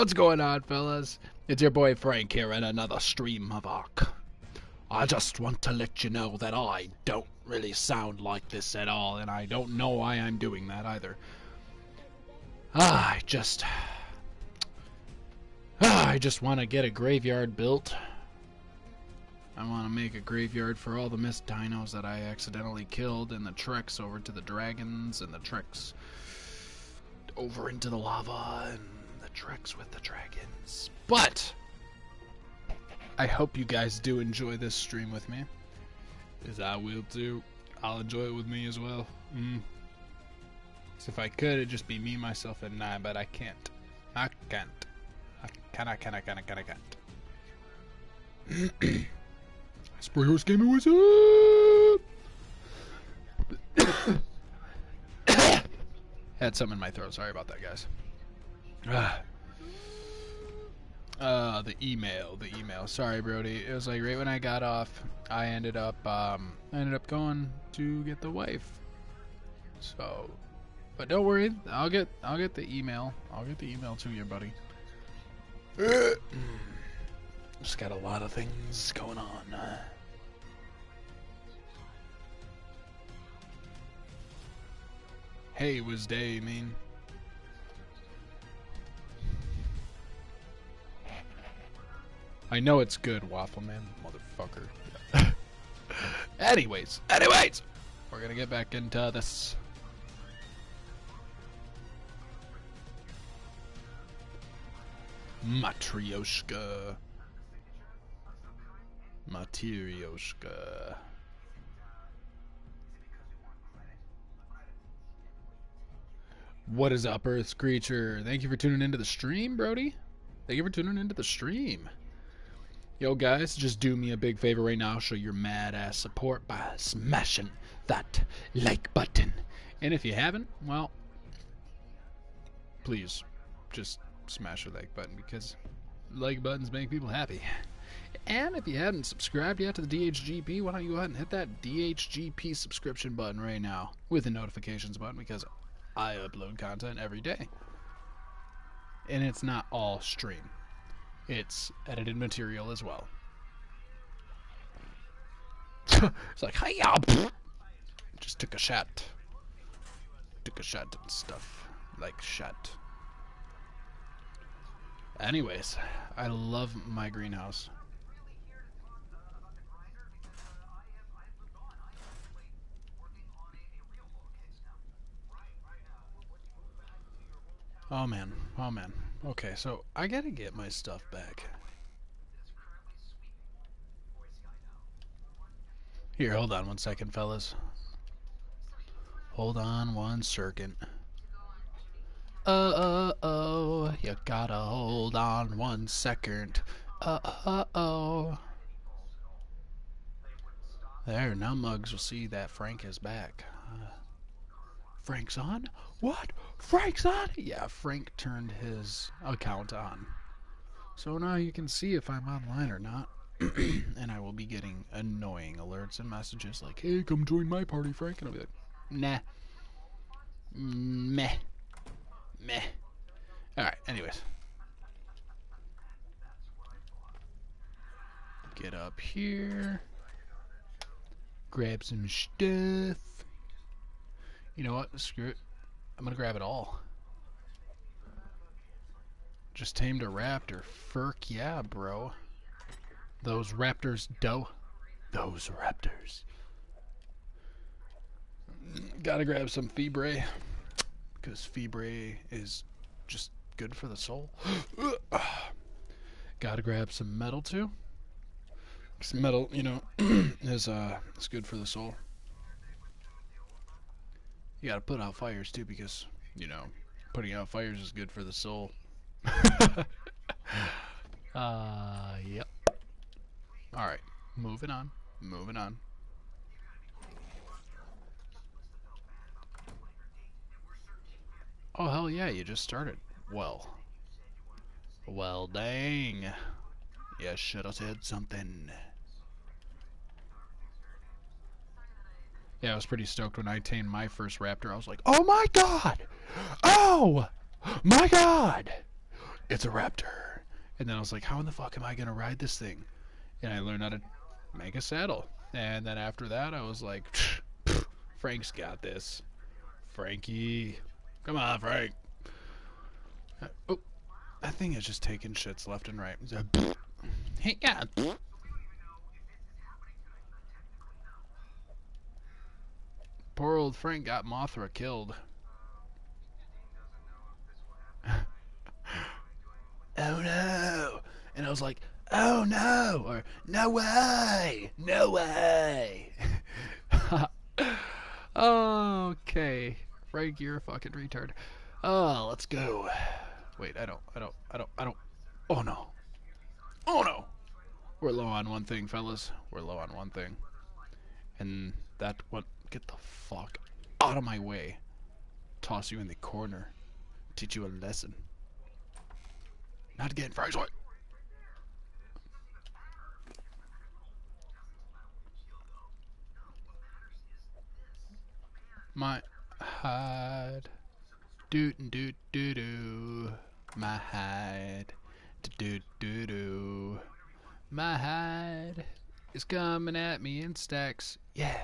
What's going on, fellas? It's your boy Frank here in another stream of Ark. I just want to let you know that I don't really sound like this at all, and I don't know why I'm doing that either. Ah, I just... Ah, I just want to get a graveyard built. I want to make a graveyard for all the missed dinos that I accidentally killed, and the treks over to the dragons, and the treks over into the lava, and treks with the dragons. But I hope you guys do enjoy this stream with me. Because I will too. I'll enjoy it with me as well. Mm. So if I could, it'd just be me, myself, and I, but I can't. I can't. I can, I can, I can, I can, I can't. Spray Horse Gaming, what's up? Had something in my throat. Sorry about that, guys. Uh, the email, the email. Sorry, Brody. It was like right when I got off, I ended up, um, I ended up going to get the wife. So, but don't worry, I'll get, I'll get the email. I'll get the email to you, buddy. Just got a lot of things going on. Hey, was day, mean. I know it's good, Waffle Man, motherfucker. anyways, anyways, we're gonna get back into this. Matryoshka. Matryoshka. What is up, Earth Creature? Thank you for tuning into the stream, Brody. Thank you for tuning into the stream. Yo, guys, just do me a big favor right now. Show your mad ass support by smashing that like button. And if you haven't, well, please just smash the like button because like buttons make people happy. And if you haven't subscribed yet to the DHGP, why don't you go ahead and hit that DHGP subscription button right now with the notifications button because I upload content every day. And it's not all stream. It's edited material as well. it's like, hiya! Just took a shot. Took a shot and stuff. Like shot. Anyways, I love my greenhouse. Oh man, oh man. Okay, so I gotta get my stuff back. Here, hold on one second, fellas. Hold on one second. Uh, uh, oh, you gotta hold on one second. Uh, uh, oh. There, now Mugs will see that Frank is back. Uh, Frank's on? What? Frank's on? Yeah, Frank turned his account on. So now you can see if I'm online or not. and I will be getting annoying alerts and messages like, hey, come join my party, Frank. And I'll be like, nah. Meh. Meh. Alright, anyways. Get up here. Grab some stuff. You know what? Screw it. I'm gonna grab it all. Just tamed a raptor. Furk, yeah, bro. Those raptors, dough. Those raptors. Gotta grab some Fibre. Because Fibre is just good for the soul. Gotta grab some metal too. Some metal, you know, is uh, is good for the soul. You gotta put out fires too because, you know, putting out fires is good for the soul. uh, yep. Alright, moving on. Moving on. Oh, hell yeah, you just started. Well. Well, dang. You should have said something. Yeah, I was pretty stoked when I tamed my first raptor. I was like, oh my god! Oh! My god! it's a raptor. And then I was like, how in the fuck am I gonna ride this thing? And I learned how to make a saddle. And then after that, I was like, Frank's got this. Frankie, come on, Frank. Uh, oh, that thing is just taking shits left and right. Hey, yeah. Poor old Frank got Mothra killed. oh no! And I was like, oh no! Or, no way! No way! okay. Frank, you're a fucking retard. Oh, let's go. Wait, I don't, I don't, I don't, I don't. Oh no. Oh no! We're low on one thing, fellas. We're low on one thing. And that what get the fuck out of my way. Toss you in the corner. Teach you a lesson. Not again, fries what? My hide. Doot and doot doo doo. My hide. Do do do. My hide is coming at me in stacks. Yeah.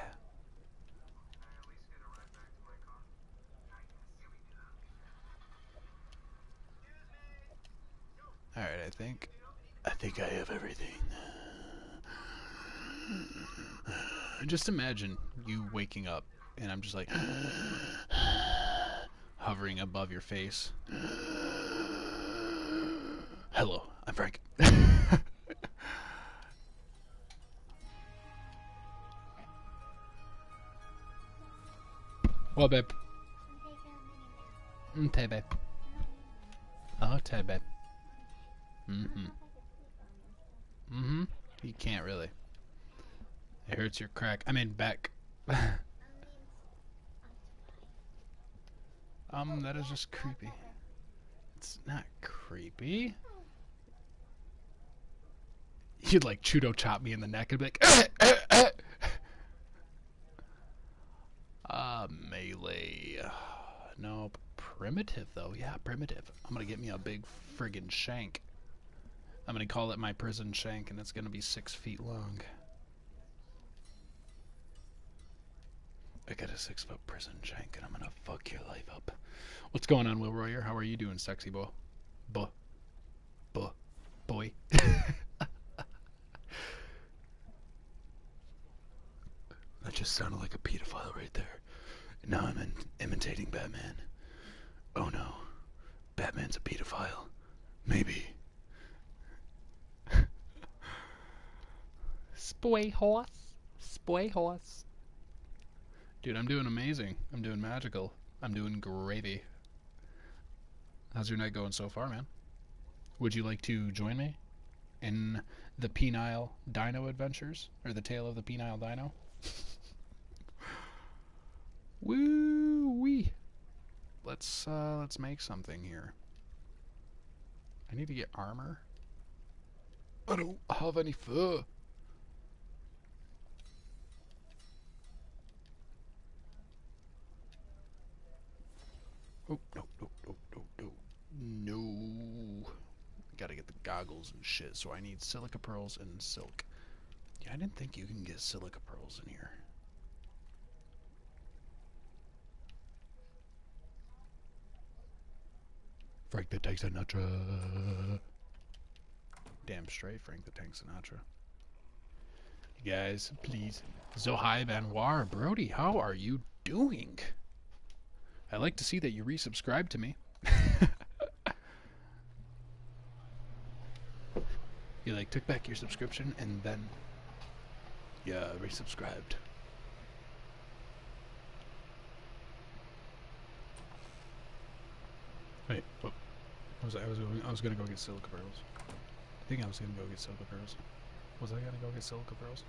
Alright, I think. I think I have everything. Just imagine you waking up and I'm just like hovering above your face. Hello, I'm Frank. what, babe? Mm, tay, babe. Oh, tay, babe. Mm-hmm. Mm-hmm. You can't really. It hurts your crack. I mean, back. um, that is just creepy. It's not creepy. You'd like judo chop me in the neck and be like, uh, melee. No, primitive though. Yeah, primitive. I'm gonna get me a big friggin' shank. I'm gonna call it my prison shank, and it's gonna be six feet long. I got a six foot prison shank, and I'm gonna fuck your life up. What's going on, Will Royer? How are you doing, sexy boy? Buh. Buh. Boy. that just sounded like a pedophile right there. Now I'm in imitating Batman. Oh no. Batman's a pedophile. Maybe. Spoy horse. Spoy horse. Dude, I'm doing amazing. I'm doing magical. I'm doing gravy. How's your night going so far, man? Would you like to join me in the penile dino adventures? Or the tale of the penile dino? Woo wee. Let's uh let's make something here. I need to get armor. I don't have any fur. Oh, no, no, no, no, no. No. Gotta get the goggles and shit, so I need silica pearls and silk. Yeah, I didn't think you can get silica pearls in here. Frank the Tank Sinatra. Damn straight, Frank the Tank Sinatra. You guys, please. Zohai Benoir, Brody, how are you doing? I like to see that you resubscribe to me. you like took back your subscription and then yeah, resubscribed. Wait, what? I was I was going I was gonna go get silica pearls. I think I was gonna go get silica pearls. Was I gonna go get silica pearls?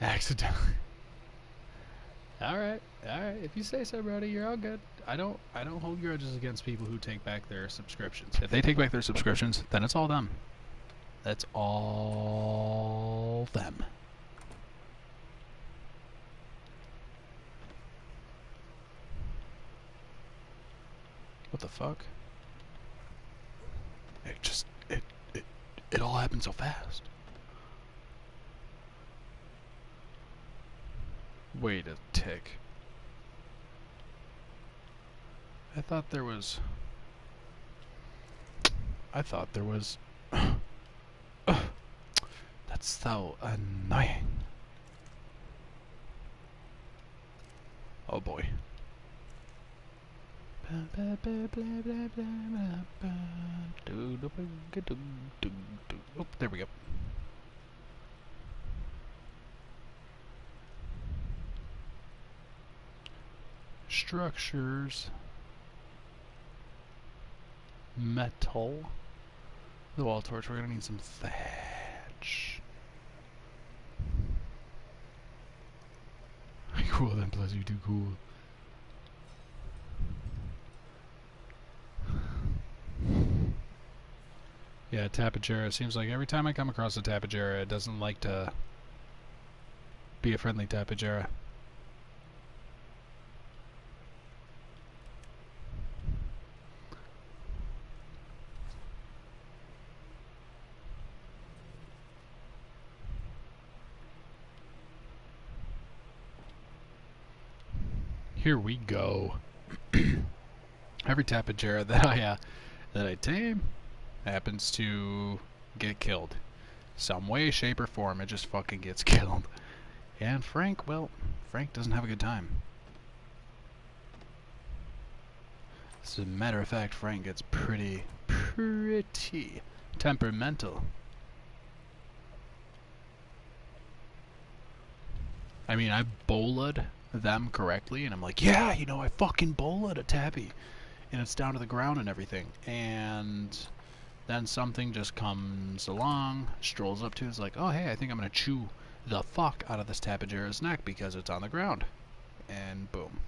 Accidentally. All right, all right. If you say so, Brody, you're all good. I don't, I don't hold grudges against people who take back their subscriptions. If they take back their subscriptions, then it's all them. That's all them. What the fuck? It just, it, it, it all happened so fast. Wait a tick. I thought there was... I thought there was... That's so annoying. Oh boy. Oh, there we go. Structures. Metal. The wall torch, we're gonna need some thatch. cool, then plus you too cool. Yeah, Tapejara. Seems like every time I come across a Tapejara, it doesn't like to be a friendly Tapejara. Here we go. Every Tapejara that I uh, that I tame happens to get killed. Some way, shape, or form, it just fucking gets killed. And Frank, well, Frank doesn't have a good time. As a matter of fact, Frank gets pretty, pretty temperamental. I mean, I bowled them correctly, and I'm like, yeah, you know, I fucking bowled at a tabby, and it's down to the ground and everything, and then something just comes along, strolls up to, is like, oh hey, I think I'm gonna chew the fuck out of this Tapejara's neck because it's on the ground, and boom.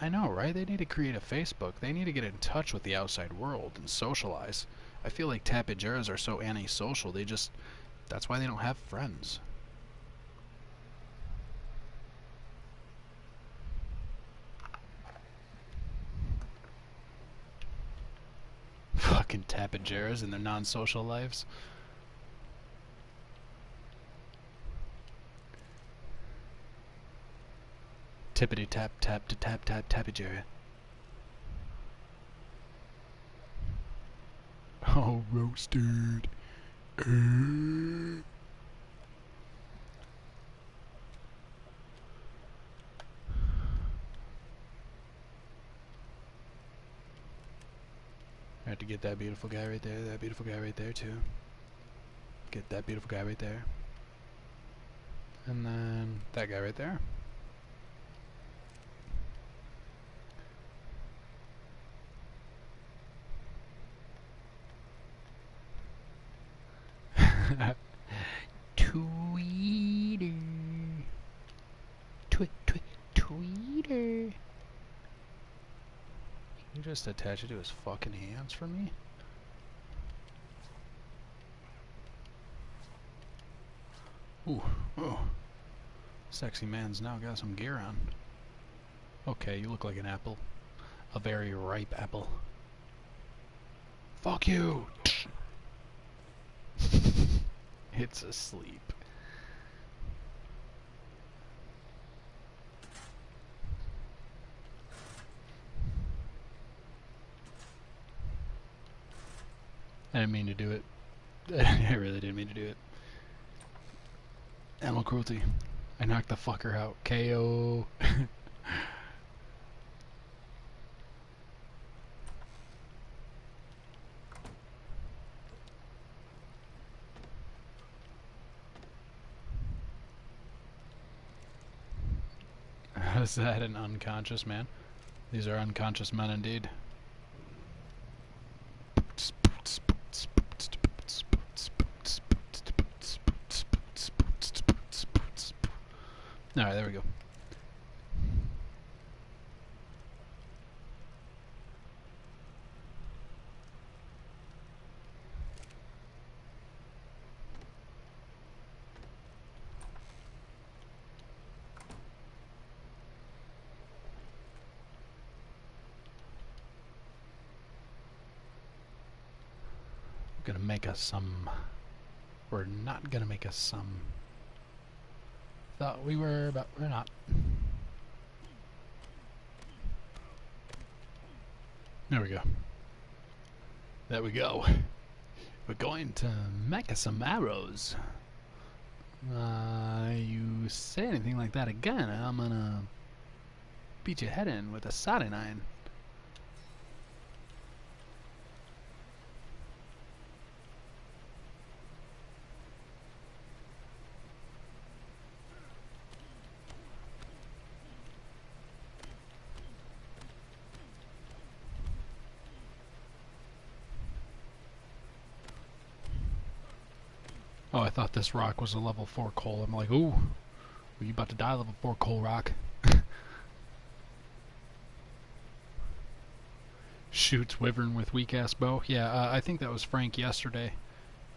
I know, right? They need to create a Facebook. They need to get in touch with the outside world and socialize. I feel like Tapejaras are so antisocial. They just... That's why they don't have friends. Fucking tapejaras in their non-social lives. Tippity tap tap to tap tap tapejara. Oh, roasted. Uh. To get that beautiful guy right there, that beautiful guy right there too. Get that beautiful guy right there. And then that guy right there. just attach it to his fucking hands for me? Ooh, oh. Sexy man's now got some gear on. Okay, you look like an apple. A very ripe apple. Fuck you! it's asleep. I didn't mean to do it. I really didn't mean to do it. Animal cruelty. I knocked the fucker out. KO. Is that an unconscious man? These are unconscious men indeed. Alright, there we go. gonna make us some. We're not gonna make us some. Thought we were, but we're not. There we go. There we go. We're going to make some arrows. Uh, you say anything like that again, I'm gonna beat your head in with a soldering iron. Oh, I thought this rock was a level 4 coal. I'm like, ooh, are you about to die level 4 coal rock? Shoots wyvern with weak ass bow. Yeah, uh, I think that was Frank yesterday.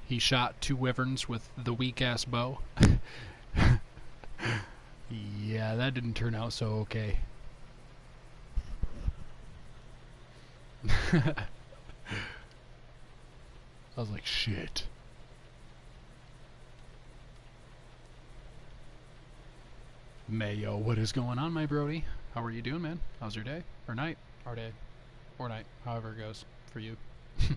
He shot two wyverns with the weak ass bow. yeah, that didn't turn out so okay. I was like, shit. Mayo, what is going on, my Brody? How are you doing, man? How's your day? Or night? Or day? Or night? However it goes for you.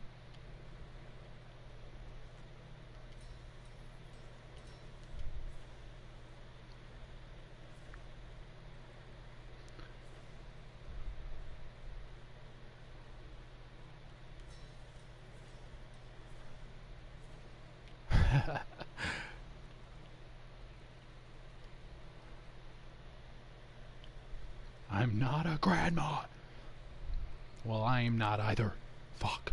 I'm not a grandma. Well, I'm not either. Fuck.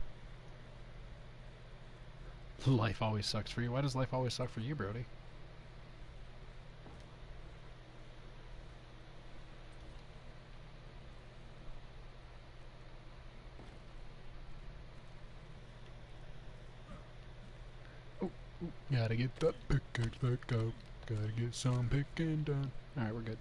Life always sucks for you. Why does life always suck for you, Brody? Gotta get that pickaxe back up. Gotta get some picking done. Alright, we're good.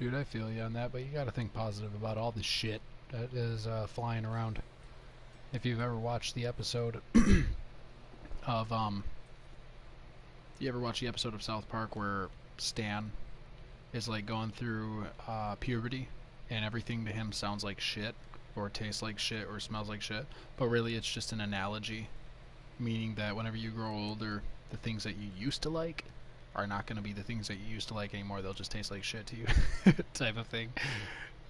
Dude, I feel you on that, but you gotta think positive about all the shit that is uh, flying around. If you've ever watched the episode of, um, you ever watch the episode of South Park where Stan is like going through uh, puberty and everything to him sounds like shit or tastes like shit or smells like shit, but really it's just an analogy, meaning that whenever you grow older, the things that you used to like are not going to be the things that you used to like anymore. They'll just taste like shit to you, type of thing.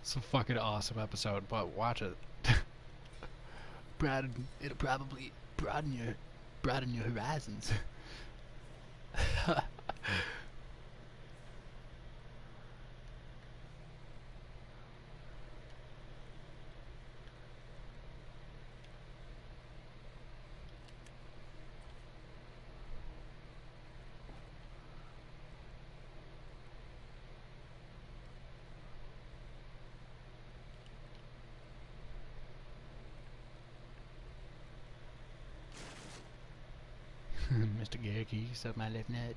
It's a fucking awesome episode, but watch it. broaden, it'll probably broaden your broaden your horizons. You suck my left nut.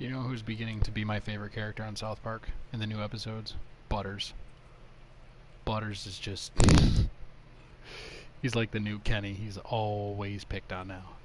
You know who's beginning to be my favorite character on South Park in the new episodes? Butters. Butters is just He's like the new Kenny. He's always picked on now.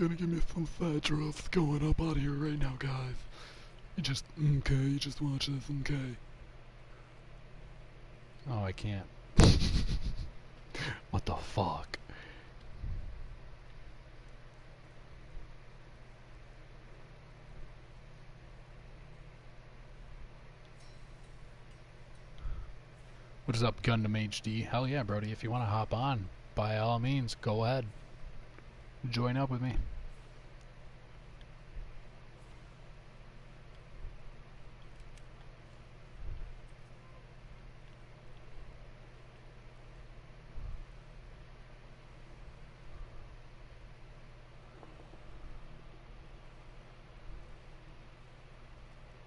Gonna give me some fat drops going up out of here right now, guys. You just, okay, you just watch this, okay. Oh, I can't. What the fuck? What is up, Gundam HD? Hell yeah, Brody. If you want to hop on, by all means, go ahead. Join up with me.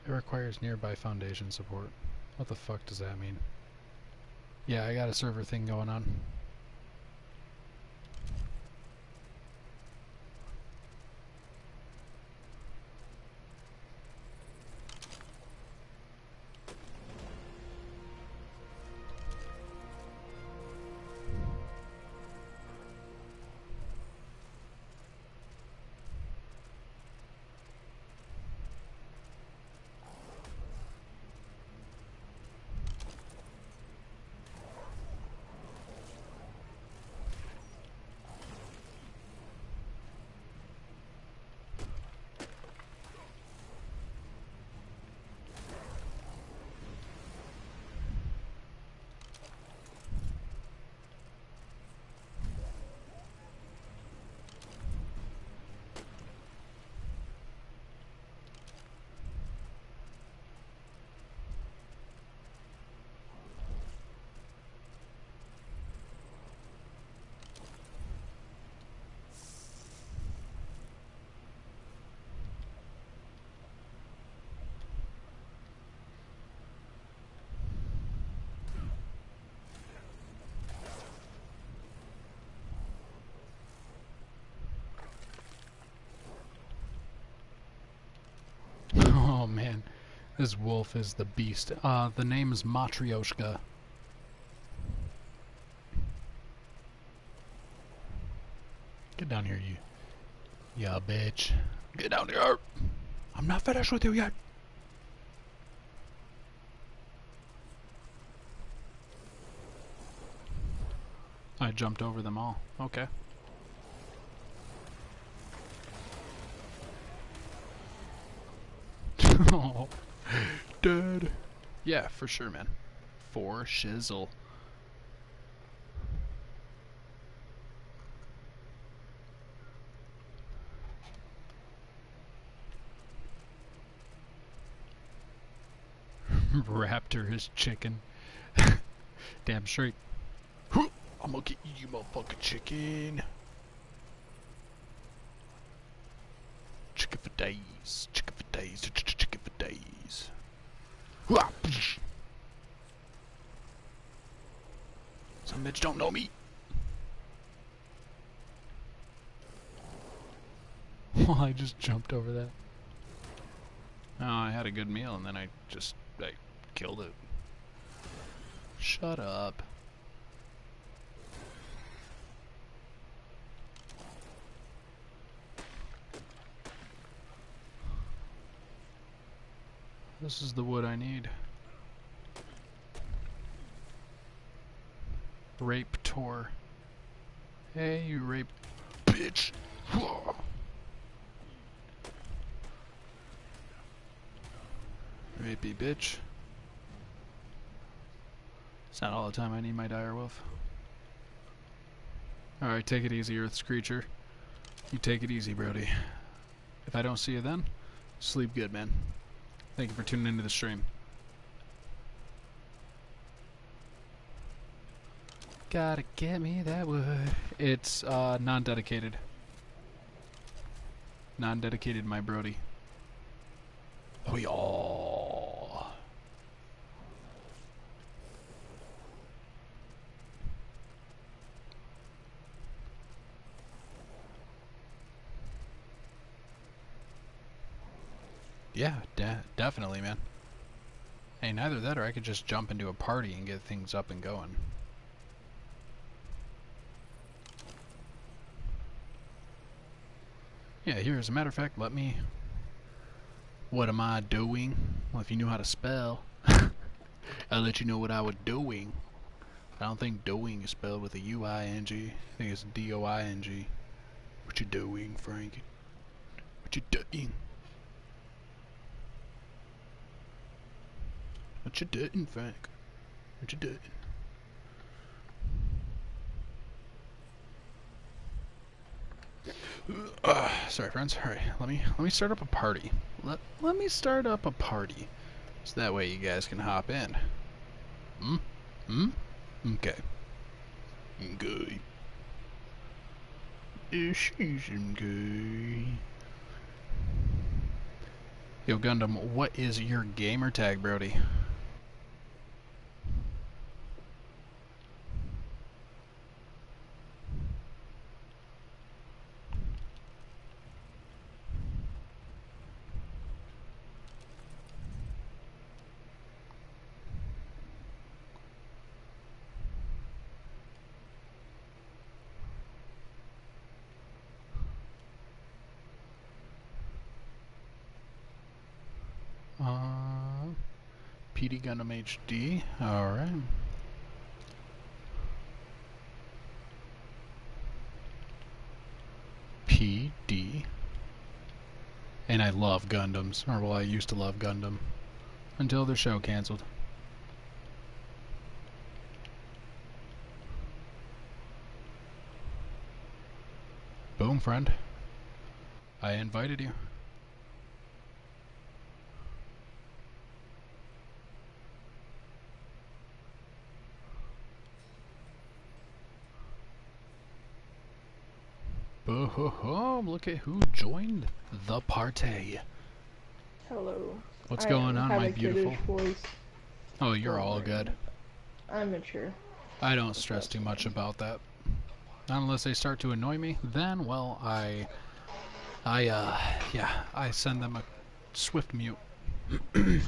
It requires nearby foundation support. What the fuck does that mean? Yeah, I got a server thing going on. Oh this wolf is the beast. Uh, the name is Matryoshka. Get down here, you. Yeah, bitch. Get down here. I'm not finished with you yet. I jumped over them all. Okay. oh, dead. Yeah, for sure, man. For shizzle. Raptor is chicken. Damn straight. I'm gonna get you, you motherfucking. Chicken for days. Chicken for days. Chicken for days. Hooah, psh. Some bitch don't know me. Well, I just jumped over that. Oh, I had a good meal and then I just I killed it. Shut up. This is the wood I need. Rape tour. Hey, you rape bitch. Rapey bitch. It's not all the time I need my dire wolf. Alright, take it easy, Earth's creature. You take it easy, Brody. If I don't see you then, sleep good, man. Thank you for tuning into the stream. Gotta get me that wood. It's uh, non-dedicated. Non-dedicated, my Brody. Oh yeah. Yeah, de definitely, man. Hey, neither that or I could just jump into a party and get things up and going. Yeah, here, as a matter of fact, let me. What am I doing? Well, if you knew how to spell, I'll let you know what I was doing. I don't think doing is spelled with a U I think it's D O I N G. What you doing, Frank? What you doing? What you doing, Frank? What you doing? Uh, sorry, friends. All right, let me let me start up a party. Let let me start up a party, so that way you guys can hop in. Hmm. Hmm. Okay. Okay. Isn't good. Yo, Gundam, what is your gamer tag, Brody? Gundam HD. All right. PD. And I love Gundams, or well, I used to love Gundam until their show canceled. Boom, friend. I invited you. Oh, look at who joined the party. Hello. What's I going on, my beautiful? Voice. Oh, you're all good. I'm mature. I don't stress too much about that. Not unless they start to annoy me, then, well, I. I, uh, yeah, I send them a swift mute.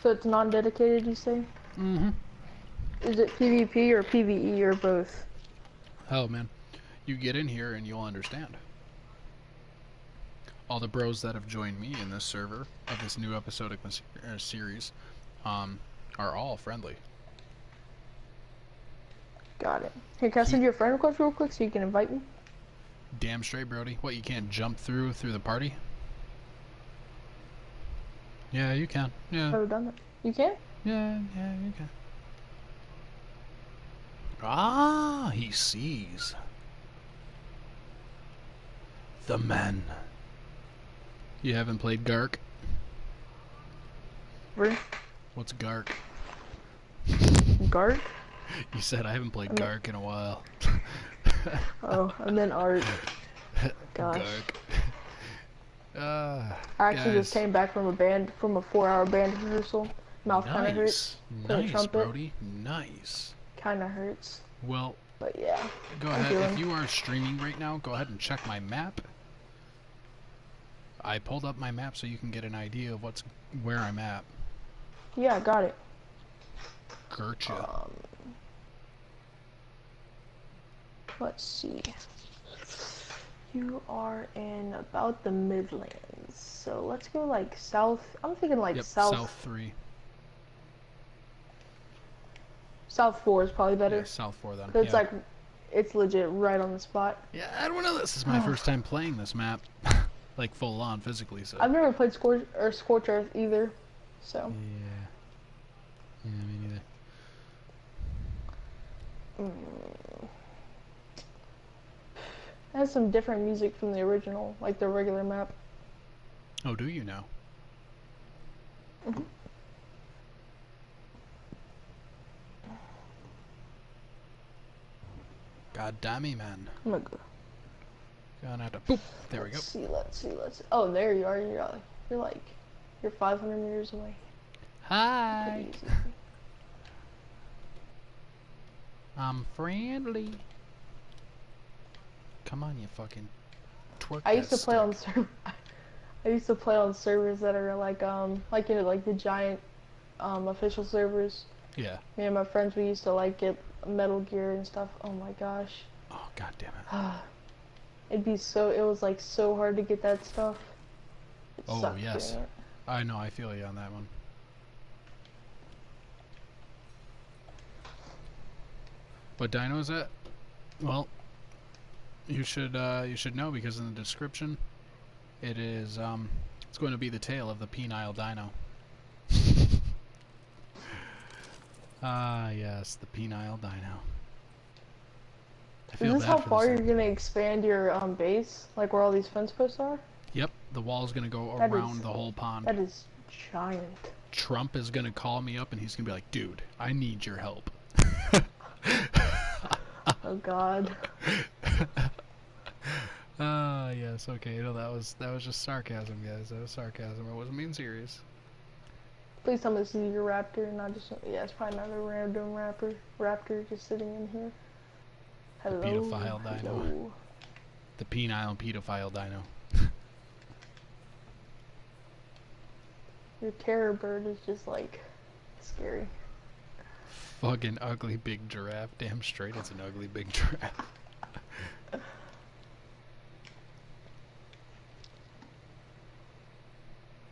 So it's non-dedicated, you say? Mm hmm. Is it PvP or PvE or both? Hell, man. You get in here and you'll understand. All the bros that have joined me in this server of this new episodic uh, series um, are all friendly. Got it. Hey, can I send you a friend request real quick so you can invite me? Damn straight, Brody. What, you can't jump through through the party? Yeah, you can. Yeah, I've done that. You can? yeah, yeah, you can. Ah, he sees. The men. You haven't played Gark? Really? What's Gark? Gark? You said I haven't played I'm not- Gark in a while. Oh, and then art. Gosh. Gark. Uh, I actually just came back from a band, from a four-hour band rehearsal. Mouth kind of hurts. nice. Play Nice, trumpet. Brody. Nice. Kind of hurts. Well, But yeah. Go I'm ahead. If you are streaming right now, go ahead and check my map. I pulled up my map so you can get an idea of what's where I'm at. Yeah, I got it. Gotcha. Um, let's see. You are in about the Midlands. So let's go like south. I'm thinking like yep, south. south three. South 4 is probably better. Yeah, south four then. It's yeah. like, it's legit right on the spot. yeah, I don't know. This is my first time playing this map, like full on physically. So. I've never played Scorch or Scorch Earth either. So, Yeah. Yeah, me neither. it has some different music from the original, like the regular map. Oh, do you now? Mhm. God damn me, man. I'm gonna go. Gonna have to. Boop. There we go. Let's see, let's see, let's see. Oh, there you are. You're, like- you're like, you're 500 meters away. Hi. I'm friendly. Come on, you fucking twerk. I used to play on stick. serv- I used to play on servers that are like um like you know like the giant um official servers. Yeah. Me and my friends we used to like get Metal Gear and stuff. Oh my gosh. Oh god damn it. It'd be so. It was like so hard to get that stuff. It Oh, yes. I know, I feel you on that one. What dino is that? Well, you should uh, you should know because in the description, it is um, it's going to be the tale of the penile dino. Ah, yes, the penile dino. Is this how far you're gonna expand your um base? Like where all these fence posts are? Yep, the wall's gonna go That around is- the whole pond. That is giant. Trump is gonna call me up and he's gonna be like, dude, I need your help. Oh God. Ah, yes, okay, no, that was that was just sarcasm, guys. That was sarcasm. I wasn't being serious. Please tell me this is your raptor, not just yeah. It's probably another random raptor. Raptor just sitting in here. Hello. pedophile dino. hello. The penile pedophile dino. Your terror bird is just like scary. Fucking ugly big giraffe. Damn straight, it's an ugly big giraffe.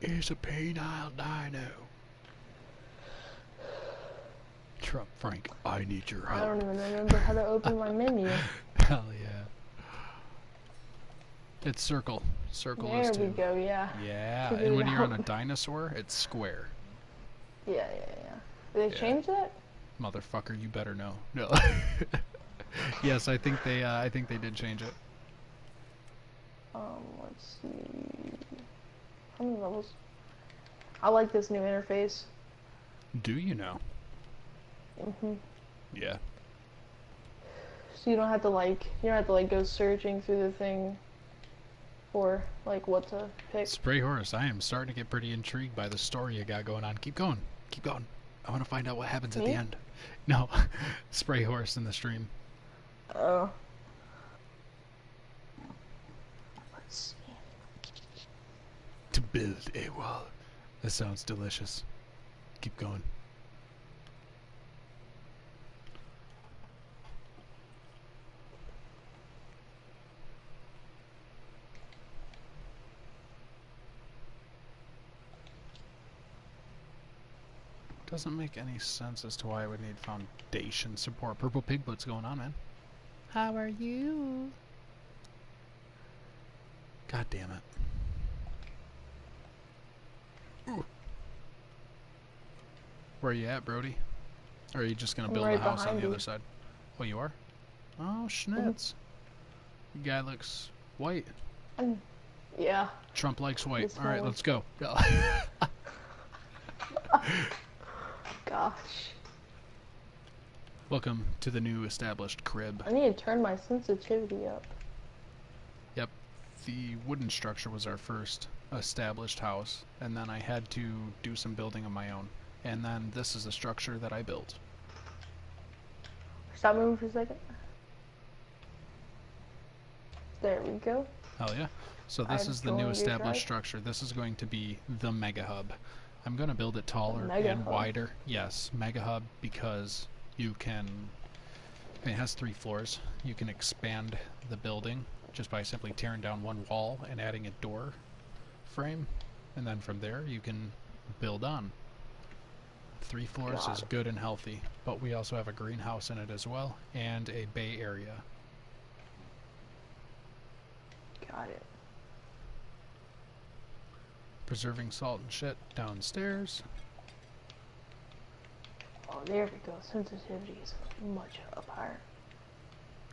It's a penile dino. Trump, Frank, I need your help. I don't even remember how to open my menu. Hell yeah. It's circle. Circle There is we go. Yeah. Yeah, Figured and it when you're on a dinosaur, it's square. Yeah, yeah, yeah. Did they Yeah. change that? Motherfucker, you better know. No. yes, I think they. Uh, I think they did change it. Um, let's see. How many levels? I like this new interface. Do you know? Hmm Yeah. So you don't have to like you don't have to like go searching through the thing for like what to pick. Spray horse. I am starting to get pretty intrigued by the story you got going on. Keep going. Keep going. I want to find out what happens at the end. No, spray horse in the stream. Oh. Let's see. To build a wall. That sounds delicious. Keep going. Doesn't make any sense as to why I would need foundation support. Purple Pig, what's going on, man? How are you? God damn it. Ooh. Where are you at, Brody? Or are you just gonna I'm build a house on the you. other side? Oh, you are? Oh, mm-hmm. schnitz. The guy looks white. Um, yeah. Trump likes white. All right, let's go. Gosh. Welcome to the new established crib. I need to turn my sensitivity up. Yep. The wooden structure was our first established house, and then I had to do some building of my own. And then this is a structure that I built. Stop moving for a second. There we go. Hell yeah. So this I've is the new established structure. This is going to be the mega hub. I'm going to build it taller mega and hub. wider. Yes, mega hub because you can it has 3 floors. You can expand the building just by simply tearing down one wall and adding a door frame and then from there you can build on. 3 floors is good and healthy, but we also have a greenhouse in it as well and a bay area. Got it. Preserving salt and shit downstairs. Oh, there we go. Sensitivity is much up higher.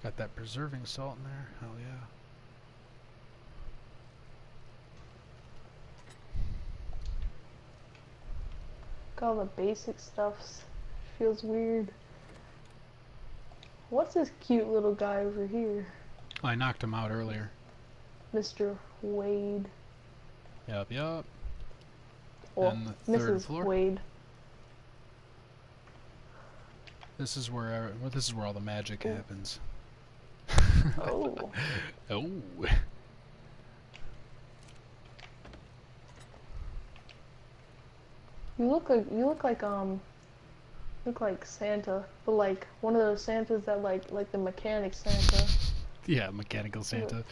Got that preserving salt in there. Hell yeah. Look, all the basic stuffs. Feels weird. What's this cute little guy over here? I knocked him out earlier. Mr. Wade. Yep. Well, And the third Mrs. floor? Wade. This is where well, this is where all the magic Ooh. happens. Oh. Oh. You look like you look like um look like Santa, but like one of those Santas that like like the mechanic Santa. yeah, mechanical Santa.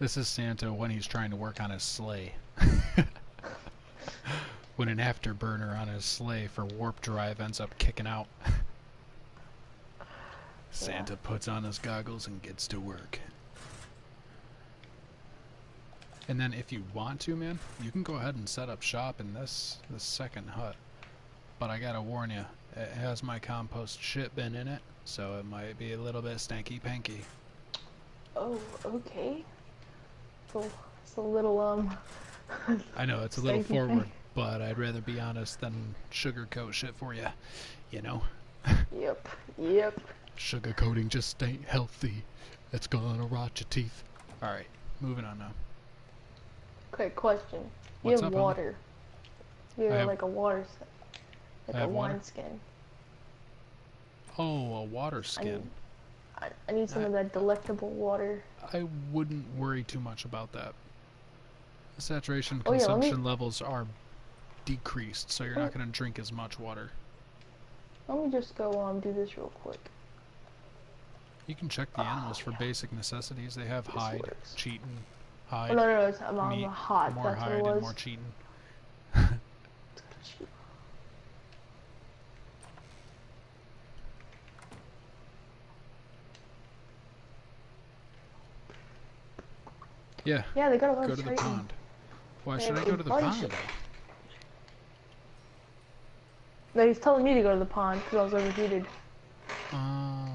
This is Santa when he's trying to work on his sleigh. when an afterburner on his sleigh for warp drive ends up kicking out. Santa puts on his goggles and gets to work. And then if you want to, man, you can go ahead and set up shop in this this second hut. But I gotta warn you, it has my compost shit bin in it, so it might be a little bit stanky panky. Oh, okay. So it's a little um. I know it's a little forward, panky. but I'd rather be honest than sugarcoat shit for you. You know, Yep. Yep. sugarcoating just ain't healthy. It's gonna rot your teeth. All right, moving on now. Okay. Question. You have up, homie? water. You I have like a water, like I a have water? wine skin. Oh, a water I skin. need, I, I need some I- of that delectable water. I wouldn't worry too much about that. The saturation Oh, yeah, me- consumption levels are decreased, so you're not going to drink as much water. Let me just go um do this real quick. You can check the Oh, animals for yeah. basic necessities. They have This hide, works. cheating, Oh hide, no no no! It's, on meat, the hot. more That's what hide it was. and more cheating. Yeah, Yeah, they got a lot go of to the pond. Why should I go to the pond? No, he's telling me to go to the pond because I was overheated. Oh.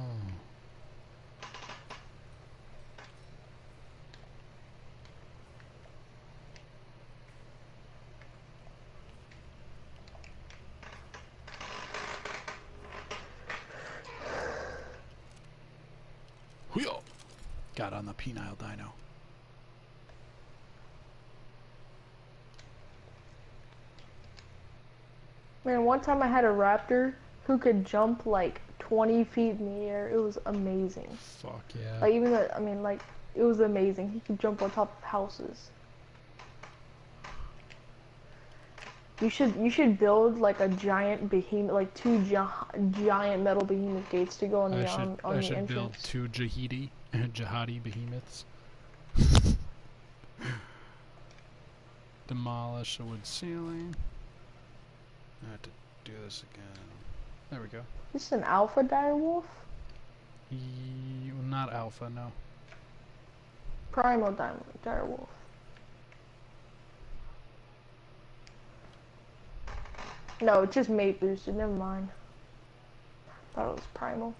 Got on the penile dino. Man, one time I had a raptor who could jump like 20 feet in the air. It was amazing. Fuck yeah. Like even though I mean, like it was amazing. He could jump on top of houses. You should you should build like a giant behemoth, like two gi- giant metal behemoth gates to go on I the should, on, on I the should entrance. build two Jahidi, jihadi behemoths. Demolish the wood ceiling. I have to do this again. There we go. This is an alpha direwolf, E not alpha, no. primal di- direwolf. No, it's just mate boosted. Never mind. Thought it was primal.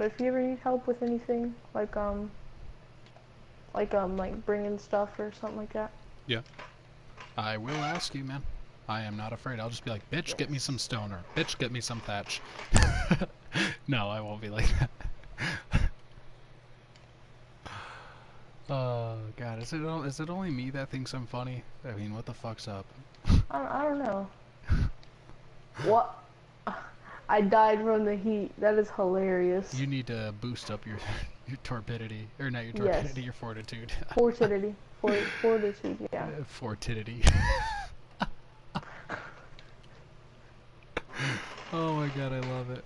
But if you ever need help with anything, like um, like um, like bringing stuff or something like that, Yeah. I will ask you, man. I am not afraid. I'll just be like, bitch, get me some stone, or bitch, get me some thatch. no, I won't be like that. Oh God, is it o- is it only me that thinks I'm funny? I mean, what the fuck's up? I I don't know. what? I died from the heat. That is hilarious. You need to boost up your your torpidity, or not your Yes. torpidity, your fortitude. Fortitude, for fortitude, yeah. Uh, Fortidity. oh my god, I love it.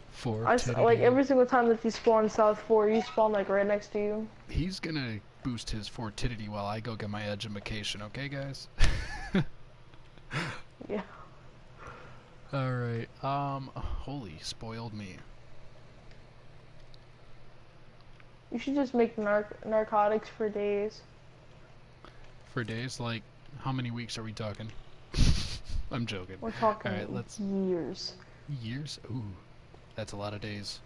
I s- Fortidity. like every single time that you spawn South Four, you spawn like right next to you. He's gonna boost his fortitude while I go get my edumacation, okay, guys? Yeah. Alright, um, holy, spoiled me. You should just make narc- narcotics for days. For days, like, how many weeks are we talking? I'm joking. We're talking Alright, let's- years. Years? Ooh, that's a lot of days.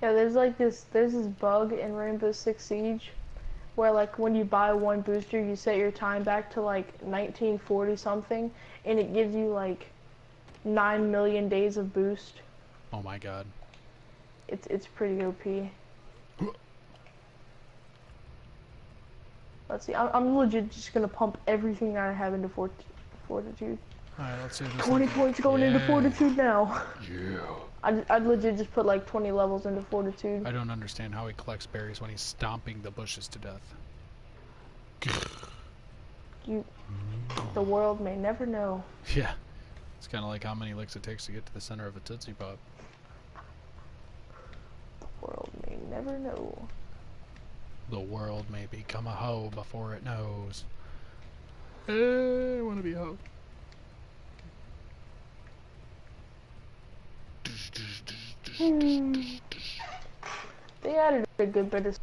Yeah, there's like this there's this bug in Rainbow Six Siege where like when you buy one booster you set your time back to like 1940 something and it gives you like 9 million days of boost. Oh my god. It's it's pretty OP. Let's see. I'm, I'm legit just gonna pump everything that I have into fort, fortitude. Alright, let's see 20 thing- points going into fortitude now. Yeah. I'd, I'd legit just put like 20 levels into fortitude. I don't understand how he collects berries when he's stomping the bushes to death. You, the world may never know. Yeah. It's kind of like how many licks it takes to get to the center of a Tootsie Pop. The world may never know. The world may become a hoe before it knows. Eh, I want to be a hoe. They added a good bit of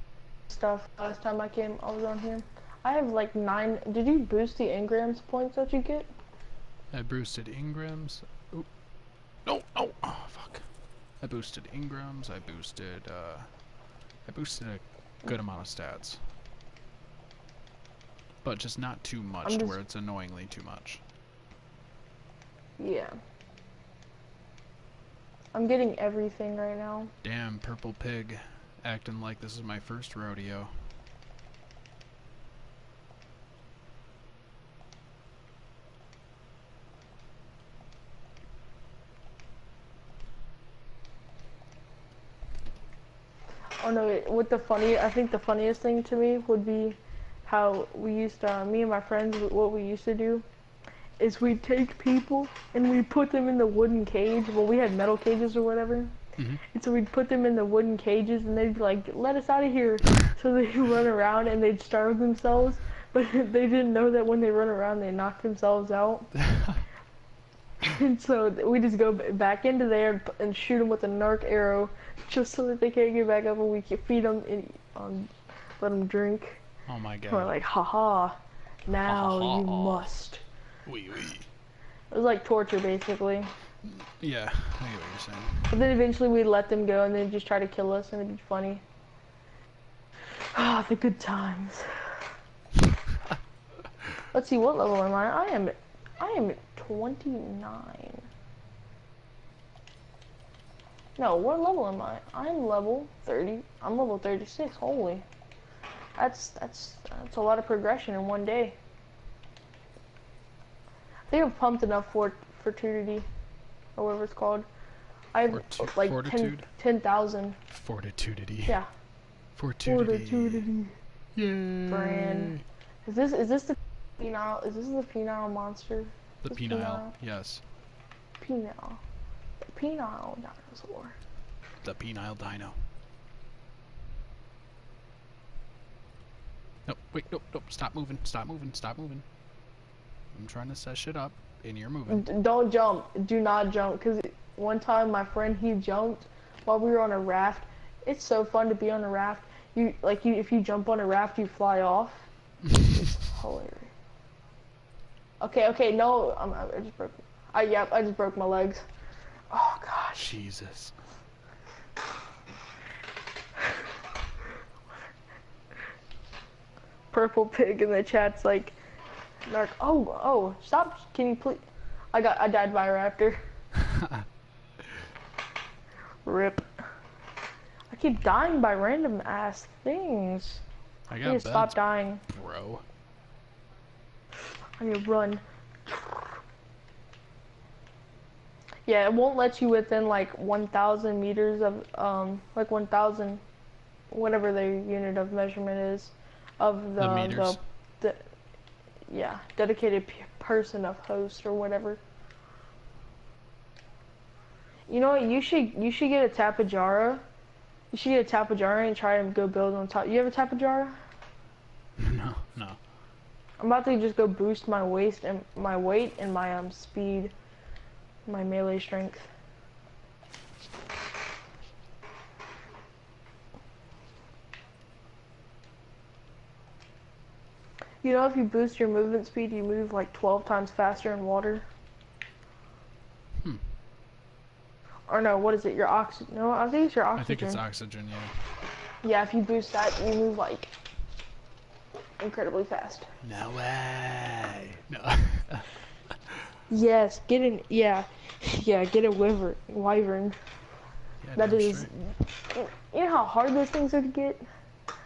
stuff last time I came. I was on here. I have like nine. Did you boost the engrams points that you get? I boosted engrams. Oop. No, no. Oh, fuck. I boosted engrams. I boosted, uh, I boosted a good amount of stats. But just not too much just- where it's annoyingly too much. Yeah. I'm getting everything right now. Damn, Purple Pig. Acting like this is my first rodeo. Oh no! What the funny? I think the funniest thing to me would be how we used to. me and my friends. What we used to do is we'd take people and we put them in the wooden cage. Well, we had metal cages or whatever. Mhm. And so we'd put them in the wooden cages and they'd be like, "Let us out of here!" So they'd run around and they'd starve themselves. But they didn't know that when they run around, they knock themselves out. And so we just go back into there and, and shoot them with a narc arrow, just so that they can't get back up, and we can feed them and um, let them drink. oh my god. And we're like, haha, now Ha, ha, you ha. must. Wee wee. It was like torture, basically. Yeah, I get what you're saying. But then eventually we'd let them go, and they'd just try to kill us, and it'd be funny. Ah, the good times. Let's see, what level am I? I am, I am 29. No, what level am I? I'm level 30. I'm level 36. Holy, that's that's that's a lot of progression in one day. I think I've pumped enough for fortitude, or whatever it's called. I've Fortu- like fortitude? 10,000. Fortitudity. yeah. Fortituity. Fortitude. Yay. Brand. Is this is this the penile? Is this the penile monster? The penile. penile. Yes. Penile. The penile dinosaur. The penile dino. Nope, wait, nope, nope, stop moving, stop moving, stop moving. I'm trying to set shit up, and you're moving. D- don't jump. Do not jump. Cause one time my friend he jumped while we were on a raft. It's so fun to be on a raft. You like you if you jump on a raft you fly off. It's hilarious. Okay, okay, no, I'm, I just broke. I yep, I just broke my legs. Oh gosh. Jesus. Purple pig in the chat's like, Narc. Oh, oh, stop! Can you please? I got, I died by a raptor. Rip. I keep dying by random ass things. I I got to stop dying. bro. I need to run. Yeah, it won't let you within like 1,000 meters of, um, like 1,000, whatever their unit of measurement is, of the, The meters. Yeah, dedicated p- person of host or whatever. You know what? You should you should get a Tapejara. You should get a Tapejara and try and go build on top. You have a Tapejara? no, no. I'm about to just go boost my waist and my weight and my um speed, my melee strength. You know, if you boost your movement speed, you move like 12 times faster in water. Hmm. Or or no, what is it? Your oxygen? No, I think it's your oxygen. I think it's oxygen, yeah. Yeah, if you boost that, you move like incredibly fast. No way. No. Yes, get an yeah, yeah, get a wyvern. Wyvern. Yeah, That damn straight. you know how hard those things are to get.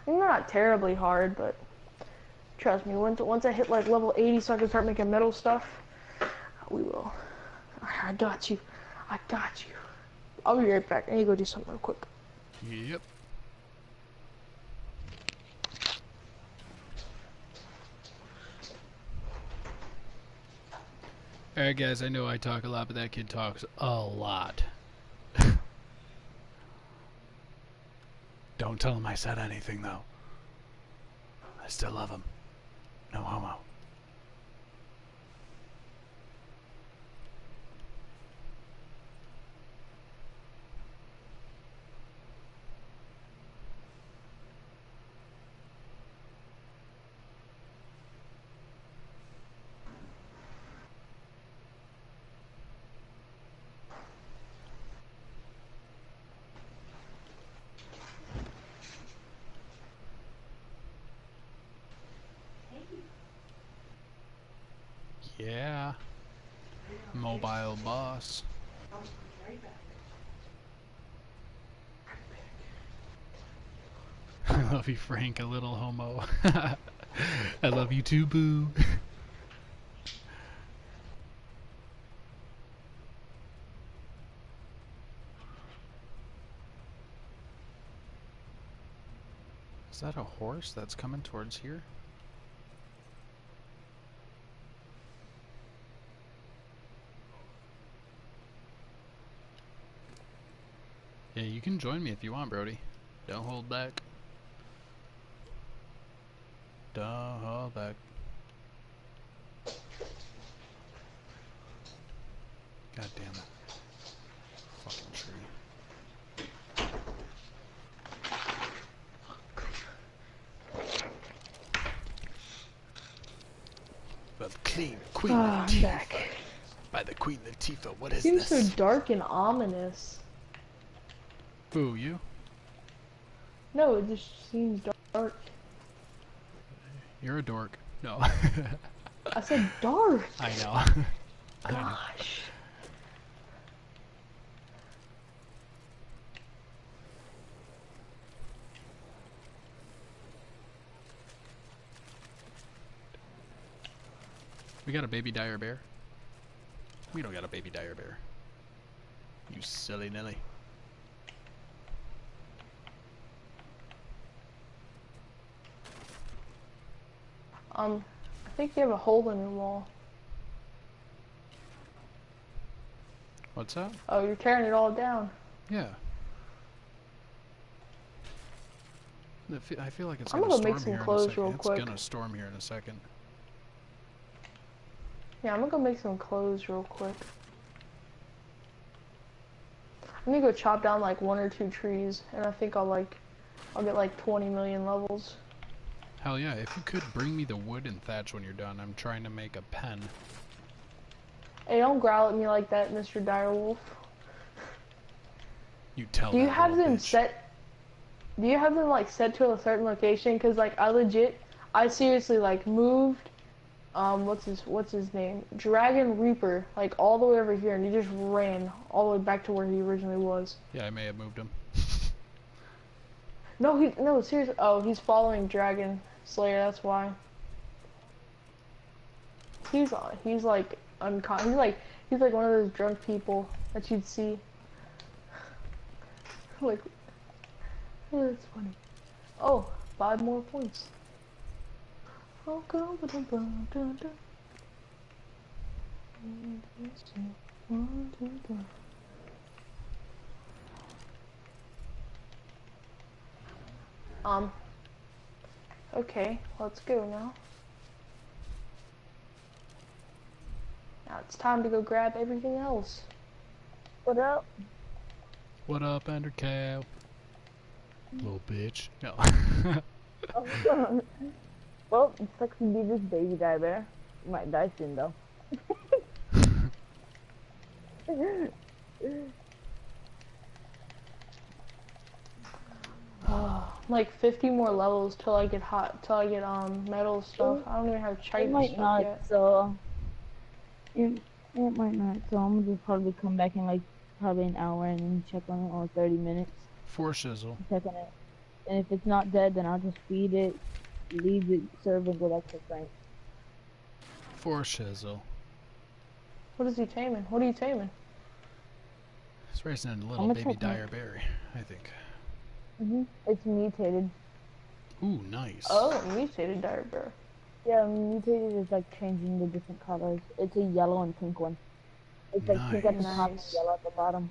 They're not terribly hard, but trust me, once once I hit like level 80, so I can start making metal stuff, we will. I got you. I got you. I'll be right back. I need to go do something real quick. Yep. Alright guys, I know I talk a lot, but that kid talks a lot. Don't tell him I said anything though. I still love him. No homo. Yeah. Mobile boss. I love you, Frank, a little homo. I love you too, boo. Is that a horse that's coming towards here? Yeah, you can join me if you want, Brody. Don't hold back. Don't hold back. God damn it. Fucking tree. But clean Queen Ah, I'm Latifah. back. By the Queen Latifah. What is this? Seems so dark and ominous. Boo, you? No, it just seems dark. You're a dork. No. I said dark. I know. I know. Gosh. We got a baby dire bear. We don't got a baby dire bear. You silly Nelly. Um, I think you have a hole in your wall. What's that? Oh, you're tearing it all down. Yeah. I feel like it's I'm gonna gonna make some here in a clothes real it's gonna storm here in a second. Yeah, I'm gonna go make some clothes real quick. I'm gonna go chop down like one or two trees, and I think I'll like, I'll get like 20 million levels. Hell yeah, if you could bring me the wood and thatch when you're done. I'm trying to make a pen. Hey, don't growl at me like that, Mr. Direwolf. You tell me. Do you have them bitch. set? Do you have them like set to a certain location? Cause like I legit, I seriously like moved. Um, what's his what's his name? Dragon Reaper, like all the way over here, and he just ran all the way back to where he originally was. Yeah, I may have moved him. No, he no seriously. Oh, he's following Dragon Slayer. That's why. He's uh, he's like uncon. He's like he's like one of those drunk people that you'd see. like, oh, that's funny. Oh, five more points. Oh. Um. Okay, let's go now. Now it's time to go grab everything else. What up? What up, Undercow? Little bitch. No. well, it sucks to be this baby guy bear. Might die soon though. like 50 more levels till I get hot, till I get um metal stuff. I don't even have It Triton might stuff not, yet. so. It, it might not, so I'm gonna just probably come back in like probably an hour and then check on it or 30 minutes. For shizzle. Check on it. And if it's not dead, then I'll just feed it, leave it, serve, and go back to Frank. For shizzle. What is he taming? What are you taming? He's raising a little baby check dire berry, I think. Hmm It's mutated. Ooh, nice. Oh, mutated dire bear. Yeah, mutated is like changing the different colors. It's a yellow and pink one. It's like pink at the top and yellow at the bottom.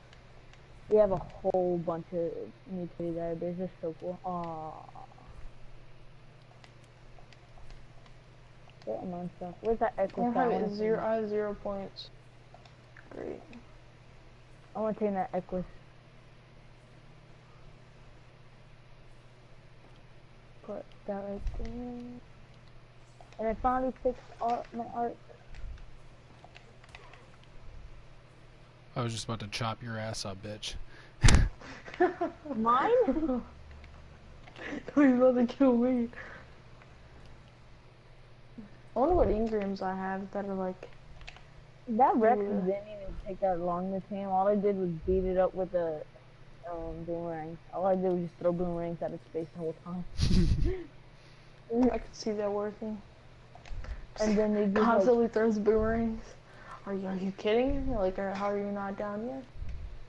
We have a whole bunch of mutated bears. They're so cool. Aww. Get them on stuff. Where's that I Equus? have? I it wanna zero. tame- I have zero points. Great. I want to tame that Equus. Put that right there. And I finally fixed art, my art. I was just about to chop your ass up, bitch. Mine? He's about to kill me. I wonder what engrams I have that are like. That Rex Yeah. didn't even take that long to tame. All I did was beat it up with a um, boomerang. All I did was just throw boomerangs out of space the whole time. I could see that working. And then they just like, Constantly throws boomerangs. Are you, are you kidding? Like, or how are you not down yet?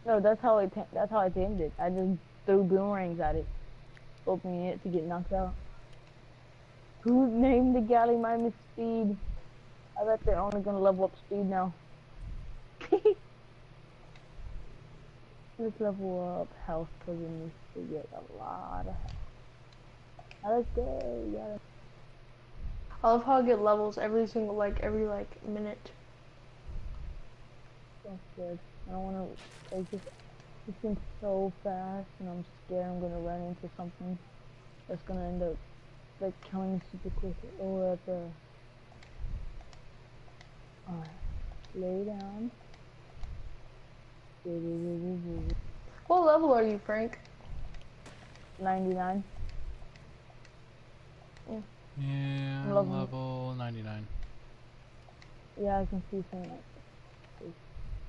no, that's how I ta- that's how I tamed it. I just threw boomerangs at it, hoping it to get knocked out. Who named the Gallimimus speed? I bet they're only gonna level up speed now. Let's level up health because we need to get a lot of health. Now let's go. Yeah. I love how I get levels every single, like, every, like, minute. That's good. I don't wanna like just it's been so fast and I'm scared I'm gonna run into something that's gonna end up like killing me super quick or at the Alright. Lay down. What level are you, Frank? Ninety nine. Yeah, Level. level 99. Yeah, I can see something like this.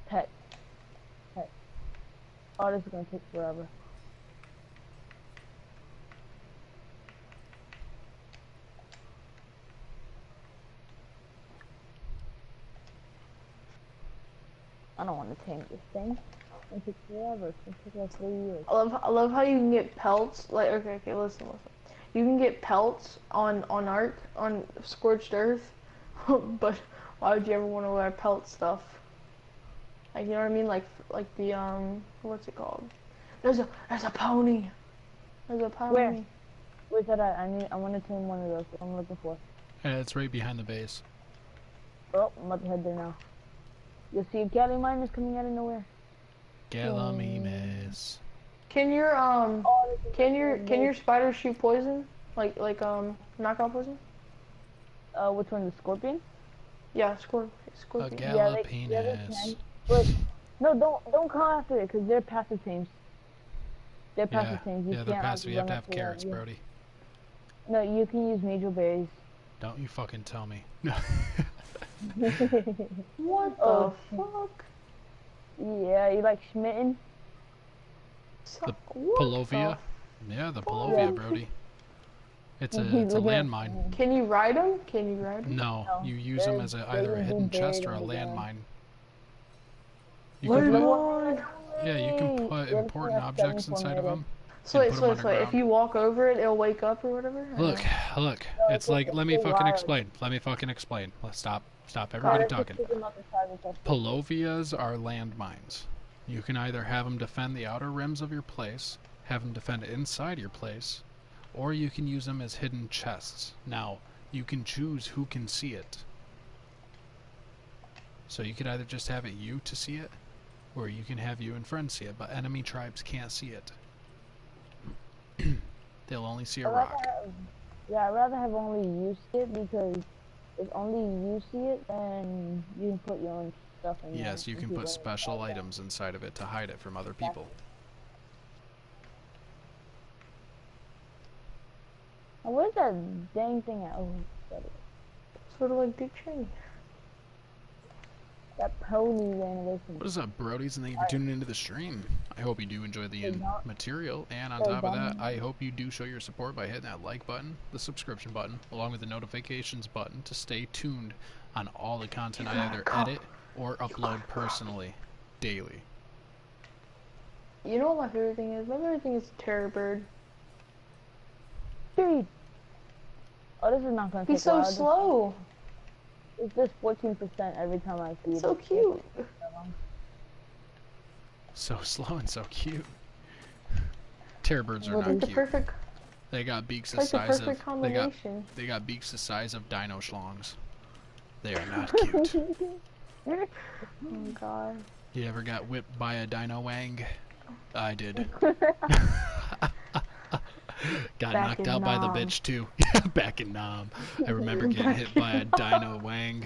Pet. Pet. Oh, this is gonna take forever. I don't want to tame this thing. It's gonna take forever. It's gonna take like three years. I love, I love how you can get pelts. Like, okay, okay, listen, listen. You can get pelts on on Ark on Scorched Earth, but why would you ever want to wear pelt stuff? Like, you know what I mean? Like, like the um, what's it called? There's a there's a pony. There's a pony. Where? Where's that at? I need. I want to tame one of those. I'm looking for. Yeah, it's right behind the base. Oh, I'm about to head there now. You'll see a Cali coming out of nowhere. Gallimimus. Can your um, this is can your can your nice. spider shoot poison? Like like um, knockout poison? Uh, which one? The scorpion? Yeah, scor- A scorpion. Yeah, they- yeah, they But no, don't don't come after it because they're passive teams. They're Yeah, passive teams. You yeah, they're can't passive. You have to have carrots, them. You- Brody. No, you can use major berries. Don't you fucking tell me. What the Oh. fuck? yeah, you like Schmitten? The what Polovia? Yeah, the Polovia, Brody. It's a it's a landmine. Can you ride them? Can you ride them? No, No, you use them they're- as a, either a hidden chest or a in the ground. landmine. You What can put, on? yeah, you can put They important objects 74 inside of them. So wait, put so 'em wait, so wait. If you walk over it, it'll wake up or whatever? Look, look. No, It's it's like just let me fucking wire. explain. Let me fucking explain. Let's stop. Stop everybody talking. pick them up and try this up. Polovias are landmines. You can either have them defend the outer rims of your place, have them defend inside your place, or you can use them as hidden chests. Now, you can choose who can see it. So you could either just have it you to see it, or you can have you and friends see it, but enemy tribes can't see it. They'll only see a rock. have- yeah, I'd rather have only you see it because if only you see it, then you can put your own stuff in there. Yes, you can put special items inside of it to hide it from other people. Now, Where's that dang thing at? Oh. Sort of like Dick Cheney. That pony ran away from What me. is up, Brodies, and thank you for tuning into the stream. I hope you do enjoy the in- material, and on top of that, I hope you do show your support by hitting that like button, the subscription button, along with the notifications button to stay tuned on all the content I either edit or upload personally, daily. You know what my favorite thing is? My favorite thing is Terror Bird. Dude! Oh, this is not gonna take He's so a while. Slow. It's just 14% every time I see feed So it. cute. So slow and so cute. Terror birds are What not the cute. perfect, They got beaks the like the size perfect of they got they got beaks the size of dino schlongs. They are not cute. Oh god. You ever got whipped by a dino wang? I did. got Back knocked in out by the bitch too. Back in Nam. I remember getting hit by a dino wang.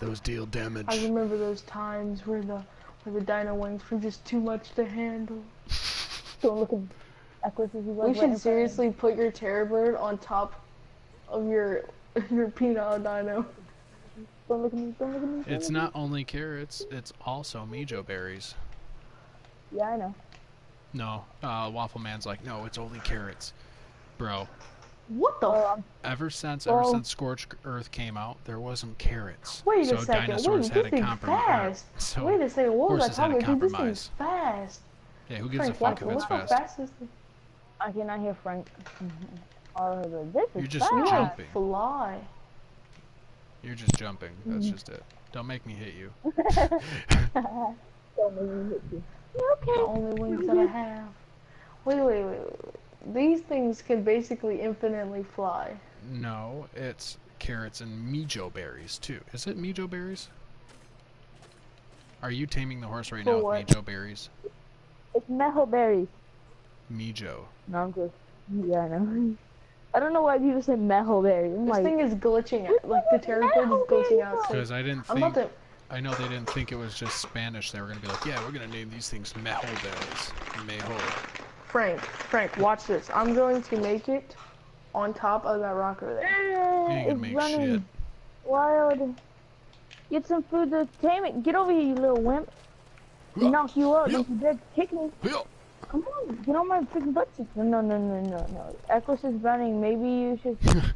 Those deal damage. I remember those times where the where the dino wings were just too much to handle. Don't look at Equus as he was We should front seriously put your terror bird on top of your your penile dino. Don't look at me, don't look at me. don't It's look at not only carrots, it's also Mejo berries. Yeah, I know. No, uh, Waffle Man's like, no, it's only carrots. Bro, What the? Oh, ever since ever Well- since Scorched Earth came out, there wasn't carrots. Wait so a second. dinosaurs Wait, had this to thing's compromise. fast. So Wait a second. What was I horses had talking about? Dude, this compromise. thing's fast. yeah, who gives a Frank, fuck if it's look fast? fast this thing. I cannot hear Frank. Oh, this is You're just fast. like jumping. fly. You're just jumping. That's Mm-hmm. just it. Don't make me hit you. Don't make me hit you. The only wings that I mm-hmm. have. Wait, wait, wait, wait, wait. These things can basically infinitely fly. No, it's carrots and Mejo berries too. Is it Mejo berries? Are you taming the horse right For now what? with Mejo berries? It's metal berries. Mejo. No, I'm just. Yeah, I know. I don't know why people say metal berries. I'm This like, thing is glitching out. Like the terror is glitching out. Because I didn't I'm think. About to. I know they didn't think it was just Spanish. They were gonna be like, yeah, we're gonna name these things Mejo berries. Mejo. Frank, Frank, watch this. I'm going to make it on top of that rock over there. You "Ah, ain't gonna it's make running shit. wild. Get some food to tame it. Get over here, you little wimp. Yeah. Knock you out. Yeah. Don't you dare kick me. Yeah. Come on, get on my freaking butt. No, no, no, no, no, no. Equus is running. Maybe you should.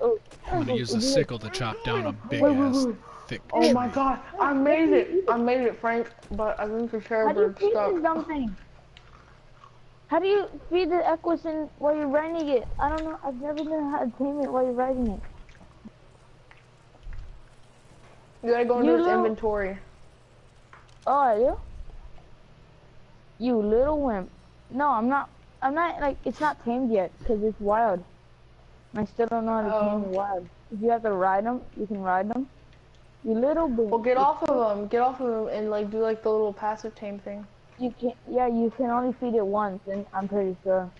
oh, I'm gonna use the sickle to chop down a big Wait, wait, ass wait. Thick Oh my god, I made it! I made it, Frank. But I think the terror How do you feed stuck. this dumb thing? How do you feed the Equus in while you're riding it? I don't know. I've never known how to tame it while you're riding it. You gotta go into You its little- inventory. Oh, I do? You little wimp. No, I'm not. I'm not, like, it's not tamed yet, because it's wild. I still don't know how to Oh. tame the wild. If you have to ride them, you can ride them. You little bit. Well, get off of them. Get off of them and like do like the little passive tame thing. You can yeah, you can only feed it once, and I'm pretty sure.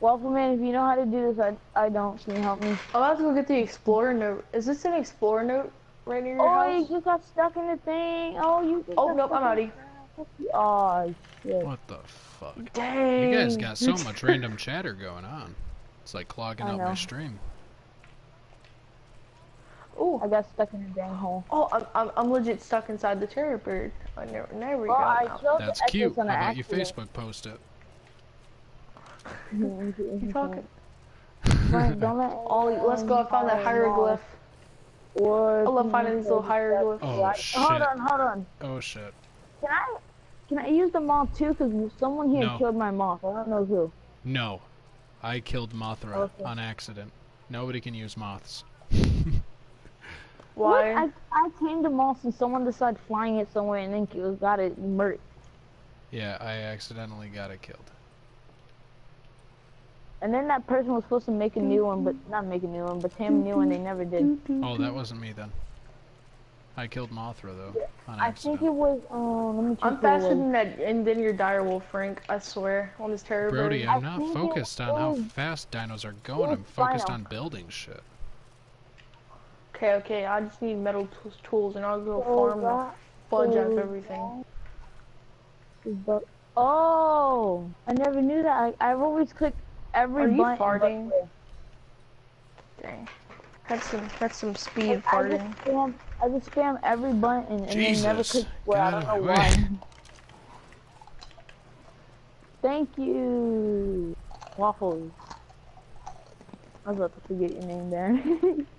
Waffle Man, if you know how to do this, I, I don't. Can you help me? I'm about to go get the explorer note. Is this an explorer note right near your Oh, you house? just got stuck in the thing. Oh, you. Just Oh got nope, I'm stuck in outie. Oh shit. What the fuck? Dang. You guys got so much random chatter going on. It's like clogging I up my stream. Ooh. I got stuck in a dang hole. Oh, I'm, I'm I'm legit stuck inside the terror bird. Oh, there, there we Well, go. I now. killed That's the cute. How on about you. Facebook post it? You talking? Frank, don't let Ollie, let's go. I found that hieroglyph. Or I love finding these little hieroglyphs. Oh, Right. shit. Hold on, hold on. Oh shit. Can I can I use the moth too? Cause someone here No. killed my moth. I don't know who. No. I killed Mothra Okay. on accident. Nobody can use moths. Why? What? I I tamed a moth and someone decided flying it somewhere and then kill- got it murked. Yeah, I accidentally got it killed. And then that person was supposed to make a new one, but not make a new one, but tame a new one. They never did. Oh, that wasn't me then. I killed Mothra though, on I think it was. Um, let me check. I'm faster than that, and then your dire wolf, Frank. I swear on this terror Brody. I'm I not focused on how fast dinos are going. I'm focused Spino. on building shit. Okay, okay. I just need metal tools, and I'll go Oh, farm the that fudge out of everything. is the- Oh, I never knew that. I, I've always clicked every Are you button. but farting? where. Dang. That's some that's some speed I, I just farting. spam, I just spam every button and then never click where I don't know why. Thank you, waffles. I was about to forget your name there.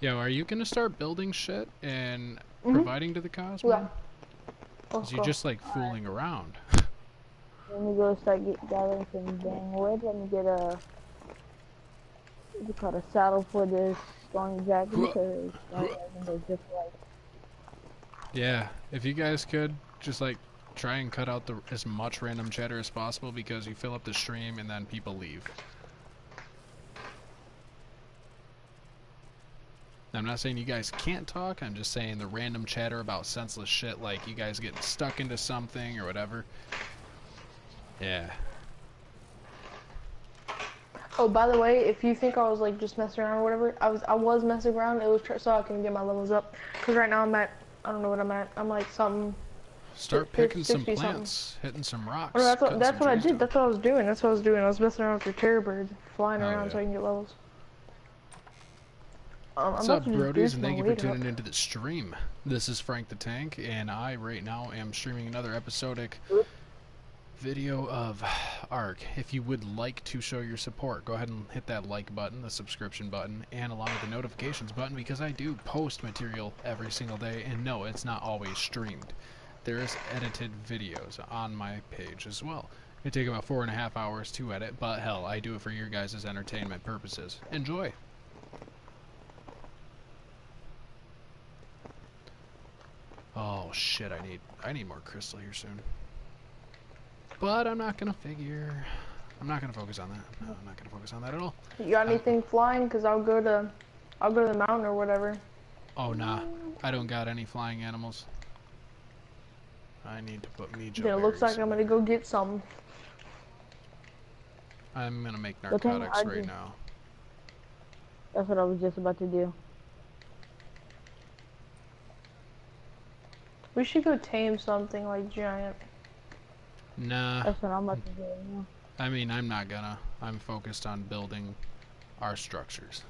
Yo, are you gonna start building shit and Mhm. providing to the cause? Yeah. 'Cause you're just like fooling around. Let me go start get, gathering some dang wood. Let me get a what's it called a saddle for this stone dragon because stone dragons are just like Yeah, if you guys could just like try and cut out the as much random chatter as possible because you fill up the stream and then people leave. I'm not saying you guys can't talk, I'm just saying the random chatter about senseless shit like you guys getting stuck into something or whatever. Yeah. Oh, by the way, if you think I was like just messing around or whatever, I was I was messing around. It was tr- so I can get my levels up. Cause right now I'm at I don't know what I'm at. I'm like something. Start picking some 60 something. plants, hitting some rocks. Oh, no, that's what that's what I did. down. That's what I was doing. That's what I was doing. I was messing around with your terror bird, flying Oh, around so. I can get levels. Um, What's I'm up, Brodies, and thank you for weight up. tuning into the stream. This is Frank the Tank, and I right now am streaming another episodic video of Ark. If you would like to show your support, go ahead and hit that like button, the subscription button, and along with the notifications button because I do post material every single day, and no, it's not always streamed. There is edited videos on my page as well. It take about four and a half hours to edit, but hell, I do it for your guys' entertainment purposes. Enjoy. Oh shit, I need I need more crystal here soon. But I'm not gonna figure I'm not gonna focus on that. No, I'm not gonna focus on that at all. You got anything flying? Cause I'll go to, I'll go to the mountain or whatever. Oh nah. I don't got any flying animals. I need to put me Then it looks like I'm gonna go get some. I'm gonna make narcotics right now. that's what I was just about to do. We should go tame something like giant. Nah. That's what I'm about to do. Now. I mean I'm not gonna. I'm focused on building our structures.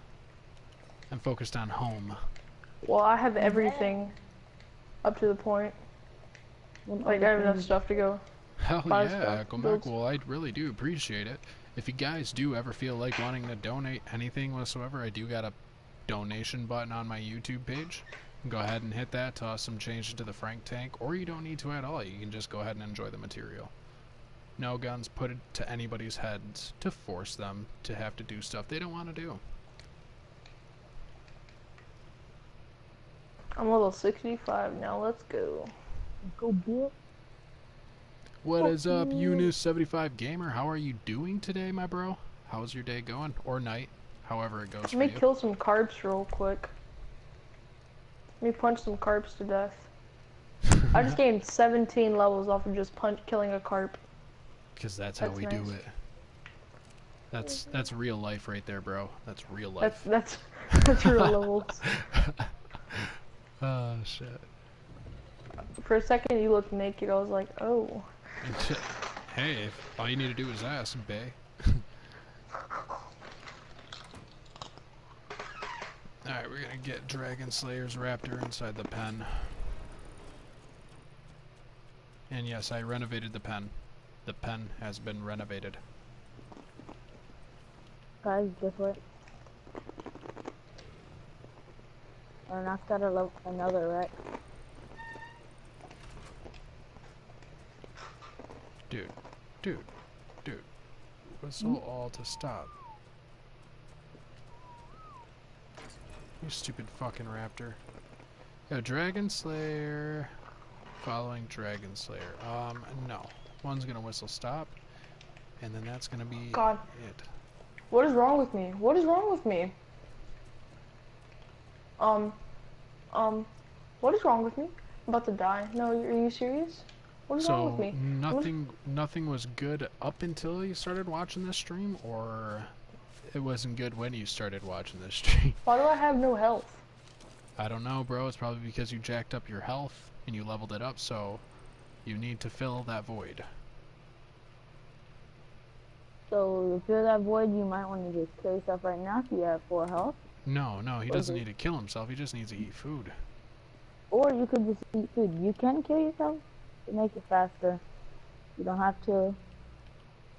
I'm focused on home. Well, I have everything up to the point. Like I other have enough stuff to go. Hell Buy yeah, stuff, Echo build- Well, I really do appreciate it. If you guys do ever feel like wanting to donate anything whatsoever, I do got a donation button on my YouTube page. Go ahead and hit that, toss some change into the Frank tank, or you don't need to at all. You can just go ahead and enjoy the material. No guns put it to anybody's heads to force them to have to do stuff they don't want to do. I'm level 65 now. Let's go. Go Bill. What Fuck is up, you. Eunice75 Gamer? How are you doing today, my bro? How's your day going? Or night? However it goes Let for me you. kill some carps real quick. Let me punch some carps to death. I just gained 17 levels off of just punch killing a carp. Because that's how That's we do it. That's that's real life right there, bro. That's real life. That's that's that's real levels. oh shit. For a second, you looked naked. I was like, oh. hey, if all you need to do is ask, Bay. Alright, we're gonna get Dragon Slayer's Raptor inside the pen. And yes, I renovated the pen. The pen has been renovated. Guys, guess what? I knocked got a another right. Dude, dude, dude. Whistle hmm? all to stop. You stupid fucking raptor. Yo, Dragon Slayer. Following Dragon Slayer. Um, no. One's gonna whistle stop. And then that's gonna be God. it. What is wrong with me? What is wrong with me? Um, um, what is wrong with me? I'm about to die. No, are you serious? What is wrong with me? nothing nothing was good up until you started watching this stream or it wasn't good when you started watching this stream. Why do I have no health? I don't know, bro. It's probably because you jacked up your health and you leveled it up, so you need to fill that void. So to fill that void, you might want to just kill yourself right now if you have full health, No, no, he Or doesn't need to kill himself. He just needs to eat food. or you could just eat food. You can kill yourself to make it faster. You don't have to.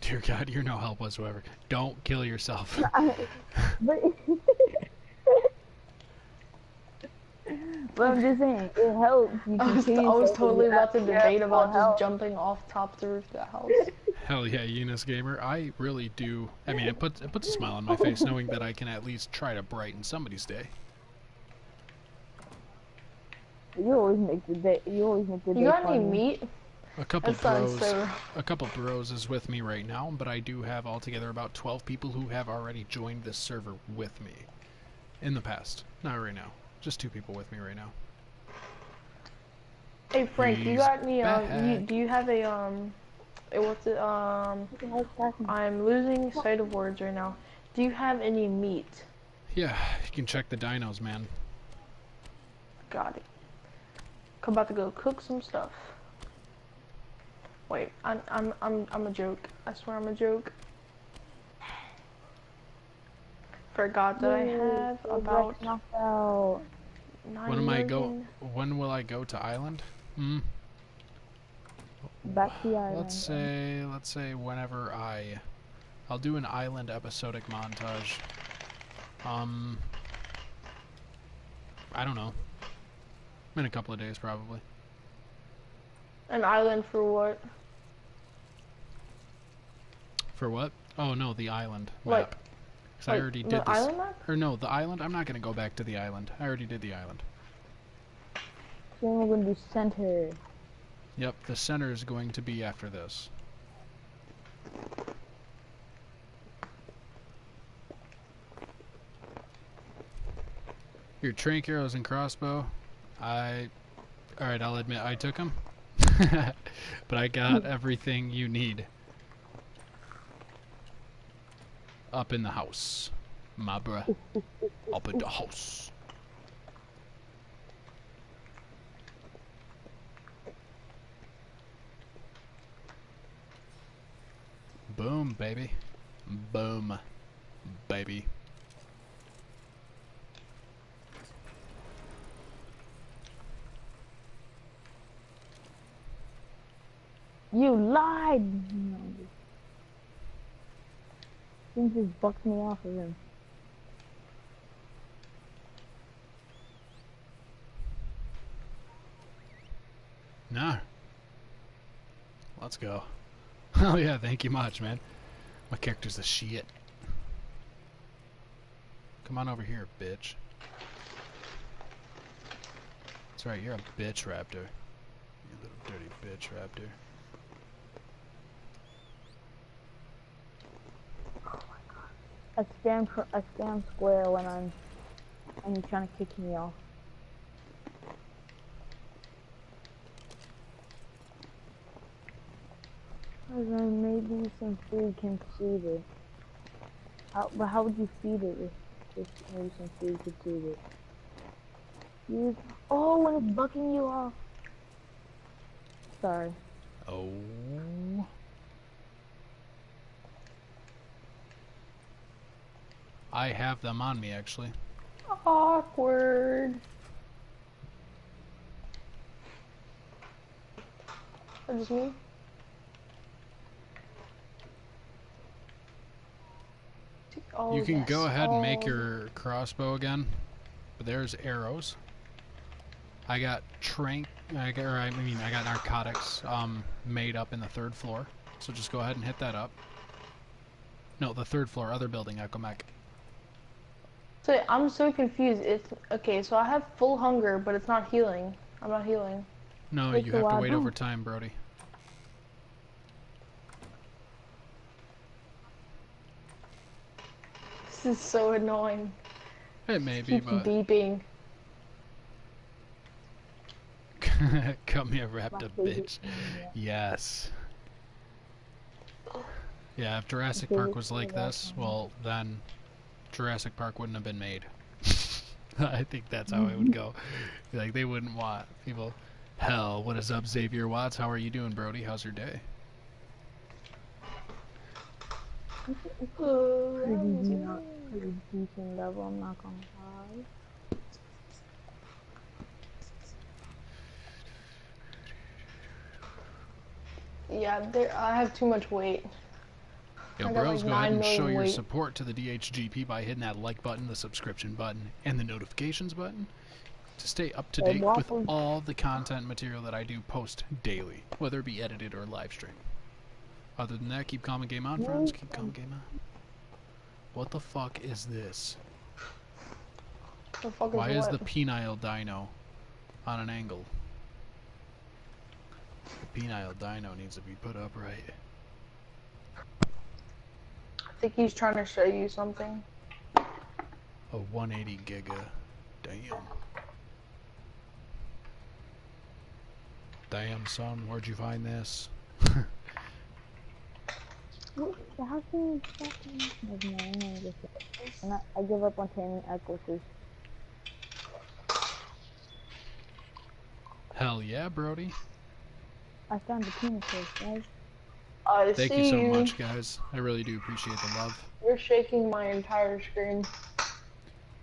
Dear God, you're no help whatsoever. Don't kill yourself. But, but I'm just saying, it helps. You I can was, I was totally about to debate about health. just jumping off top of the roof of the house. Hell yeah, Eunice Gamer. I really do. I mean, it puts it puts a smile on my face knowing that I can at least try to brighten somebody's day. You always make the day. You always make the day You got any meat? A couple bros, so. a couple bros is with me right now, but I do have altogether about 12 people who have already joined this server with me. In the past, not right now. Just two people with me right now. Hey Frank, you got any? Um, you, do you have a um? What's it? Um, I'm losing sight of words right now. Do you have any meat? Yeah, you can check the dinos, man. Got it. I'm about to go cook some stuff. Wait, I'm I'm I'm I'm a joke. I swear I'm a joke. Forgot that I have about knocked out. nine When am I go? When will I go to island? Hmm. Back to island. Let's say, let's say whenever I, I'll do an island episodic montage. Um, I don't know. In a couple of days, probably. An island for what? For what? Oh no, the island map. 'Cause I already the did this. island map? Or no, the island. I'm not gonna go back to the island. I already did the island. Then we're gonna do center. Yep, the center is going to be after this. Your trank arrows and crossbow. I. Alright, I'll admit I took them. but I got everything you need. Up in the house. My bruh. Up in the house. Boom, baby. Boom, baby. You lied! No. Things just bucked me off of him. Nah. Let's go. Oh yeah, thank you much, man. My character's a shit. Come on over here, bitch. That's right, you're a bitch raptor. You little dirty bitch raptor. I spam I spam square when I'm when you're trying to kick me off. And then maybe some food can feed it. How, but how would you feed it if, if maybe some food could feed it? Use oh when it's bucking you off. Sorry. Oh. I have them on me, actually. Awkward. That just me? Oh, you can go ahead and make your crossbow again. But there's arrows. I got trank, I got, or I mean, I got narcotics um, made up in the third floor. So just go ahead and hit that up. No, the third floor, other building, Echo Mech. So I'm so confused. It's okay. So I have full hunger, but it's not healing. I'm not healing. No, Take you have to wait over time, Brody. This is so annoying. It may be, but beeping. come here, raptor bitch. Yes. Yeah, if Jurassic Park was like this, well, then Jurassic Park wouldn't have been made. I think that's how it would go. Like, they wouldn't want people. Hell, what is up, Xavier Watts? How are you doing, Brody? How's your day? Pretty decent, pretty decent level, I'm not gonna lie. Yeah, there. I have too much weight. Yo, bros, like, go ahead and show million your support to the DHGP by hitting that like button, the subscription button, and the notifications button to stay up to date with all the content material that I do post daily, whether it be edited or live stream. Other than that, keep calm and game on, friends. Keep calm and game on. What the fuck is this? The fuck Why is what? the penile dino on an angle? The penile dino needs to be put upright. I think he's trying to show you something. A 180 giga. Damn. Damn, son, where'd you find this? What- How can you fucking... Never mind, I'm gonna just... I'm not, I give up on taming Equuses. Hell yeah, Brody. I found the penis guys. I Thank see you so much, guys. I really do appreciate the love. You're shaking my entire screen.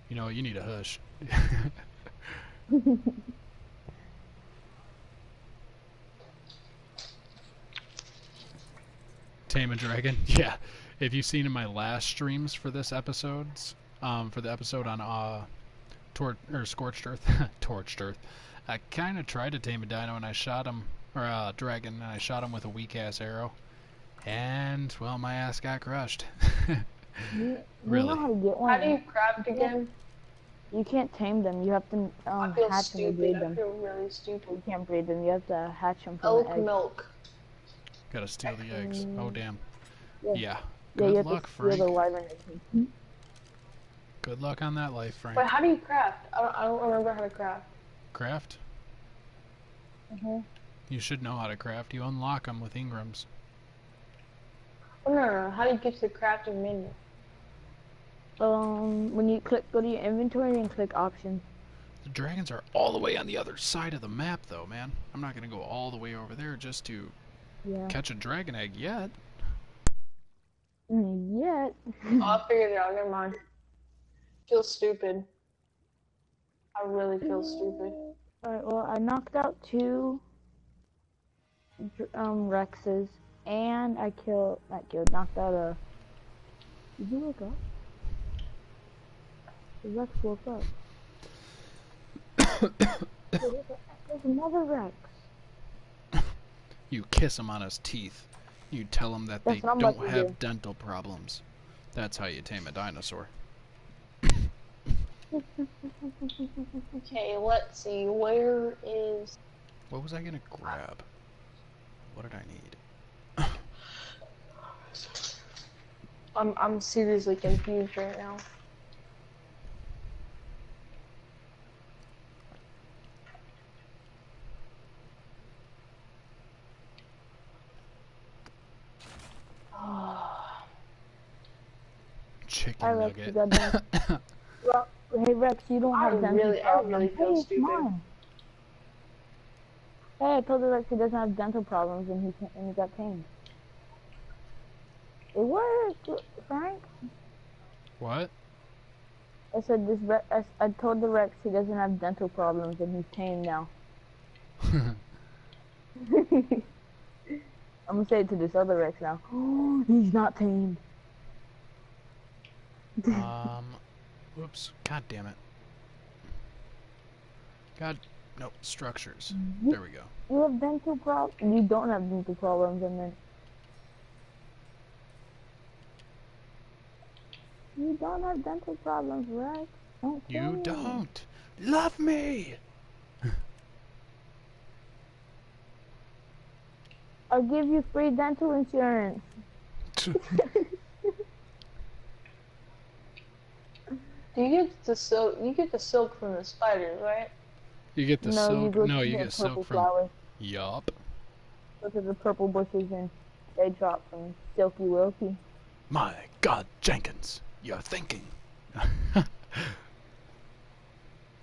You know, you need a hush. Tame a Dragon? Yeah. If you've seen in my last streams for this episodes, um, for the episode on uh, Tor- or Scorched Earth, Torched Earth, I kind of tried to tame a dino and I shot him, or a uh, dragon, and I shot him with a weak ass arrow, and well, my ass got crushed. You, Really? you know how to get one. How do you craft again? You can't tame them. You have to I um, feel hatch them and breed stupid. I feel really stupid. You can't breed them. You have to hatch them from Elk the egg. milk. Gotta steal the eggs. Oh damn. Yeah. Yeah. Yeah, Good you have luck, Frank. the wyvern eggs. Good luck on that life, Frank. But how do you craft? I don't, I don't remember how to craft. Craft? Mhm. You should know how to craft. You unlock them with engrams. Oh, no, no, no. How do you get to the crafting menu? Um, when you click, go to your inventory and click options. The dragons are all the way on the other side of the map, though, man. I'm not gonna go all the way over there just to Yeah. catch a dragon egg yet. Mm, Yet. Oh, I figured it out. Never mind. Feel stupid. I really feel stupid. Alright, well, I knocked out two um Rexes, and I killed, not killed, knocked out a. Did you wake up? The Rex woke up. Hey, there's, a, there's another Rex. You kiss him on his teeth. You tell him that they That's not what don't have do. dental problems. That's how you tame a dinosaur. Okay, let's see. Where is. What was I gonna grab? What did I need? I'm, I'm seriously confused right now. Chicken Hi, Rex, you nugget. got done. Well, hey Rex, you don't I have dental really- I oh, really feel hey, stupid. Hey, I told the Rex he doesn't have dental problems and he and he got tamed. It worked, Frank. what? I said this. Re- I, I told the Rex he doesn't have dental problems and he's tamed now. I'm gonna say it to this other Rex now. he's not tamed. um, whoops. God damn it. God, Nope. structures. There we go. You have dental problems. You don't have dental problems, and then you don't have dental problems, right? Don't kill You me. don't love me. I'll give you free dental insurance. Do you get the silk? You get the silk from the spiders, right? You get the no, you silk. go no, to you the get purple silk from. flowers. Yup. Go to the purple bushes and they drop from Silky Wilky. My God, Jenkins, you're thinking.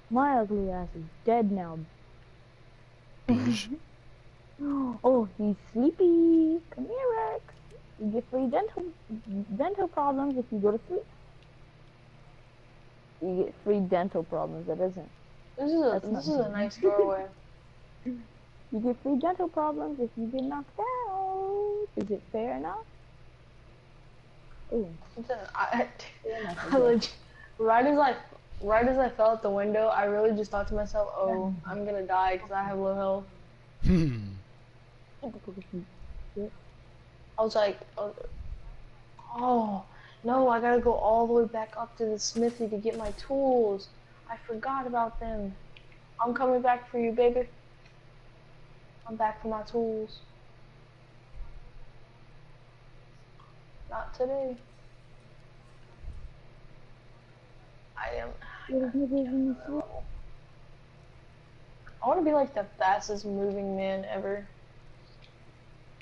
My ugly ass is dead now. Oh, he's sleepy. Come here, Rex. You get free dental dental problems if you go to sleep. You get free dental problems. That isn't. This is a this is a nice doorway. You get free dental problems if you get knocked out. Is it fair enough? Ooh, It's an- I. I I right as I right as I fell out the window, I really just thought to myself, "Oh, I'm gonna die because I have low health." Hmm. I was like, oh, oh, no, I gotta go all the way back up to the smithy to get my tools. I forgot about them. I'm coming back for you, baby. I'm back for my tools. Not today. I am. I want to be like the fastest moving man ever.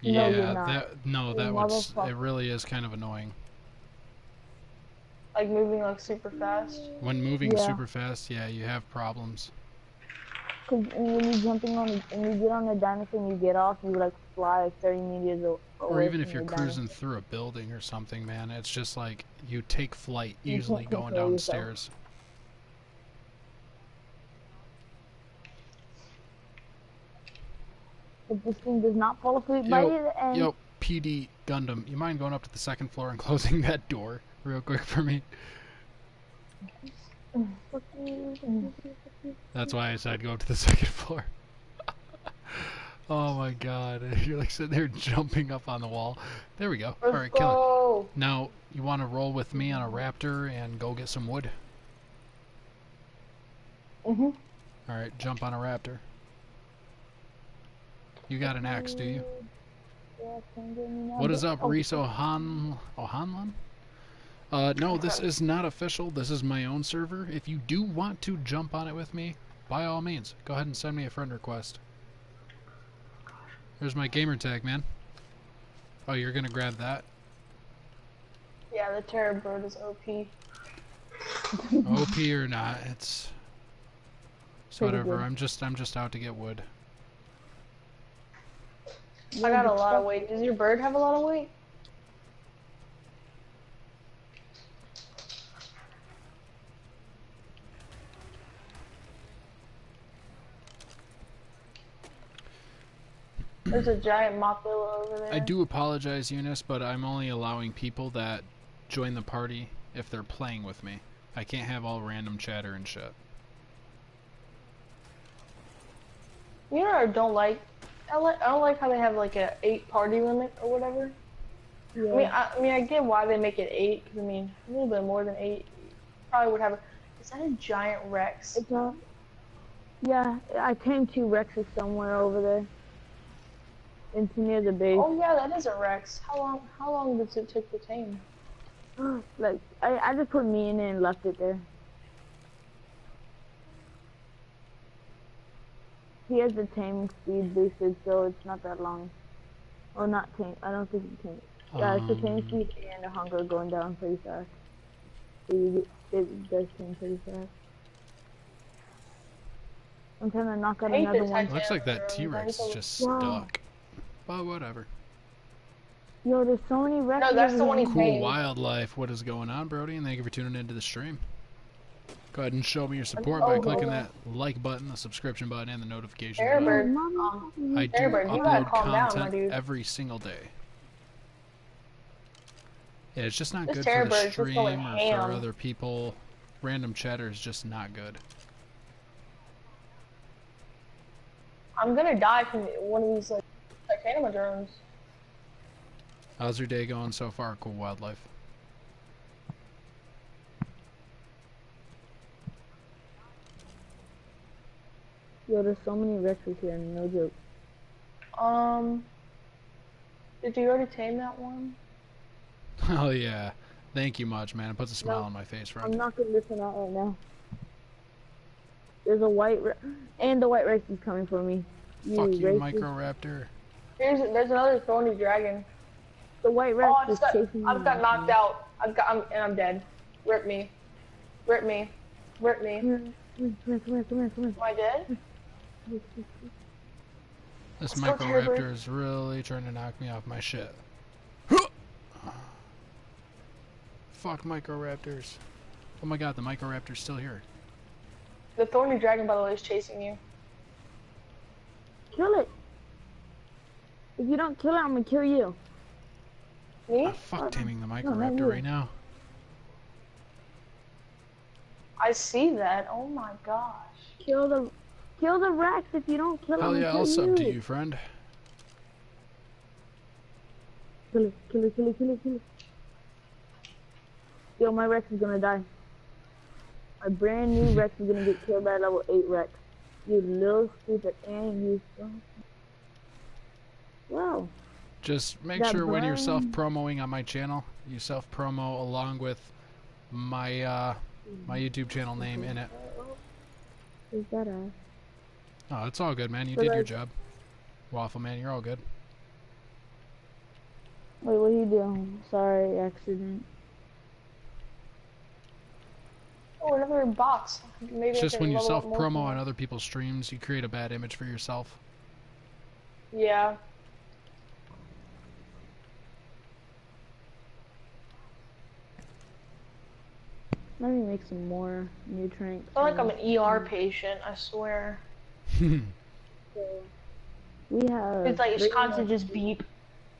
Yeah, you're that no, that would it really is kind of annoying. Like moving like super fast. When moving Yeah. super fast, yeah, you have problems. Cause when you're jumping on, a, when you get on a dinosaur and you get off, you like fly like 30 meters away. Or even if you're cruising dinosaur. through a building or something, man, it's just like you take flight easily going yourself. downstairs. If this thing does not fall asleep by the end, Yo, PD Gundam, you mind going up to the second floor and closing that door real quick for me? That's why I said go up to the second floor. oh my god, you're like sitting there jumping up on the wall. There we go. Let's Alright, kill it. Now, you want to roll with me on a raptor and go get some wood? Mhm. Alright, jump on a raptor. You got an axe, do you? What is up, Oh, Reese Ohan Ohanlon? Uh, no, this is not official. This is my own server. If you do want to jump on it with me, by all means, go ahead and send me a friend request. There's my gamer tag, man. Oh, you're gonna grab that? Yeah, the terror bird is OP. OP or not, it's it's whatever. good. I'm just I'm just out to get wood. I got a lot of weight. Does your bird have a lot of weight? There's a giant Mothzilla over there. I do apologize, Eunice, but I'm only allowing people that join the party if they're playing with me. I can't have all random chatter and shit. You know, I don't like. I like. I don't like how they have like a eight party limit or whatever. I mean, Yeah. I, I mean, I get why they make it eight. 'cause, I mean, a little bit more than eight probably would have. A, is that a giant Rex? It's not. Yeah, I came to Rex's somewhere over there. It's near the base. Oh yeah, that is a Rex. How long? How long does it take to tame? Like I, I just put me in it and left it there. He has the taming speed boosted, so it's not that long. Oh, not tame. I don't think it can. Yeah, it's the tame Um, speed and the hunger going down pretty fast. So you get, it does tame pretty fast. I'm trying to knock out another one. Looks like that T-Rex that is is just Wow. stuck. But whatever. Yo, there's so many Rexes. No, that's the over one he. Cool Tame. wildlife. What is going on, Brody? And thank you for tuning into the stream. Go ahead and show me your support by Oh, clicking that like button, the subscription button, and the notification Air button. Um, I do Airbird, upload calm down, content every single day. Yeah, it's just not This good for the stream or ham. for other people. Random chatter is just not good. I'm gonna die from one of these like Titanomodrones. How's your day going so far, cool wildlife? Yo, there's so many Rexes here, no joke. Um, did you already tame that one? Oh yeah. Thank you much, man. It puts a smile No, on my face, friend. I'm not gonna listen out right now. There's a white and the white Rex is coming for me. You Fuck you. Microraptor. Here's there's another thorny dragon. The white Rex Oh, I is just got, chasing I me. got knocked out. I've got, I'm, and I'm dead. Rip me, rip me, rip me. Come here, come here, come here, come here, Am I dead? This Let's go, Terror Bird. Microraptor is really trying to knock me off my shit. fuck, Microraptors. Oh my god, the Microraptor's still here. The thorny dragon, by the way, is chasing you. Kill it. If you don't kill it, I'm gonna kill you. Me? Ah, fuck taming the not Microraptor you. right now. I see that. Oh my gosh. Kill the, kill the Rex. If you don't kill it, Hell I'm yeah, gonna I'll kill sub to you. you, friend. Kill it, kill it, kill it, kill it, kill it. Yo, my Rex is gonna die. My brand new Rex is gonna get killed by a level 8 Rex. You little stupid and you son. Wow. Just make That sure when you're self-promoing on my channel, you self-promo along with my uh, my YouTube channel name in it. Is that a? Oh, it's all good, man. You But did your job. Waffle man, you're all good. Wait, what are you doing? Sorry, accident. Oh, another box. Maybe It's just when you level up more self-promo on other people's streams, you create a bad image for yourself. Yeah. Let me make some more nutrients. I feel like I'm an ER patient. I swear. We have. It's like it's three constant just beep,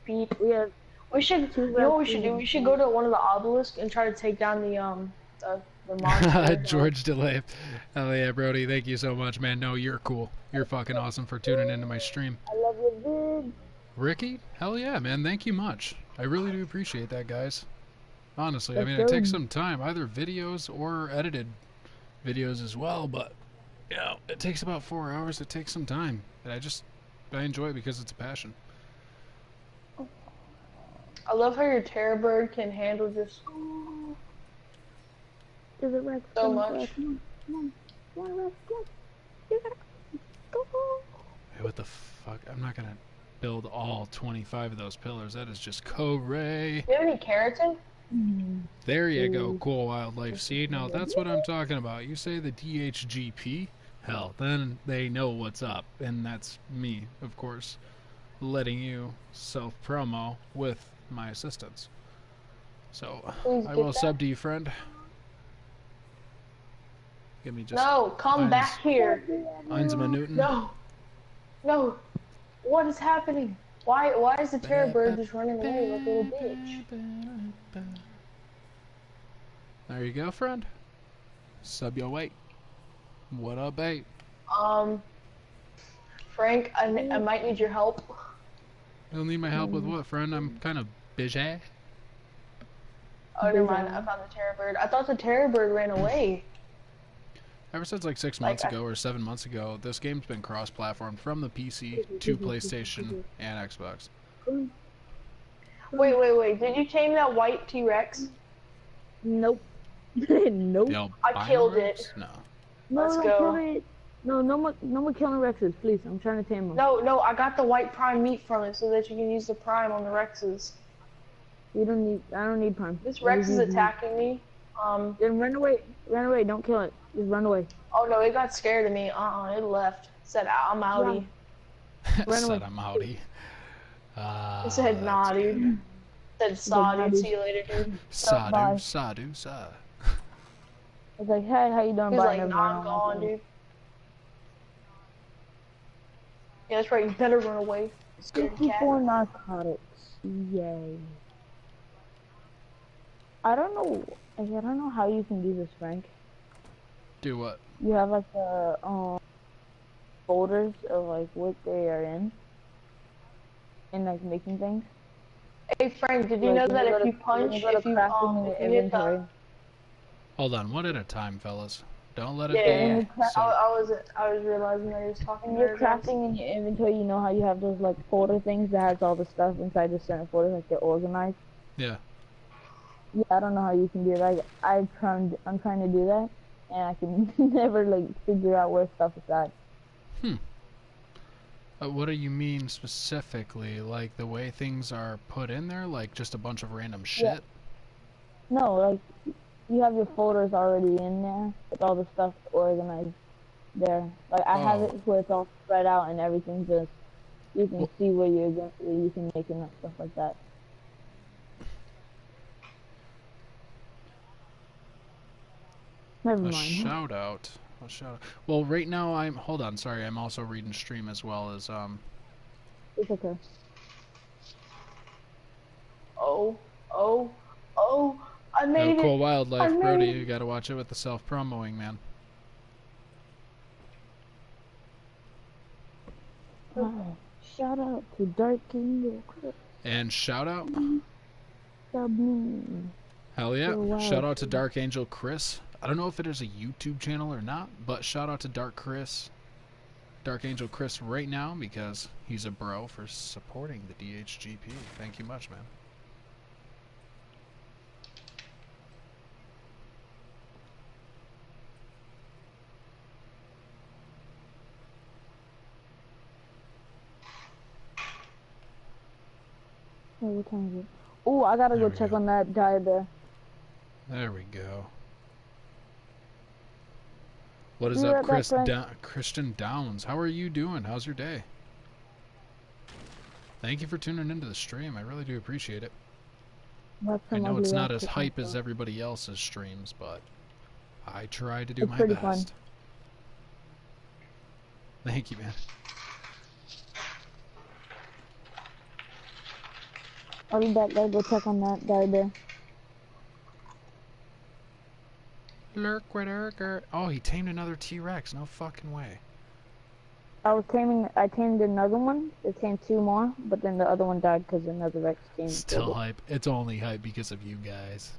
beep. We have We should. You know what we should do? We should go to one of the obelisks and try to take down the um the the monster. George Delay. Hell yeah, Brody. Thank you so much, man. No, you're cool. You're fucking awesome for tuning into my stream. I love your vid. Ricky? Hell yeah, man. Thank you much. I really do appreciate that, guys. Honestly, I That's mean, it takes some time, either videos or edited videos as well, but, you know, it takes about four hours. It takes some time. And I just, I enjoy it because it's a passion. I love how your terror bird can handle just. Is it Rex? So Come on, much. Come on, come on. Come on, Come on. You gotta go. Hey, what the fuck? I'm not gonna build all 25 of those pillars. That is just co-ray. Do you have any keratin? Mm-hmm. There you go, mm-hmm. cool wildlife seed. Now that's what I'm talking about. You say the DHGP, hell, then they know what's up, and that's me, of course, letting you self promo with my assistance. So I will sub to you, friend. Give me just No, come back here. Eins Minuten. No. No. What is happening? Why why is the terror bird just running away like a little bitch? There you go, friend. Sub your weight. What up, babe? Um Frank, I, I might need your help. You'll need my help with what, friend? I'm kind of busy. Oh, never mind. I found the terror bird. I thought the terror bird ran away. Ever since like six Like, months I- ago or seven months ago, this game's been cross-platform from the PC to PlayStation and Xbox. Wait, wait, wait. Did you tame that white T Rex? Nope. nope. The I killed it. No. No, Let's don't go. kill it. No, no more, no more killing Rexes, please. I'm trying to tame them. No, no, I got the white prime meat from it so that you can use the prime on the Rexes. You don't need. I don't need prime. This Rex is attacking me. Um, Then run away. Run away. Don't kill it. Just run away. oh no, it got scared of me. Uh-uh, it left. Said, I'm outie. Run said. I'm outie. Uh, It said, nah, that's- dude. Said, saw, nah, dude. dude. See you later, dude. Sadu, Bye. sadu, sa. It's like, hey, how you doing? He's like, nah, I'm I'm gone, dude. Yeah, that's right. You better run away. Scared cat. Fifty-four narcotics. Yay. I don't know. I don't know how you can do this, Frank. Do what? You have like the um folders of like what they are in, and like making things. Hey, Frank, did you Like, know when that go if you punch, when go to if you, crafting um, in if the you hit inventory, the... Hold on, one at a time, fellas. Don't let it Yeah, be. yeah, yeah. I, I was I was realizing that he was talking when to you're crafting in your inventory, you know how you have those like folder things that has all the stuff inside the center folder, like they're organized. yeah. Yeah, I don't know how you can do that. I I trying, I'm trying to do that, and I can never like figure out where stuff is at. Uh, what do you mean specifically? Like the way things are put in there? Like just a bunch of random shit? Yeah. No, like you have your folders already in there with all the stuff organized there. Like I have Oh. it where it's all spread out and everything just you can Well- see where you're going, you can make and stuff like that. Never A mind. shout out. A shout out. Well, right now I'm. Hold on, sorry. I'm also reading stream as well as um. It's okay. Oh, oh, oh! I No made cool it. wildlife, I Brody. made- You gotta watch it with the self promoing, man. Oh, shout out to Dark Angel Chris And shout out. W. Hell yeah. Shout out to Dark Angel Chris. I don't know if it is a YouTube channel or not, but shout out to Dark Chris. Dark Angel Chris right now because he's a bro for supporting the DHGP. Thank you much, man. Hey, what time is it? Oh, I gotta There go check go. on that guy there. There we go. What is Be up, Chris Christian Downs? How are you doing? How's your day? Thank you for tuning into the stream. I really do appreciate it. That's I know it's not as hype as everybody else's streams, but I try to do It's my best. fun. Thank you, man. I'll be back. Check on that guy there. Lurk with Urger. Oh, he tamed another T Rex. No fucking way. I was taming. I tamed another one. It tamed two more, but then the other one died because another Rex came. Still it. hype. It's only hype because of you guys.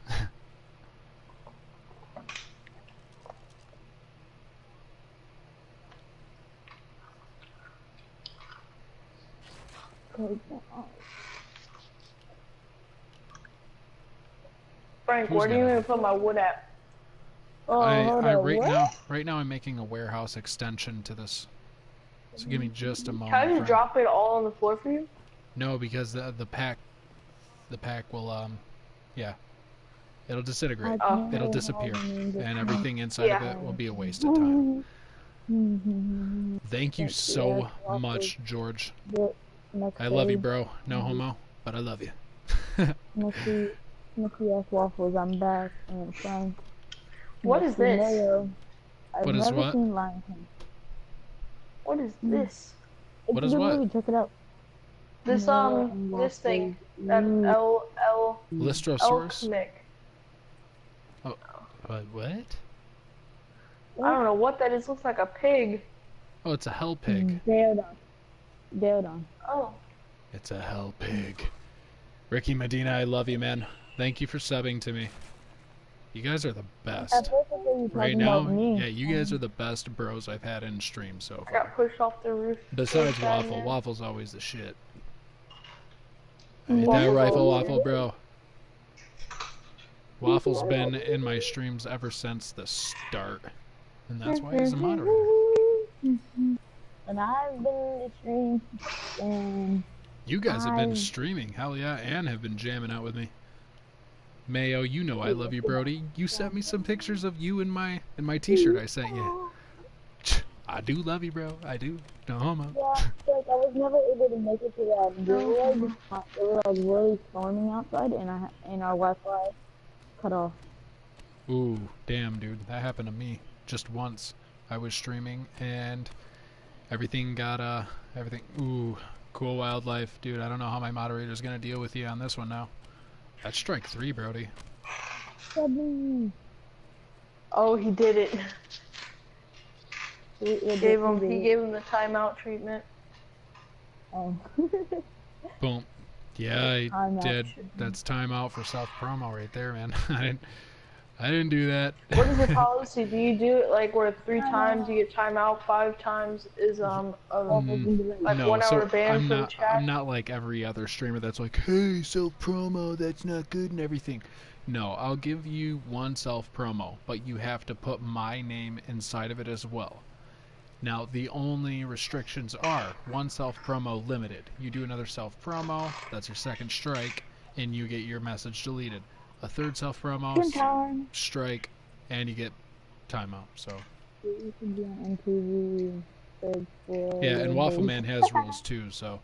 Frank, Who's where do you even put my wood at? Oh, I, I right what? now right now I'm making a warehouse extension to this. So give me just a moment. Can I just drop it all on the floor for you? No, because the the pack the pack will um yeah. It'll disintegrate. Oh. It'll disappear. And everything inside of it will be a waste of time. Thank you so much, George. I love you, bro. No Mhm. homo, but I love you. Mickey, Mickey S. Waffles, I'm back. And Frank. What is this? Mayo. I've What is never what? seen Lion King. What is Mm. this? It's What a is good what? Movie. Check it out. This Mayo um, and this thing. That Waffles. L L Lystrosaurus? Oh, What? what? I don't know what that is. Looks like a pig. Oh, it's a hell pig. Daeodon. Daeodon. Oh, It's a hell pig. Ricky Medina, I love you, man. Thank you for subbing to me. You guys are the best. first I thought you were Right now, yeah, you guys mm-hmm. are the best bros I've had in stream so I far. got pushed off the roof. Besides Waffle. there. Waffle's always the shit. Hey, that rifle waffle, bro. Waffle's been in my streams ever since the start. And that's why he's a mm-hmm. moderator. Mm-hmm. And I've been in the stream and You guys have been streaming, hell yeah, and have been jamming out with me. Mayo, you know I love you, Brody. You sent me some pictures of you in my in my T-shirt I sent you. I do love you, bro. I do. No homo. yeah, like I was never able to make it to that because it was like really storming outside and I and our Wi-Fi cut off. Ooh, damn, dude. That happened to me just once. I was streaming and everything got uh everything. Ooh, cool wildlife, dude. I don't know how my moderator's gonna deal with you on this one now. That's strike three, Brody. Oh, he did it. We- we Gave him. He gave him the timeout treatment. Oh. Boom. Yeah, I Timeout did. treatment. That's timeout for self promo right there, man. I didn't. I didn't do that. What is the policy? Do you do it like where three times you get timeout, five times is um a, Mm, like no, one so hour ban I'm from not. chat? I'm not like every other streamer that's like, "Hey, self promo, that's not good and everything." No, I'll give you one self promo, but you have to put my name inside of it as well. Now, the only restrictions are one self promo limited. You do another self promo, that's your second strike, and you get your message deleted a third self promo, strike, and you get timeout. So. Yeah, and Waffle Man has rules too, so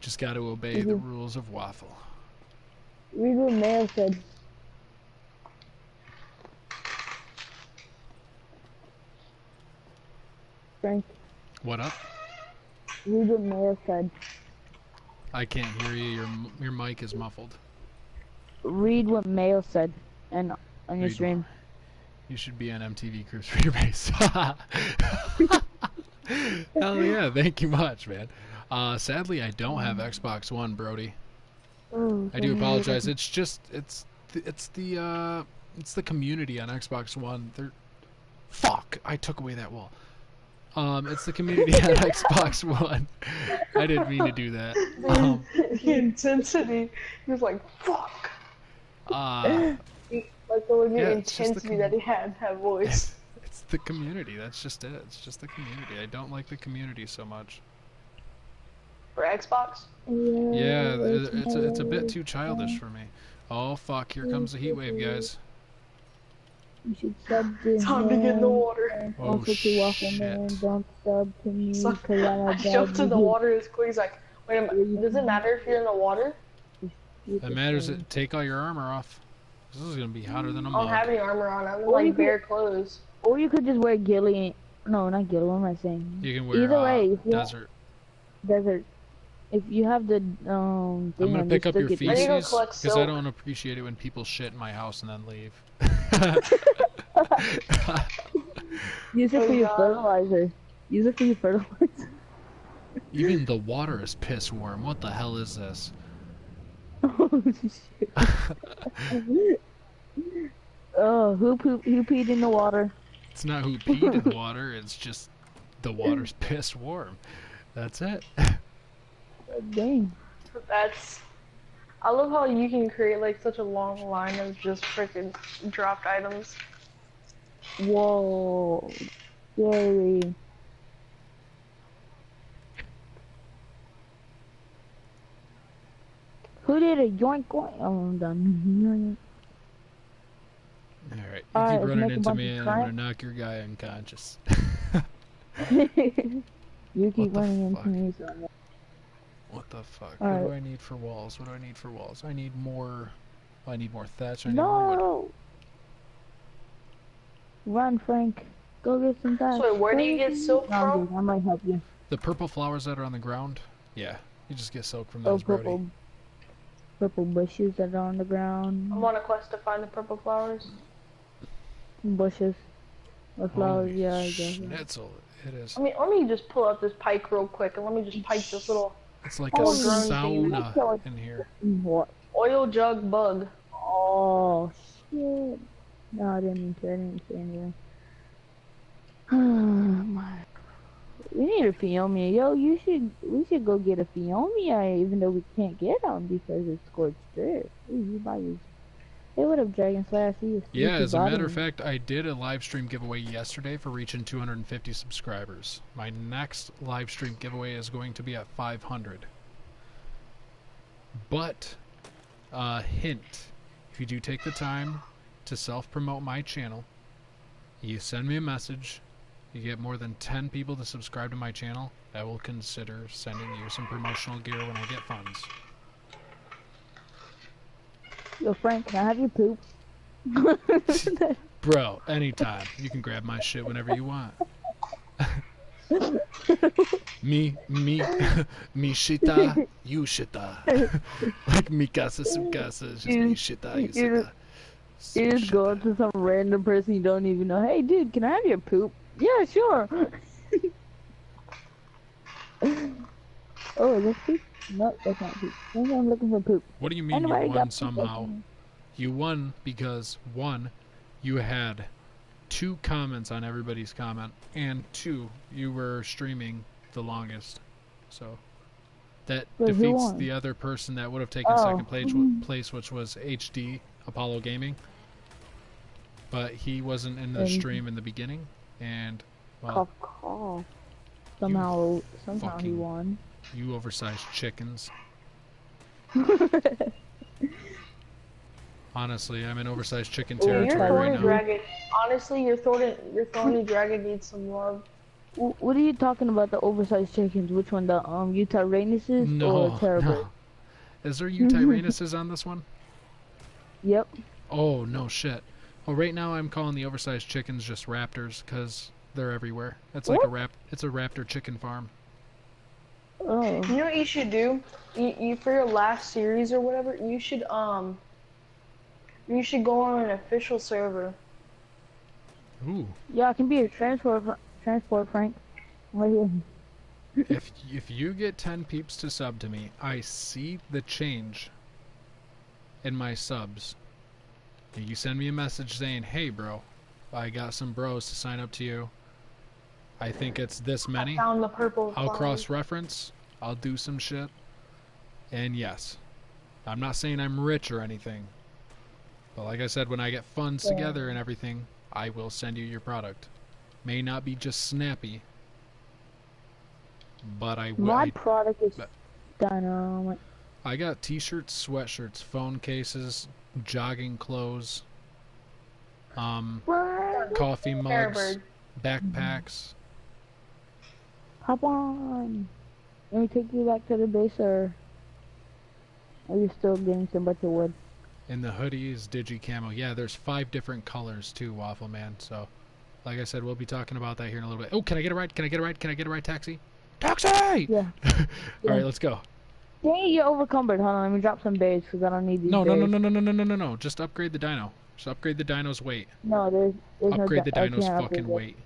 just got to obey the rules of Waffle. Read what Mayo said. Frank. What up? Read what Mayo said. I can't hear you. Your your mic is muffled. Read what Mayo said, and on your Read stream. You should be on MTV Cribs for your base. Hell yeah! Thank you much, man. Uh, sadly, I don't have Xbox One, Brody. Mm, I do apologize. It's just it's th- it's the uh it's the community on Xbox One. They're fuck. I took away that wall. Um, it's the community on Xbox One. I didn't mean to do that. Um, the intensity. He was like, fuck. Uh, Like the legit Yeah, it's just the that he had in that voice. it's the community. That's just it. It's just the community. I don't like the community so much. For Xbox? Yeah, th- it's a, it's a bit too childish for me. Oh fuck! Here comes the heat wave, guys. You should sub to Time to get in the water. Oh, Also to walk in shit. there and don't sub to me So, I'm a I jumped bad in the water as quick as like, wait a minute, does it matter if you're in the water? It matters that take all your armor off. This is gonna be hotter than a mug. I don't have any armor on. I'm in Or you like could- bare clothes. Or you could just wear ghillie. No, not ghillie. What am I saying? You can wear Either uh, way, if you- desert. Desert. If you have the um thing I'm gonna pick up your stick I need to go feces because I don't appreciate it when people shit in my house and then leave. Use it Oh, for your fertilizer. Use it for your fertilizer. Even the water is piss warm. What the hell is this? Oh shit. oh, who poop? Who peed in the water? It's not who peed in the water. It's just the water's piss warm. That's it. Dang. That's. I love how you can create like such a long line of just freaking dropped items. Whoa. Scary. Who did a yoink yoink? Oh, I'm done. All right, you Alright, keep let's running into me, and I'm gonna knock your guy unconscious. you What keep the running fuck? into me. So What the fuck? What do I need for walls? What do I need for walls? I need more. I need more thatch. I need more no. Run, Frank. Go get some that. So wait, where do you get silk I'm from? I might help you. The purple flowers that are on the ground. Yeah, you just get silk from Oh, those, Brody. Purple, purple bushes that are on the ground. I'm on a quest to find the purple flowers. Bushes. Or flowers, Holy yeah, I guess. yeah. Schnitzel, it is. Let me let me just pull out this pike real quick and let me just pike this little It's like Oh, a grown sauna in here. What? oil jug bug. Oh, shit. No, I didn't mean to. I didn't say anything. My- we need a Phiomia. Yo, you should, we should go get a Phiomia even though we can't get them because it's scorched earth. You buy these. Hey, what up, Dragon Slash? You Yeah, as a matter of fact, I did a live stream giveaway yesterday for reaching 250 subscribers. My next live stream giveaway is going to be at 500. But, uh, hint, if you do take the time to self promote my channel, you send me a message, you get more than 10 people to subscribe to my channel, I will consider sending you some promotional gear when I get funds. Yo, Frank, can I have your poop? Bro, anytime. You can grab my shit whenever you want. me, me, me shita, you shita. like mi casa, su casa. It's just me You- shita, you you- shita. Su You just go up to some random person you don't even know. Hey, dude, can I have your poop? Yeah, sure. oh, is poop? No, that's not poop. I'm looking for poop. What do you mean Anybody you won somehow? You won because, one, you had two comments on everybody's comment, and two, you were streaming the longest. So that Wait, defeats the other person that would have taken Oh. second place, place, which was HD Apollo Gaming. But he wasn't in the stream in the beginning, and well, Cough, cough. Somehow, somehow he won. you oversized chickens. Honestly, I'm in oversized chicken Yeah, territory thorny right now. dragon. Honestly, your thorny your thorny dragon needs some love. What are you talking about? The oversized chickens? Which one? The um Yutyrannuses No, or Terrible? no. Is there Yutyrannus on this one? Yep. Oh no shit. Well, right now I'm calling the oversized chickens just raptors because They're everywhere. It's like a rap. It's a raptor chicken farm. Oh. You know what you should do? You, you for your last series or whatever, you should um you should go on an official server. Ooh. Yeah, I can be a transport transport Frank. Right here. if if you get 10 peeps to sub to me, I see the change in my subs. You send me a message saying, "Hey, bro, I got some bros to sign up to you. I think it's this I many. found the purple. I'll cross-reference. I'll do some shit." And yes, I'm not saying I'm rich or anything. But like I said, when I get funds Yeah. together and everything, I will send you your product. May not be just snappy, but I will. My product is dynamite. I got t-shirts, sweatshirts, phone cases, jogging clothes, um, Frank, coffee mugs, backpacks. hop on. Let me take you back to the base, or are you still getting some bunch of wood? And the hoodies, digi camo. Yeah, there's five different colors too, Waffle Man. So, like I said, we'll be talking about that here in a little bit. Oh, can I get a ride? Can I get a ride? Can I get a ride? Taxi? Taxi! Yeah. All right, let's go. Dang, it, you're overcumbered. Hold on, let me drop some bays because I don't need these. No, no, no, no, no, no, no, no, no, no. Just upgrade the dino. Just upgrade the dino's weight. No, there's, there's Upgrade no. the dino's can't fucking it. weight.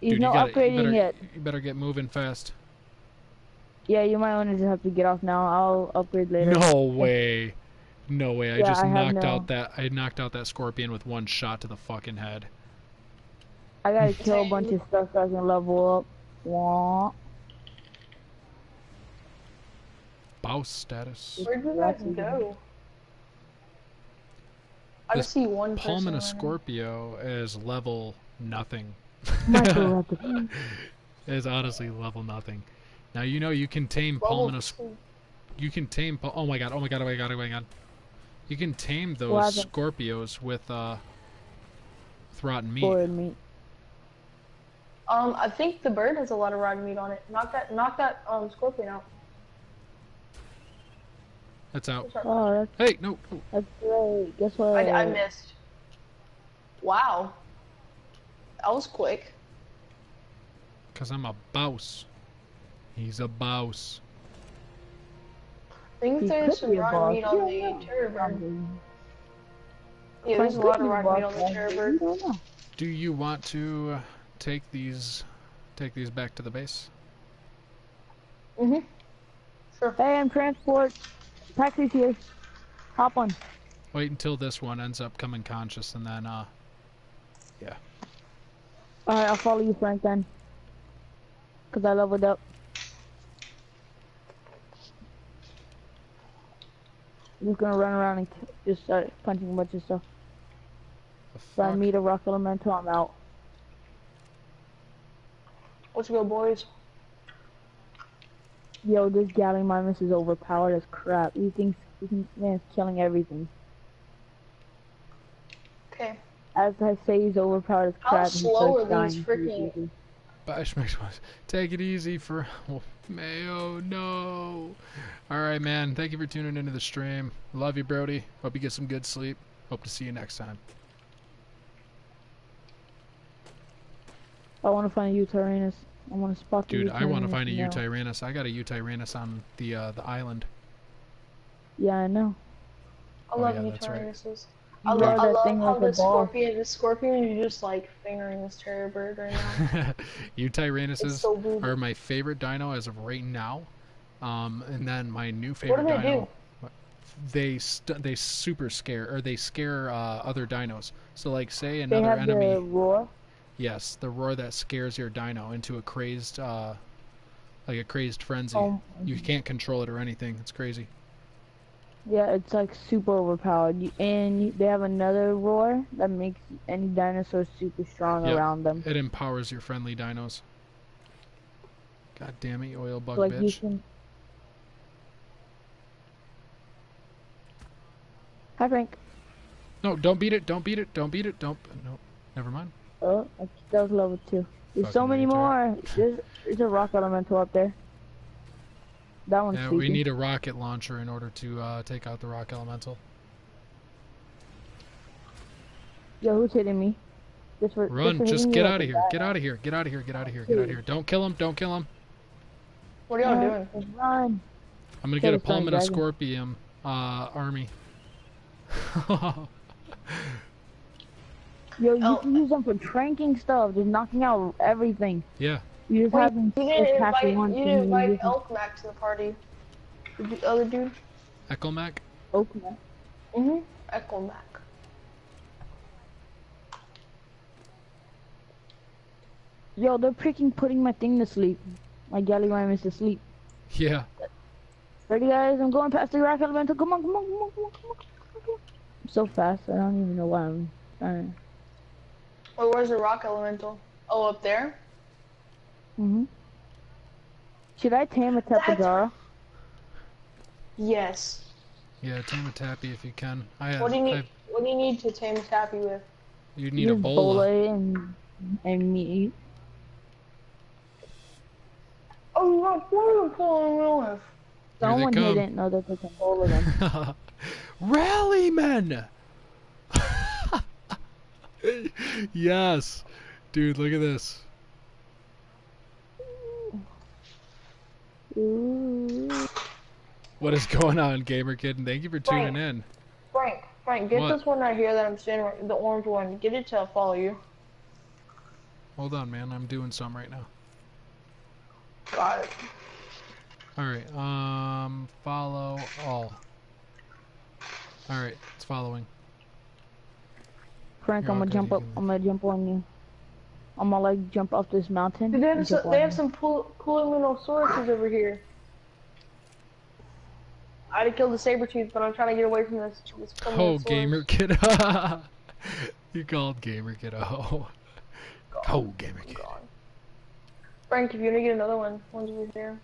He's Dude, no you gotta, you better, yet. You better get moving fast. Yeah, you might want to just have to get off now. I'll upgrade later. No way. No way. I Yeah, just I knocked no- out that I knocked out that scorpion with one shot to the fucking head. I gotta kill a bunch of stuff so I can level up. Wah. Bouse status. Where did that go? I This just see one person. Palm and a running. Scorpio is level nothing. Micro is honestly level nothing. Now you know you can tame Level Palm and a two. you can tame oh my god, oh my god, oh my god, oh my god. You can tame those What? Scorpios with uh Throtten meat. Forward meat. Um, I think the bird has a lot of rotten meat on it. Knock that, knock that um scorpion out. That's out. Oh, that's, Hey, no, no. that's great. Guess what? I, I missed. Wow. That was quick. Cause I'm a bouse. He's a bouse. I think He there's could some be a raw boss. meat on You the don't know. terror bird. Frank Yeah, there's a lot of be a raw meat on the Frank, terror but bird. You don't know. Do you want to uh, take these take these back to the base? Mhm. Sure. Hey, I'm transport. Taxi's here. Hop on. Wait until this one ends up coming conscious and then uh yeah. Alright, I'll follow you, Frank, then. Cause I leveled up. I'm just gonna run around and just start punching a bunch of stuff. the If I fuck? meet a rock elemental, I'm out. Let's go, boys. Yo, this Gallimimus is overpowered as crap. He thinks he thinks man's killing everything. Okay. As I say, he's overpowered as crap. and he slow are these freaking- easy. Bash makes one. Take it easy for oh, Mayo. No. All right, man. Thank you for tuning into the stream. Love you, Brody. Hope you get some good sleep. Hope to see you next time. I want to find a Yutyrannus. I want to spot the Dude, I want to find a now. I got a Yutyrannus on the uh, the island. Yeah, I know. I Oh, love yeah, you, that's right. I, lo- I love thing how like the ball. scorpion, the scorpion is just like fingering this terror bird right now. It's Yutyrannus so are my favorite dino as of right now. Um, and then my new favorite What do they dino. do? They st- they super scare or they scare uh, other dinos. So like say another They have enemy. the roar. Yes, the roar that scares your dino into a crazed, uh, like a crazed frenzy. Oh, You can't control it or anything. It's crazy. yeah, it's like super overpowered. You, and they have another roar that makes any dinosaur super strong Yep. around them. It empowers your friendly dinos. God damn it, you oil bug So, like bitch. can. Hi, Frank. No, don't beat it. Don't beat it. Don't beat it. Don't. No, never mind. Oh, that was level two. There's so many more. There's, there's a rock elemental up there. That one's Yeah, we sleeping. need a rocket launcher in order to uh, take out the rock elemental. Yo, who's hitting me? Just for Run, for just get out of here. Get out of here. Get out of here. Get out of here. Get out of here. Don't kill him. Don't kill him. What are y'all doing? Run. I'm gonna get a the Stone Palm and a Scorpion uh, army. Yo, you Oh. can use them for tranking stuff, just knocking out everything. yeah. You just Wait, have them you just didn't invite, one you thing didn't invite use. Elk Max to the party. The other dude? Echomac? Okay. Mm-hmm. Echo Mac. Yo, they're freaking putting my thing to sleep. My galley rhyme is to sleep. Yeah. Ready, guys? I'm going past the rock elemental. Come on, come on, come on, come on, come on, come on. I'm so fast. I don't even know why I'm trying. Wait, where's the rock elemental? Oh, up there? Mm-hmm. Should I tame a Tapejara? Yes. Yeah, tame a tappy if you can. I have. What do you need? I've- What do you need to tame a tappy with? you need a Use bola. and and meat. Oh, you got one pulling with. Someone didn't know that they can bowl them. Rally men! yes. Dude, look at this. What is going on, Gamer Kid? And thank you for tuning Frank. in. Frank, Frank, get What? this one right here that I'm standing right, the orange one. Get it to follow you. Hold on, man. I'm doing some right now. Got it. Alright, um, follow all. Alright, it's following. Frank, You're I'm gonna jump up. I'm gonna jump on you. I'm gonna like jump up this mountain. Dude, they have, jump some, they have you. some cool, cool Lunosauruses over here. I'd have killed the saber tooth, but I'm trying to get away from this. this Oh, Luminosaurus. Gamer Kid. you called Gamer Kid a hoe. Oh, Gamer Kid. God. Frank, if you want to get another one, one's over here.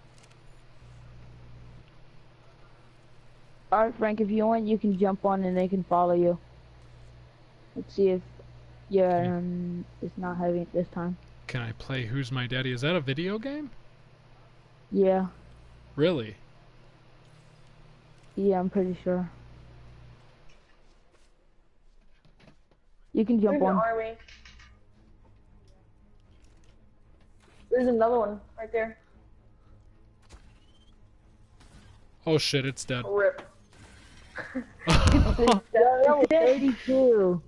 Alright, Frank, if you want, you can jump on and they can follow you. Let's see if yeah, um, it's not heavy this time. Can I play Who's My Daddy? Is that a video game? Yeah, Really? yeah, I'm pretty sure. You can There's jump an on. army. There's another one right there. Oh shit, it's dead. Rip. Level 32.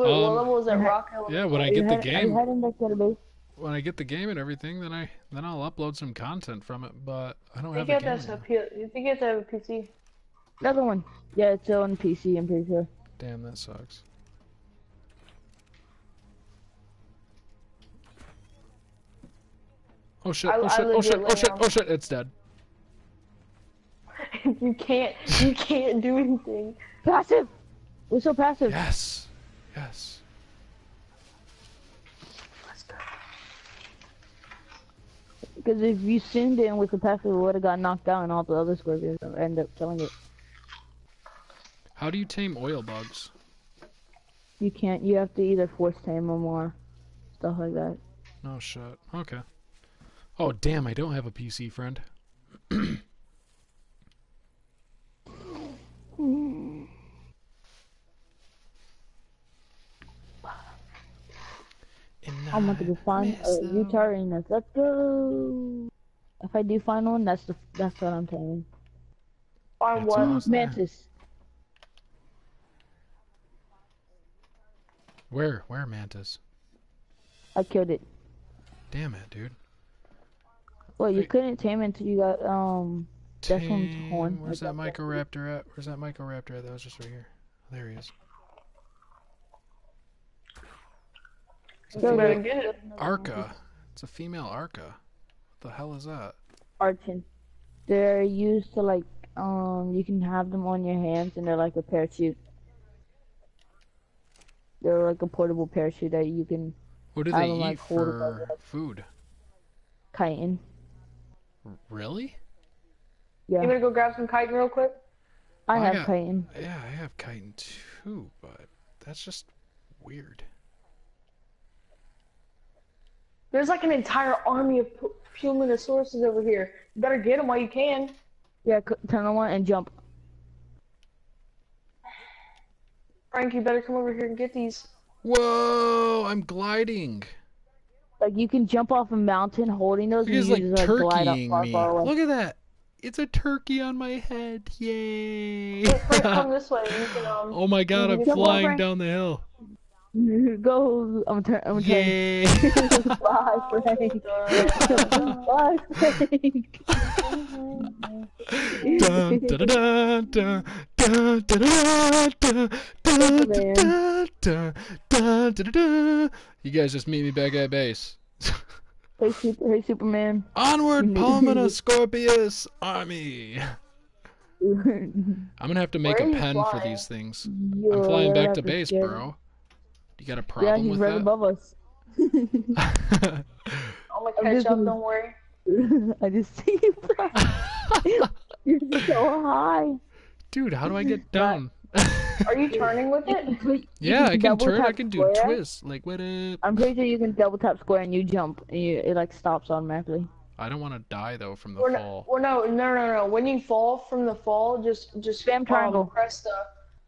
Wait, what Um, level is that rock yeah, when I get the head- Are you game, heading back to the base? when I get the game and everything, then I then I'll upload some content from it. But I don't I have think the you game. have to have anymore. a P- you think you have to have a PC? Another one. Yeah, it's still on PC, I'm pretty sure. Damn, that sucks. Oh shit! I- Oh I shit! Oh shit! Oh shit! Oh shit! It's dead. you can't, you can't do anything. Passive! We're so passive. Yes. Yes. Let's go. Because if you send in with the passive, it would have got knocked out and all the other scorpions would end up killing it. How do you tame oil bugs? You can't, you have to either force tame them or stuff like that. No shit. Okay. Oh damn! I don't have a PC friend. Hmm. I want to go find a Yutyrannus. Let's go! If I do find one, that's the that's what I'm taming. Find That's what? awesome. there. Mantis. Where? Where mantis? I killed it. Damn it, dude. Well, you Wait. couldn't tame it until you got um. That's one's Tame- horn. Where's that Like that. Microraptor at? Where's that Microraptor at? That was just right here. There he is. You better get. Arca. It's a female Arca. What the hell is that? Archon. They're used to like um. You can have them on your hands, and they're like a parachute. They're like a portable parachute that you can What do they don't eat like for like food? chitin. Really? Yeah, You gonna go grab some chitin real quick? I I have got- chitin. Yeah, I have chitin too, but that's just weird. There's like an entire army of pu- Pumanosaurus over here. You better get them while you can. Yeah, c- turn on one and jump. Frank, you better come over here and get these. Whoa! I'm gliding. Like you can jump off a mountain holding those, He's like just like turkeying far, me. far away. Look at that. It's a turkey on my head. Yay! Wait, Frank, come this way. You can um. oh my god, I'm flying over. down the hill. Go, I'm turn, I'm turning. Yay! Bye, Frank. Bye, Frank. Dun, dun, dun, dun, dun, dun, dun, dun, dun, Man. dun, dun, dun, dun, dun. You guys just meet me back at base. Hey, super, hey, Superman. Onward, Pulmonoscorpius Army. I'm gonna have to make Where a pen for these things. Yo, I'm flying back to base, scary. bro. You got a problem Yeah, he's with right that? above us. I'm gonna catch just up. Don't worry. I just see you fly. You're so high. Dude, how do I get down? Are you turning with it? Yeah, I can turn. I can do square? twists. Like what? Up? I'm pretty sure you can double tap square and you jump and you, it like stops automatically. I don't want to die though from the Or no, fall. or no, no, no, no. When you fall from the fall, just just Spam um, triangle. press the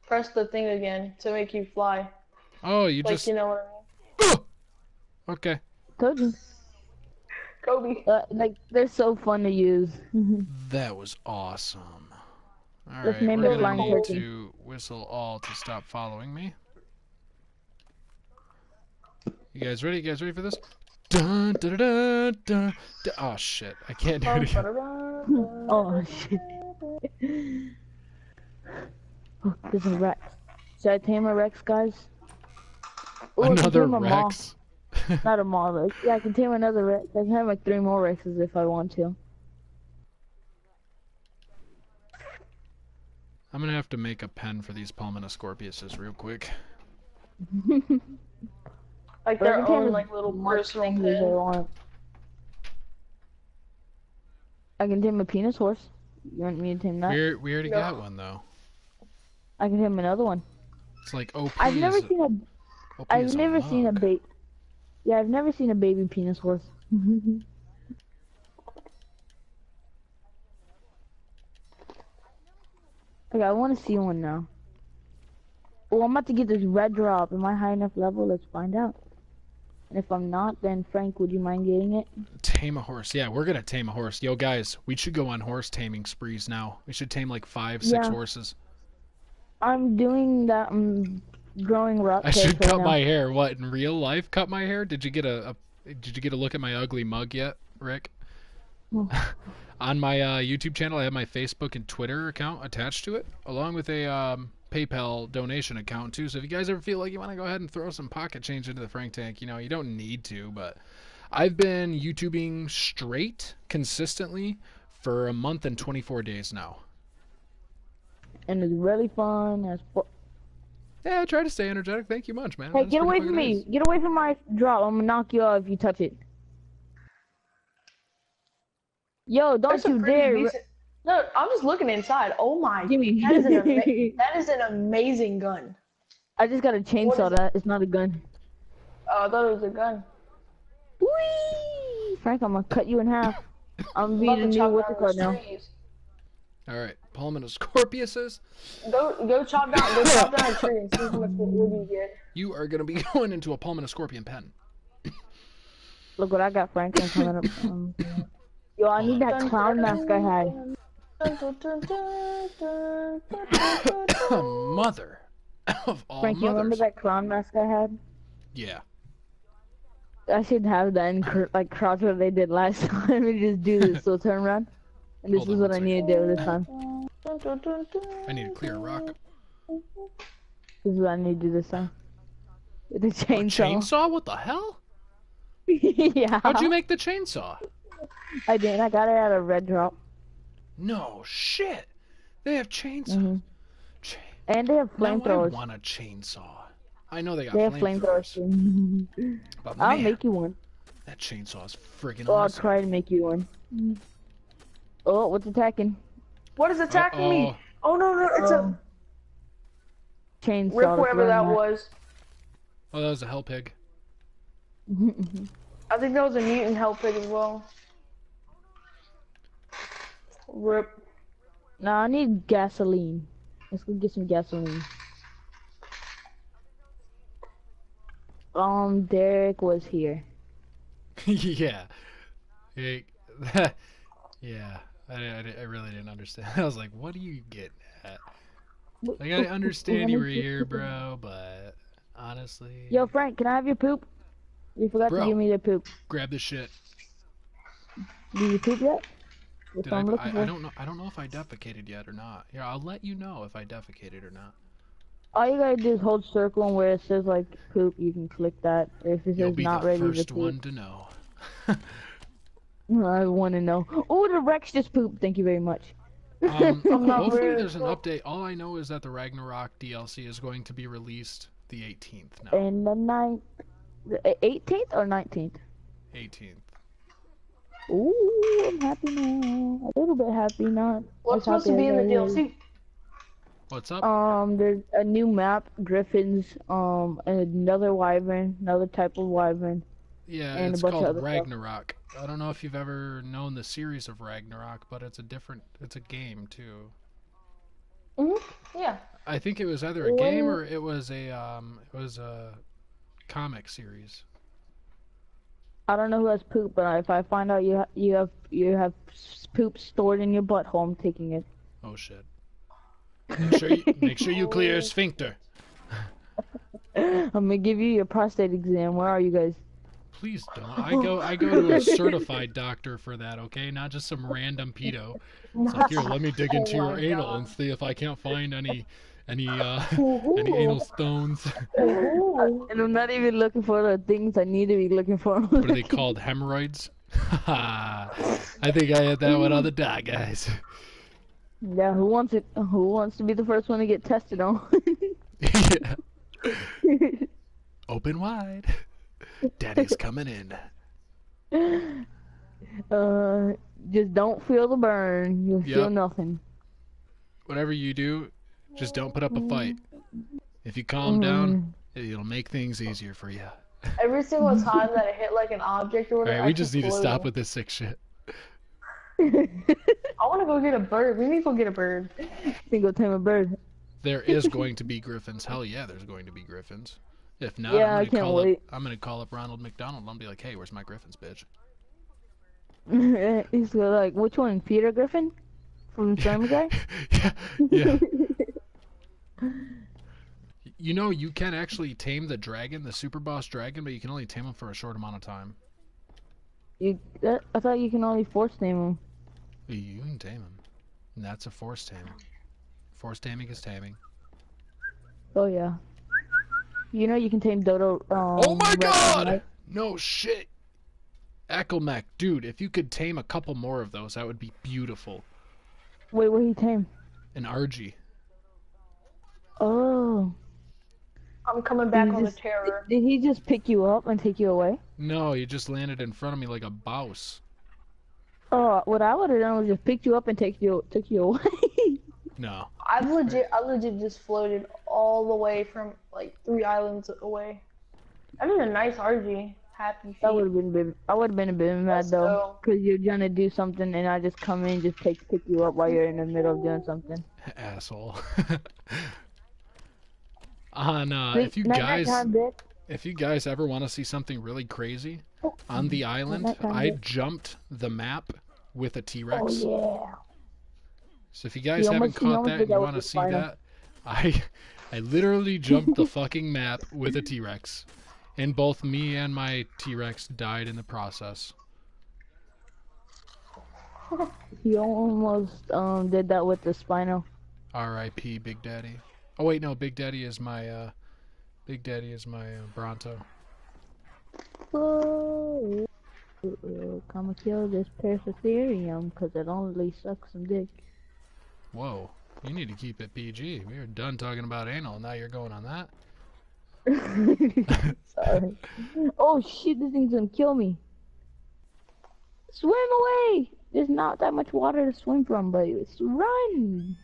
press the thing again to make you fly. Oh, you Like just you know what I mean? okay. Told you. Kobe. Uh, like they're so fun to use. That was awesome. All Let's right, name we're gonna need Turkey. to whistle all to stop following me. You guys ready? You guys ready for this? Dun, dun, dun, dun, dun, dun. Oh shit! I can't do it again. oh shit. Oh, there's a Rex. Should I tame a Rex, guys? Ooh, I can Another tame a moth. Rex. Not a moth. Like, yeah, I can tame another Rex. I can have like three more Rexes if I want to. I'm gonna have to make a pen for these Pulmonoscorpiuses real quick. Like But I their can tame own like little personal things as I pin. want. I can tame a penis horse. You want me to tame that? We ar- we already No. got one though. I can tame another one. It's like OP. I've never seen a I've never seen a bait. Yeah, I've never seen a baby penis horse. okay, I want to see one now. Oh, I'm about to get this red drop. Am I high enough level? Let's find out. And if I'm not, then Frank, would you mind getting it? Tame a horse. Yeah, we're gonna tame a horse. Yo, guys, we should go on horse taming sprees now. We should tame like five, six Yeah. horses. I'm doing that. I'm growing rock I should cut my hair. What in real life? Cut my hair? Did you get a, a Did you get a look at my ugly mug yet, Rick? No. On my uh, YouTube channel, I have my Facebook and Twitter account attached to it, along with a um, PayPal donation account too. So if you guys ever feel like you want to go ahead and throw some pocket change into the Frank Tank, you know, you don't need to, but I've been YouTubing straight consistently for a month and 24 days now. And it's really fun. It's Yeah, I try to stay energetic. Thank you much, man. Hey, That's get away fucking from me! nice. Get away from my drop. I'm gonna knock you out if you touch it. Yo, don't That's you dare! decent- No, I'm just looking inside. Oh my, Gimme. that is an ama- that is an amazing gun. I just got a chainsaw. is That it's not a gun. Oh, I thought it was a gun. Whee! Frank, I'm gonna cut you in half. I'm I'm being about a to new what's it called now. Trees. All right, Pulmonoscorpiuses. Go go chop down go chop down a tree and see how much wood you get. You are gonna be going into a Palmina Scorpion pen. Look what I got, Frank. I'm coming up. Um, yo, I need that clown mask I had. Mother of all Frank, you remember that clown mask I had? Yeah. I should have that and cr- like crouch what they did last time and just do this. So turn around. And this Hold is what one I need to do this time. I need to clear a rock. This is what I need to do this time. With the A chainsaw. chainsaw? What the hell? yeah. How'd you make the chainsaw? I did. I got it at a red drop. No shit. They have chainsaws. hmm Cha- And they have now I flamethrowers. want a chainsaw. I know they got They have flamethrowers, flamethrowers. too. but I'll make you one. that chainsaw is friggin' Oh, I'll try to make you one. Oh, what's attacking? What is attacking me? Uh-oh. Oh no no, it's Um, Chainsaw. a rip to whatever that in was. Oh, that was a hell pig. I think that was a mutant hell pig as well. Rip. No, I need gasoline. Let's go get some gasoline. um Derek was here. yeah. Hey, yeah. I, I, I really didn't understand. I was like, what are you getting at? Like, I understand you were here, bro, but honestly. Yo, Frank, can I have your poop? You forgot Bro. to give me the poop. Grab the shit. Did you poop yet? Did I, I. I don't know. I don't know if I defecated yet or not. Here, I'll let you know if I defecated or not. All you gotta do is hold circle and where it says like poop, you can click that. If it You'll says be not the ready first to one to know. I want to know. Oh, the Rex just pooped. Thank you very much. Um, hopefully, very- there's an update. All I know is that the Ragnarok DLC is going to be released the 18th now. And the ninth, the 18th or 19th. 18th. Ooh, I'm happy now. A little bit happy, not. What's as supposed to be in the DLC? What's up? Um, there's a new map, Griffins, um, another wyvern, another type of wyvern. yeah, and a it's bunch of called other stuff. I don't know if you've ever known the series of Ragnarok, but it's a different. It's a game too. hmm Yeah. I think it was either a game or it was a um, it was a comic series. I don't know who has poop, but if I find out you ha- you have you have poop stored in your butthole, I'm taking it. Oh shit. Make sure you make sure you clear your sphincter. I'm gonna give you your prostate exam. Where are you guys? Please don't. I go I go to a certified doctor for that, okay? Not just some random pedo. It's like here, let me dig into Oh your my anal God. and see if I can't find any any uh any anal stones. And I'm not even looking for the things I need to be looking for. What are they called? Hemorrhoids? I think I had that one on the dot, guys. Yeah, who wants it? Who wants to be the first one to get tested on? yeah. Open wide. Daddy's coming in. uh, just don't feel the burn. You'll feel nothing. Whatever you do, just don't put up a fight. If you calm down, it'll make things easier for you. Every single time that I hit like an object or whatever, Alright, I we just need to explode. stop with this sick shit. I want to go get a bird. We need to go get a bird. Single time a bird. There is going to be griffins. Hell yeah, there's going to be griffins. If not, Yeah, I I'm gonna can't call wait. up I'm gonna call up Ronald McDonald and I'll be like, hey, where's my griffins, bitch? He's like, which one? Peter Griffin from Family Guy? yeah, yeah. You know, you can actually tame the dragon, the super boss dragon, but you can only tame him for a short amount of time. You, that, I thought you can only force tame him. You can tame him. And that's a force taming. Force taming is taming. Oh yeah. You know you can tame Dodo. Um, oh my god! Right? No shit! Ekelmech, dude, if you could tame a couple more of those, that would be beautiful. Wait, what he tame? An Argy. Oh. I'm coming back Did he on the terror. Did he just pick you up and take you away? No, he just landed in front of me like a bouse. Oh, what I would have done was just picked you up and take you took you away. No. I've legit, I legit just floated all the way from like three islands away. That is a nice Argy. Happy I would have been, bit- I would have been a bit mad Let's though, go. cause you're trying to do something and I just come in just take pick you up while you're in the middle of doing something. Asshole. On uh, Night- if you night- guys nighttime, bitch. if you guys ever want to see something really crazy Oh, on the island, nighttime, I jumped the map with a T-Rex. Oh yeah. So if you guys You haven't almost- caught that and you want to see spider. that, I I literally jumped the fucking map with a T-Rex. And both me and my T-Rex died in the process. You almost um did that with the Spino. R.I.P. Big Daddy. Oh wait, no, Big Daddy is my uh Big Daddy is my uh, Bronto. Whoa. Come kill this Persiferium, cause it only sucks some dick. Whoa. You need to keep it PG. We were done talking about anal, now you're going on that. Sorry. Oh shit, this thing's gonna kill me. Swim away! There's not that much water to swim from, but it's run!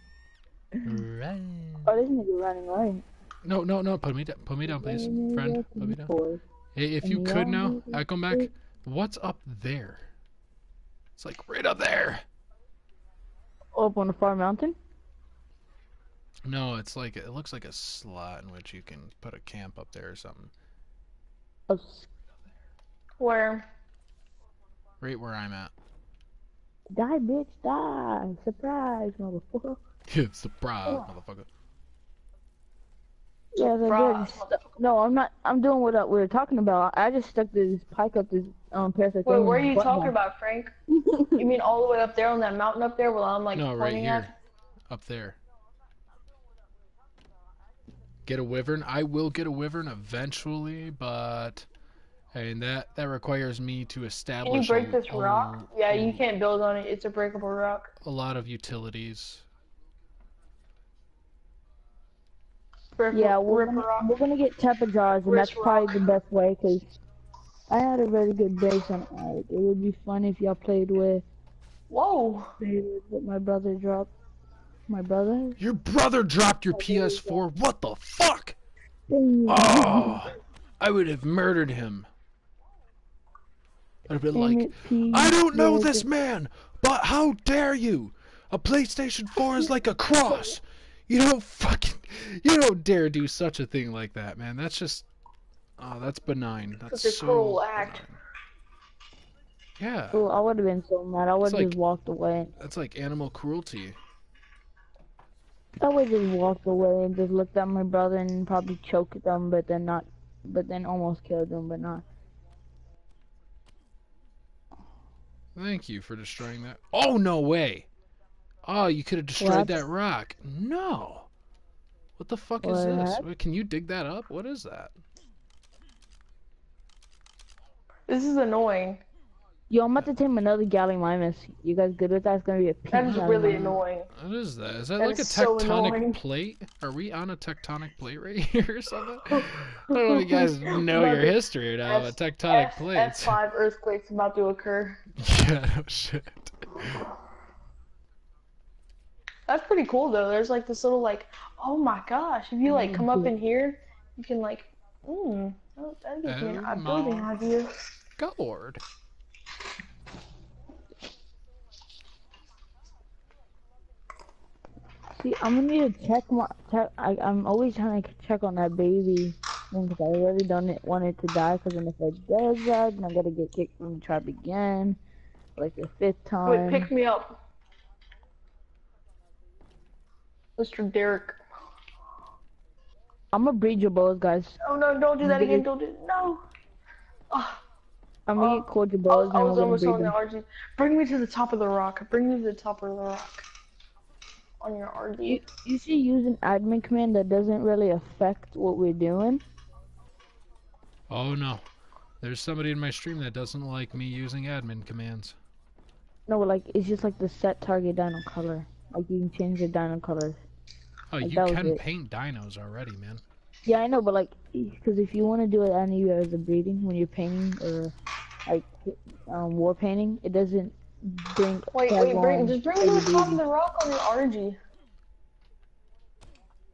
Right. Oh, this nigga running right. No, no, no. Put me down. Put me down, please, friend. Put me down. Hey, if you could now, I come back. what's up there? It's like right up there. Up on a far mountain? No, it's like it looks like a slot in which you can put a camp up there or something. Oh, Where? Right where I'm at. die, bitch, die! Surprise, motherfucker. Surprise, motherfucker. Yeah, they Surprise, did. No, I'm not. I'm doing what uh, we were talking about. I just stuck this pike up this um parasite. Wait, thing where are you talking butthole. about, Frank? You mean all the way up there on that mountain up there? While I'm like No, right here. at? Up there. Get a wyvern. I will get a wyvern eventually, but and that that requires me to establish. Can establish you break a, this a- rock? Yeah, you can't build on it. It's a breakable rock. a lot of utilities. Rip, Yeah, we're gonna, rock. we're gonna get tepid jaws, and Where's that's probably rock? the best way because I had a very good base on Ark. It would be fun if y'all played with Whoa! played what my brother dropped. My brother. Your brother dropped your PS4. What the fuck? Oh, I would have murdered him. I'd have been Damn like, it, P. I don't know this man, but how dare you? A PlayStation 4 is like a cross. You don't fucking, you don't dare do such a thing like that, man. That's just, oh, that's benign. That's Such a so cruel act. benign. Yeah, Oh, I would have been so mad. I would have like- just walked away. that's like animal cruelty. I would just walked away and just looked at my brother and probably choked them, but then not, but then almost killed them, but not. Thank you for destroying that. Oh no way! Oh, you could have destroyed What? that rock. No. What the fuck is What? this? Wait, Can you dig that up? What is that? This is annoying. Yo, I'm about to tame another Gallimimus. You guys good with that? It's gonna be a pink That is really Gallimimus. annoying. What is that? Is that, That like a is so tectonic annoying. plate? Are we on a tectonic plate right here or something? I don't know if you guys know your Brother, history now, but F- tectonic F, plates. F5 earthquakes about to occur. yeah, no shit. That's pretty cool though. There's like this little like, oh my gosh, if you like come up in here, you can like, hmm, oh, that gives me Oh a building my. idea. God. See, I'm gonna need to check my. Check, I, I'm always trying to check on that baby because I really don't want it to die. Because then if it does die, then I gotta get kicked from the tribe again, like the fifth time. Wait, pick me up, Mr. Derek. I'm gonna breed your bows, guys. Oh no, don't do that again. Don't do no. Oh, I'm gonna Oh, get cord your oh, I bows I was almost breed on the them. Argy. Bring me to the top of the rock. Bring me to the top of the rock. On your You, you should use an admin command that doesn't really affect what we're doing. Oh no. There's somebody in my stream that doesn't like me using admin commands. No, like it's just like the set target dino color. Like you can change the dino colors. Oh, Like, you can paint dinos already, man. Yeah, I know, but like, because if you want to do it any as a breeding when you're painting or like um, war painting, it doesn't bring. Wait, tag wait, bring just bring me to the top of the rock on your Argy.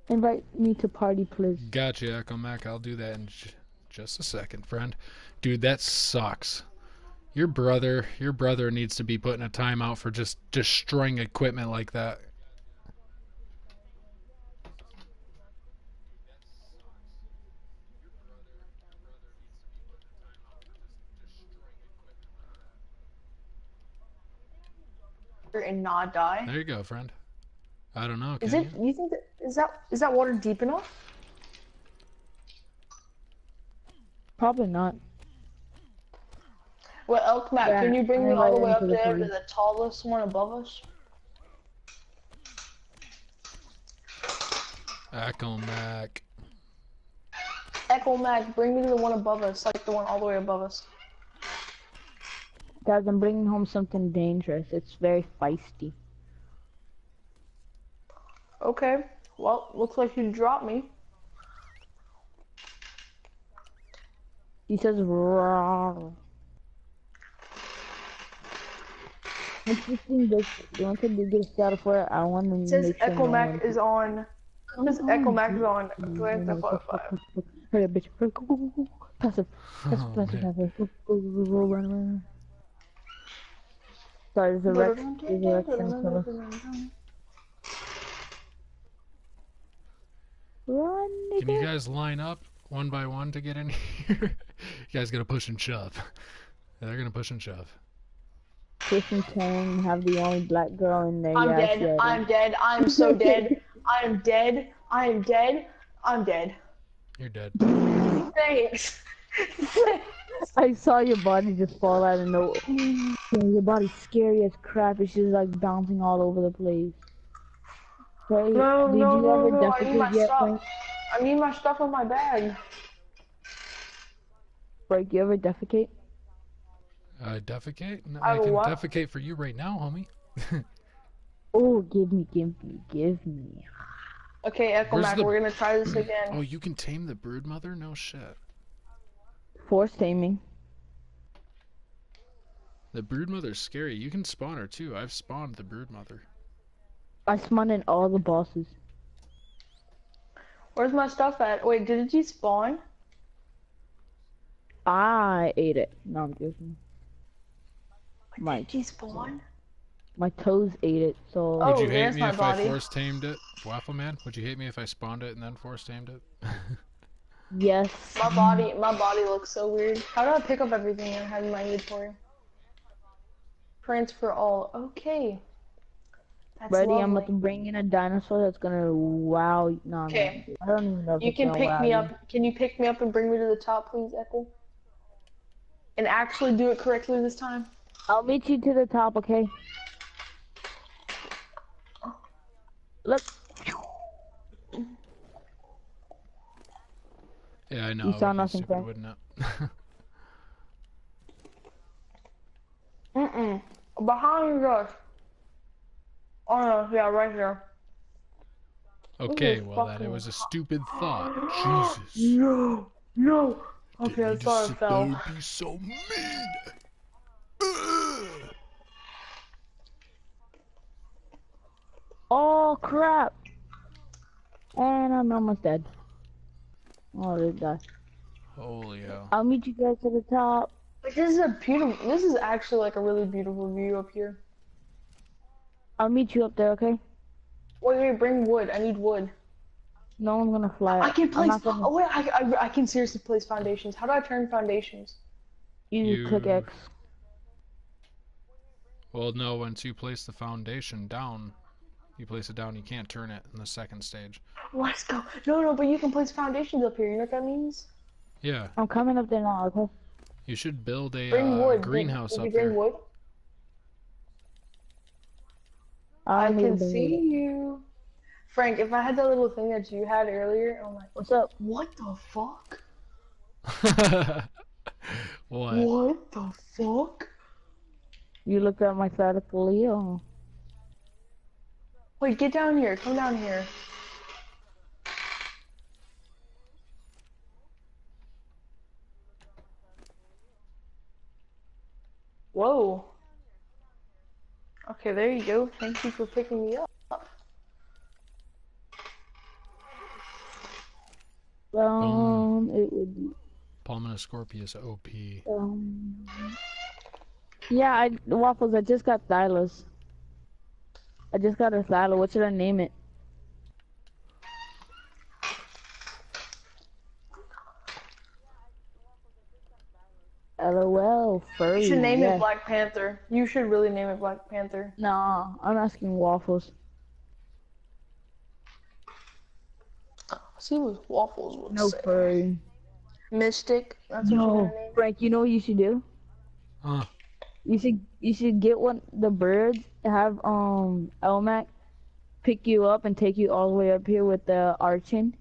Invite me to party, please. Gotcha, Echo Mac. I'll do that in j- just a second, friend. Dude, that sucks. Your brother, your brother needs to be put in a timeout for just destroying equipment like that. And not die. There you go, friend. I don't know. Can Is it? You think that is that is that water deep enough? Probably not. Well, Elk Map, Yeah, can you bring me all the way up to the there to the tallest one above us? Echo Mac. Echo Mac, bring me to the one above us, like the one all the way above us. Guys, I'm bringing home something dangerous. It's very feisty. Okay. Well, looks like you dropped me. He says raw. What's this thing that you want to get a scout for it? I want to It says make sure Echo Mac is on. Says Echo Mac is on. Grand Theft Auto 5. Hurry up, bitch. Hurry, go, go, go, go. Passive. Passive, Oh, passive, man. passive. Go, go, go, go, run, run, run. Sorry, there's a Rex. There's a Rex in the corner. Run, Can you guys line up one by one to get in here? You guys gotta push and shove. They're gonna push and shove. Push and turn, have the only black girl in there. I'm yeah, dead. yeah. I'm dead. I'm so dead. I am dead. I am dead. I'm dead. You're dead. Thanks. I saw your body just fall out of nowhere. Yeah, your body's scary as crap. It's just like bouncing all over the place. Hey, No, did no, you no, ever no, I need my yet, stuff. Frank? I need my stuff in my bag. Frank, you ever defecate? Uh, defecate? No, I I can what? defecate for you right now, homie. Oh, give me, give me, give me. Okay, Echo Where's Mac, the- we're gonna try this again. Oh, you can tame the brood mother? No shit. Force taming. The brood mother's scary. You can spawn her too. I've spawned the brood mother. I spawned in all the bosses. Where's my stuff at? Wait, didn't you spawn? I ate it. No, I'm joking. My Did it despawn? my toes ate it, so Oh, Would you oh, hate me if body. I force tamed it, Waffle Man? Would you hate me if I spawned it and then force tamed it? yes. My body, my body looks so weird. How do I pick up everything I have in my inventory? Transfer all. Okay. That's Ready? I'm about to bring in a dinosaur that's gonna wow. you- No, Okay. I don't even know You can pick wow me you. up. Can you pick me up and bring me to the top, please, Echo? And actually do it correctly this time. I'll meet you to the top, okay? Look, yeah, I know. You saw nothing, stupid, Frank? wouldn't it? Mm-mm. Behind us. Oh no, yeah, right here. okay, Ooh, well then it was a stupid thought. Jesus. No, no. Okay, Didn't I need to thought I sit fell. there and be so mean. Ugh. oh crap! And I'm almost dead. Oh, they die. Holy hell. I'll meet you guys at the top. Like, this is a beautiful. This is actually like a really beautiful view up here. I'll meet you up there, okay? Wait, wait, bring wood. I need wood. No one's gonna fly. I can I'm place. gonna- Oh wait, I, I, I can seriously place foundations. How do I turn foundations? You, You- click X. Well, no, once you place the foundation down, you place it down, you can't turn it in the second stage. Let's go. No, no, but you can place foundations up here. You know what that means? Yeah, I'm coming up there now, okay? you should build a Bring uh, wood. greenhouse Did, did up you bring there. wood? I need can to see build you. Frank, if I had that little thing that you had earlier, I'm like, What's up? what the fuck? what? What the fuck? You looked at my side of the Leo. Wait, get down here. Come down here. Whoa. Okay, there you go. Thank you for picking me up. Um, it would be. Pulmonoscorpius OP. Um, yeah, I waffles. I just got Thylos. I just got a Thylo. What should I name it? LOL, furry. You should name yes. it Black Panther. You should really name it Black Panther. No, I'm asking waffles. See what Waffles would No say. furry. Mystic. That's No, gonna name. Frank. You know what you should do? Huh. You should you should get one the birds have um Elmac pick you up and take you all the way up here with the arching,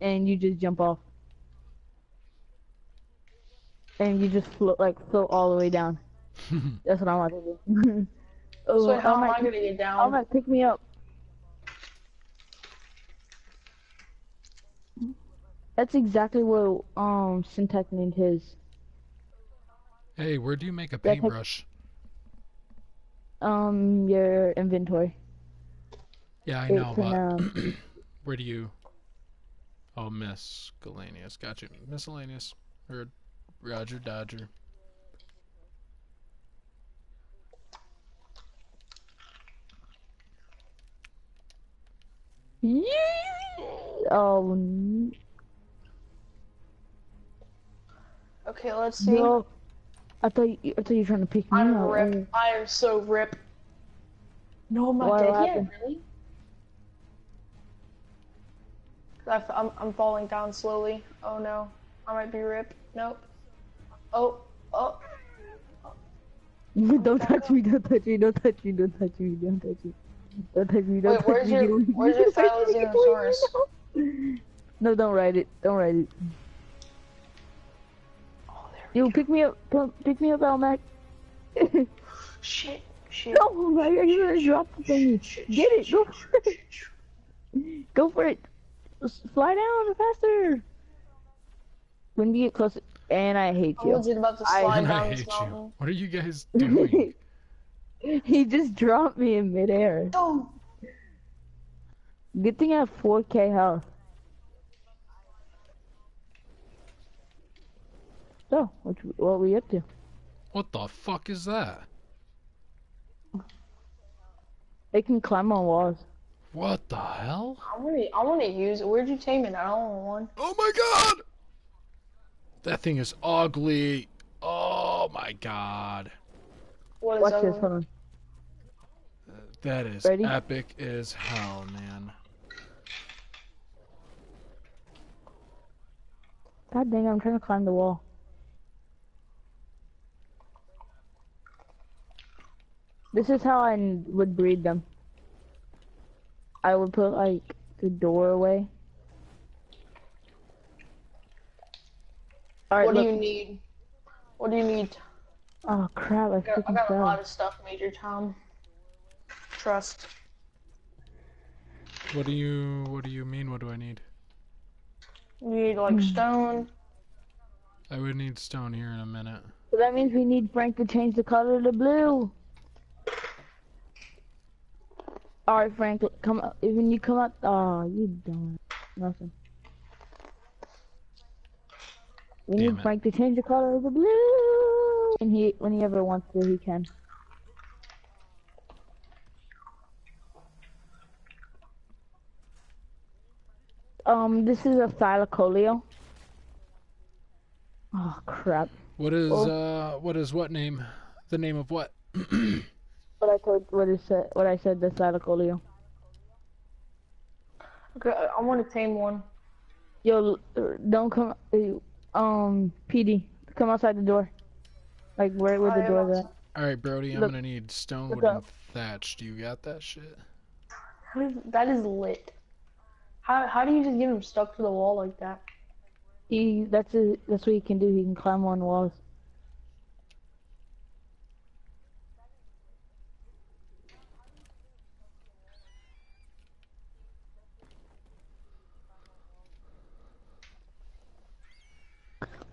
and you just jump off, and you just float like float all the way down. That's what I want to do. oh, So how am I gonna get down? Elmac, pick me up. That's exactly what um Syntac named his. Hey, where do you make a Yeah, paintbrush? Um, your inventory. Yeah, I It's know, in, but um, where do you? Oh, miscellaneous. Got you. Miscellaneous. Or Roger Dodger. Yeah. Oh, Okay, Okay, let's see. Yo, I thought you, I thought you were trying to pick me I'm up. rip. I am so rip. No, I'm not dead yet. Really? 'Cause I, am I'm falling down slowly. Oh no, I might be rip. Nope. Oh, oh. don't touch me! Don't touch me! Don't touch me! Don't touch me! Don't touch me! Don't touch me! Don't Wait, touch where's me! your- Don't- where's your don't touch me, Phylogenosaurus? No, don't write it. Don't write it. There. You pick me up. Come, pick me up, Almac. Shit. Shit. no, Almac, you're gonna drop the thingy. Shit, Get shit, it. Go for it. Go for it. Fly down faster. When you get closer, and I hate I you. was about to I- slide I down this hate mountain. you. What are you guys doing? he just dropped me in midair. Oh, Good thing I have 4k health. So, what, what we up to? what the fuck is that? They can climb on walls. What the hell? I want to. I want to use it. Where'd you tame it? I don't want one. Oh my god! That thing is ugly. Oh my god. What is Watch ugly? this, hold on. That is Ready? epic as hell, man. God dang, I'm trying to climb the wall. This is how I would breed them. I would put like the doorway. Alright, What do look. you need? What do you need? Oh crap, I I got, I freaking got a lot of stuff, Major Tom. Trust. What do you what do you mean what do I need? You need like Hmm. stone. I would need stone here in a minute. So that means we need Frank to change the color to blue. Alright, Frank, come up. When you come out, oh, you don't. Nothing. We Damn need it. Frank to change the color to blue. And he, when he ever wants to, he can. Um, this is a thylacoleo. Oh crap. What is Oh. uh what is what name? The name of what? What I told, what is said, what I said, the thylacoleo. Okay, I- I want to tame one. Yo, don't come. uh, Um, PD, come outside the door. Like where where the am door is at. Alright, Brody, I'm Look- gonna need stone, look wood, and thatch. Do you got that shit? That is, that is lit. How how do you just get him stuck to the wall like that? He that's a, that's what he can do. He can climb on walls.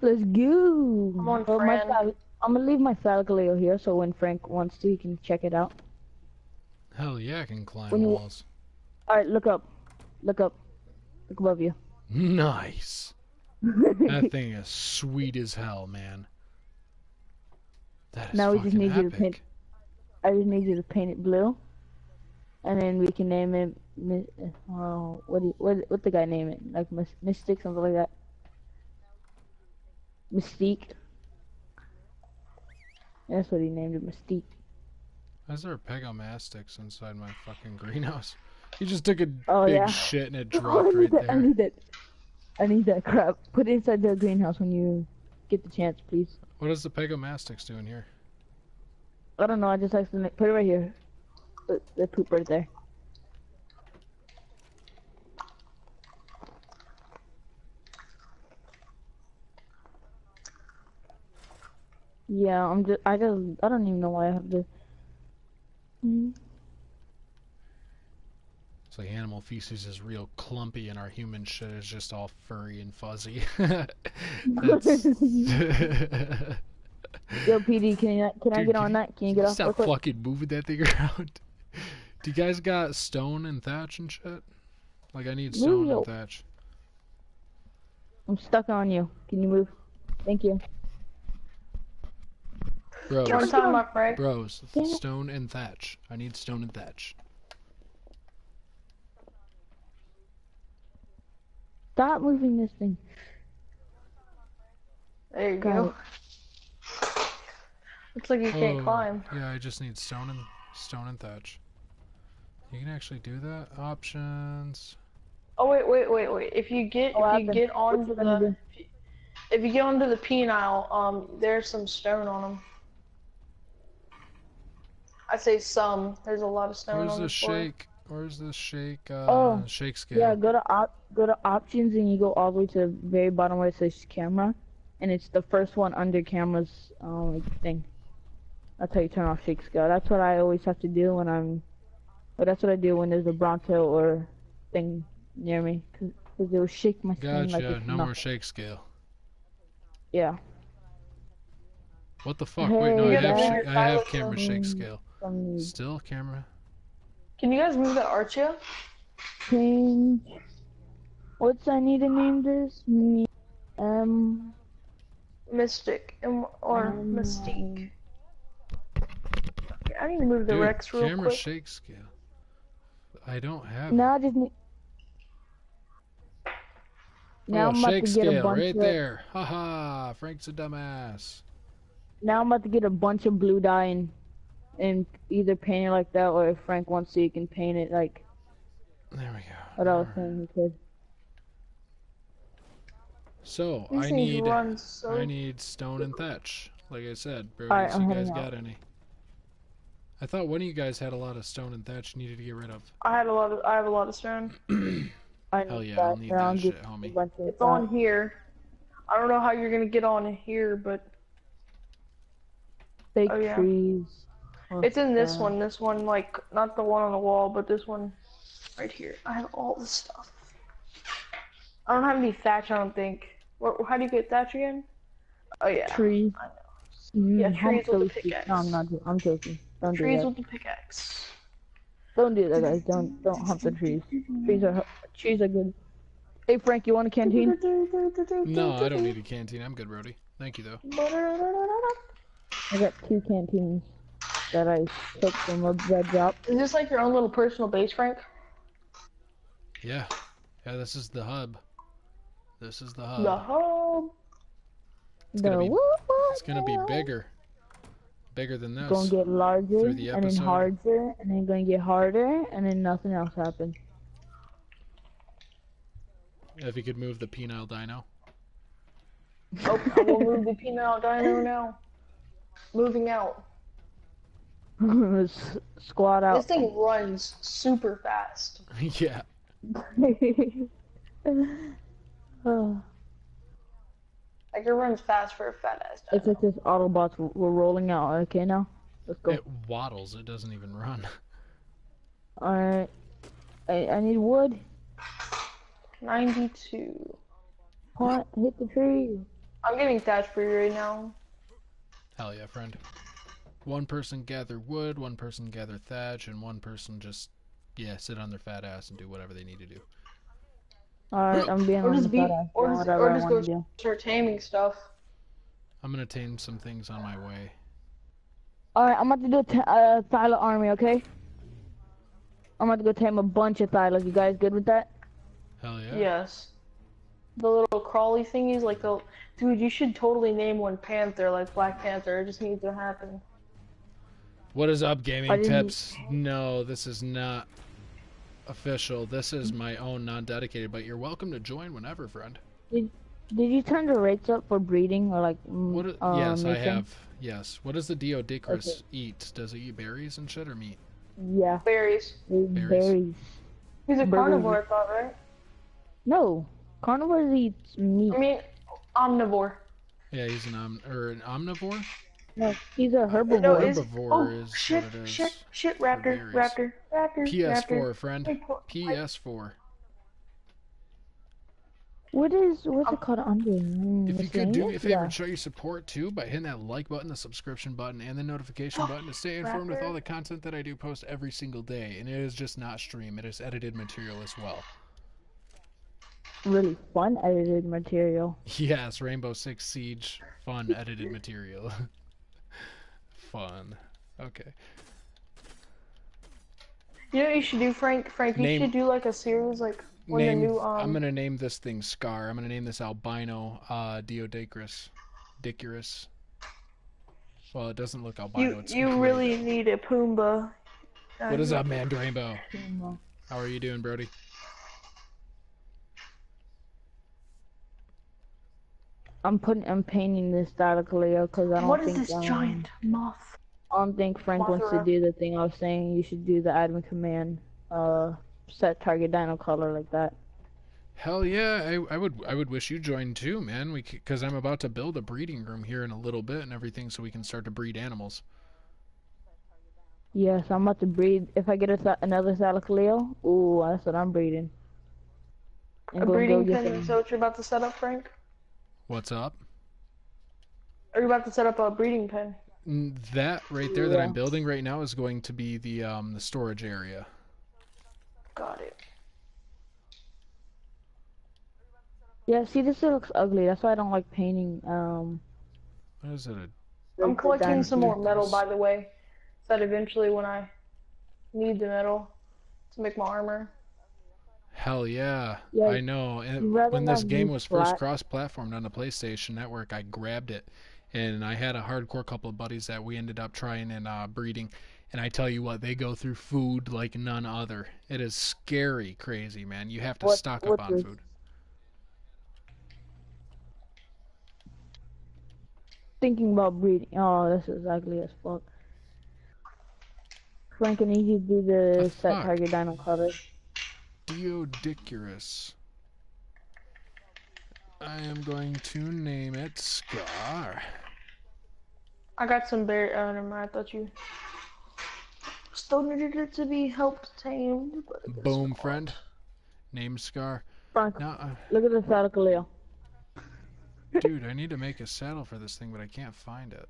Let's go. Come on, Well, my friend. phal- I'm gonna leave my Thylacoleo here, so when Frank wants to, he can check it out. Hell yeah, I can climb When you- walls. All right, look up, look up, look above you. Nice. That thing is sweet as hell, man. That is Now we just fucking need you to paint- I just need you to paint it blue, and then we can name it. Mi- uh, Oh, what do you, what what the guy name it? Like Mys- Mystic, something like that. Mystique. That's what he named it, Mystique. Why is there a Pegomastax inside my fucking greenhouse? He just took a Oh, big yeah. shit and it Oh, dropped need right that. I need that. I need that crap. Put it inside the greenhouse when you get the chance, please. What is the Pegomastax doing here? I don't know. I just accidentally put it right here. Put the poop right there. Yeah, I'm just. I just. I don't even know why I have to. Mm. It's like animal feces is real clumpy and our human shit is just all furry and fuzzy. Yo, PD, can you can I get on you- that? Can you get off real Stop quick? fucking moving that thing around. Do you guys got stone and thatch and shit? Like I need stone and thatch. I'm stuck on you. Can you move? Thank you. Bros, One time, my friend. bros, Damn it. stone and thatch. I need stone and thatch. Stop moving this thing. There you Got go. Looks like you can't Oh, climb. Yeah, I just need stone and stone and thatch. You can actually do that. Options. Oh wait, wait, wait, wait. If you get Oh, if you get what onto you gonna the do? if you get onto the penile, um, there's some stone on them. I say some. There's a lot of stone Where's on the the floor. shake? Where's the shake? Uh, Oh, shake scale. Yeah, go to op go to options and you go all the way to the very bottom where it says camera, and it's the first one under cameras um thing. That's how you turn off shake scale. That's what I always have to do when I'm. But that's what I do when there's a Bronto or thing near me, cause, 'cause it will shake my skin Gotcha. like it's no more shake scale. Yeah. What the fuck? Wait, no, I have sh- I have camera shake scale. From Still camera. Can you guys move that arch yet? change. What's I need to name this? Me, um. Mystic and or Um, Mystique. I need to move the Dude, Rex real camera quick. shake scale. I don't have. Now it. I just need. Now oh, I'm about shake to get a scale bunch right of. there. Haha, Frank's a dumbass. Now I'm about to get a bunch of blue dye and, and either paint it like that, or if Frank wants to, you can paint it like There we go. what I was Alright. saying he could. So These I need so. I need stone and thatch. Like I said, Brody, Alright, so I'm you guys heading got any? I thought one of you guys had a lot of stone and thatch you needed to get rid of. I had a lot of. I have a lot of stone. I Hell need yeah, that, I'll need or that get shit, homie. It's that. on here. I don't know how you're gonna get on here, but Fake oh, yeah. trees. Oh, it's in this God. one. This one, like not the one on the wall, but this one right here. I have all the stuff. I don't have any thatch. I don't think. What, how do you get thatch again? Oh yeah, Trees. I know. Mm, Yeah, I'm trees with a toasty. pickaxe. No, I'm not. I'm joking. Don't do trees that. with the pickaxe. Don't do that, guys. Don't don't hump the trees. Trees are trees are good. Hey Frank, you want a canteen? No, I don't need a canteen. I'm good, Brody. Thank you though. I got two canteens that I took from a red drop. Is this like your own little personal base, Frank? Yeah. Yeah, this is the hub. This is the hub. The hub. hub. The gonna be- whoop, whoop, It's gonna be bigger. Bigger than this. It's gonna get larger through the and then harder and then gonna get harder and then nothing else happens. If you could move the penile dino. Oh, I will move the penile dino now. Moving out. S- Squat This thing runs super fast. yeah. Oh, Like it runs fast for a fat ass it's dino. like this Autobots w- we're rolling out. Okay now, let's go. It waddles. It doesn't even run. All right. I I need wood. 92. Point. Hit the tree. I'm getting thatch for you right now. Hell yeah, friend. One person gather wood, one person gather thatch, and one person just, yeah, sit on their fat ass and do whatever they need to do. All right, I'm being Or on just be- fat or just- or just go- do. Start taming stuff. I'm gonna tame some things on my way. All right, I'm about to do a t- uh, Thyla army. Okay. I'm about to go tame a bunch of Thylas. You guys good with that? Hell yeah. Yes. The little crawly thingies, like the. Dude, you should totally name one Panther, like Black Panther. It just needs to happen. What is up, gaming tips? No, this is not official. This is my own non-dedicated, but you're welcome to join whenever, friend. Did did you turn the rates up for breeding or like? What? i- uh, yes, I have. Yes. What does the Doedicurus Okay. eat? Does it eat berries and shit or meat? Yeah, Berries. Berries. berries. He's a Berries. carnivore, I thought, right? No, carnivores eat meat. I mean, omnivore. Yeah, he's an om or an omnivore. No, he's a herbivore. No, it's- Herbivore oh, is shit, what it is. shit, shit, raptor, berries. raptor, raptor, PS4, raptor. friend. PS4. What is what's it called under? Mm, If you could do me a miscellaneous? favor Yeah. and show your support too by hitting that like button, the subscription button, and the notification button to stay informed with all the content that I do post every single day. And it is just not stream; it is edited material as well. really fun edited material. Yes, Rainbow Six Siege, fun edited material. fun. Okay. You know what you should do, Frank? Frank, you should do like a series, like when Name, the new um. I'm gonna name this thing Scar. I'm gonna name this albino uh, Diodacrus. Dicurus. Well, it doesn't look albino. You it's you really need a Pumbaa. What is up, man? Rainbow. How are you doing, Brody? I'm putting, I'm painting this Didactylia because I don't What is think this um, giant moth? I don't think Frank wants to do the thing I was saying. You should do the admin command, uh, set target dino color like that. Hell yeah, I, I would I would wish you joined too, man. We because I'm about to build a breeding room here in a little bit and everything, so we can start to breed animals. Yes, I'm about to breed. If I get a, th- another Thylacoleo, ooh, that's what I'm breeding. And A go- go breeding get pen them. is that what you're about to set up, Frank? What's up? Are you about to set up a breeding pen? Mm, That right there that I'm building right now is going to be the um the storage area. Got it. Yeah, see, this looks ugly. That's why I don't like painting. Um, What is it? A, I'm collecting some more metal, by the way. So that eventually, when I need the metal to make my armor, hell yeah, Yeah, I know. And when this game was first cross-platformed on the PlayStation Network, I grabbed it, and I had a hardcore couple of buddies that we ended up trying and uh, breeding. And I tell you what, they go through food like none other. It is scary, crazy, man. You have to What- stock up on is- food. thinking about breeding. Oh, this is ugly as fuck. Frank, you to do the The set target dino color. Doedicurus. I am going to name it Scar. I got some bear. Oh, never mind. I thought you still needed it to be helped tamed. But I guess Boom, not. friend. Name Scar. Frank, Now, uh, look at the Thylacoleo. dude, I need to make a saddle for this thing, but I can't find it.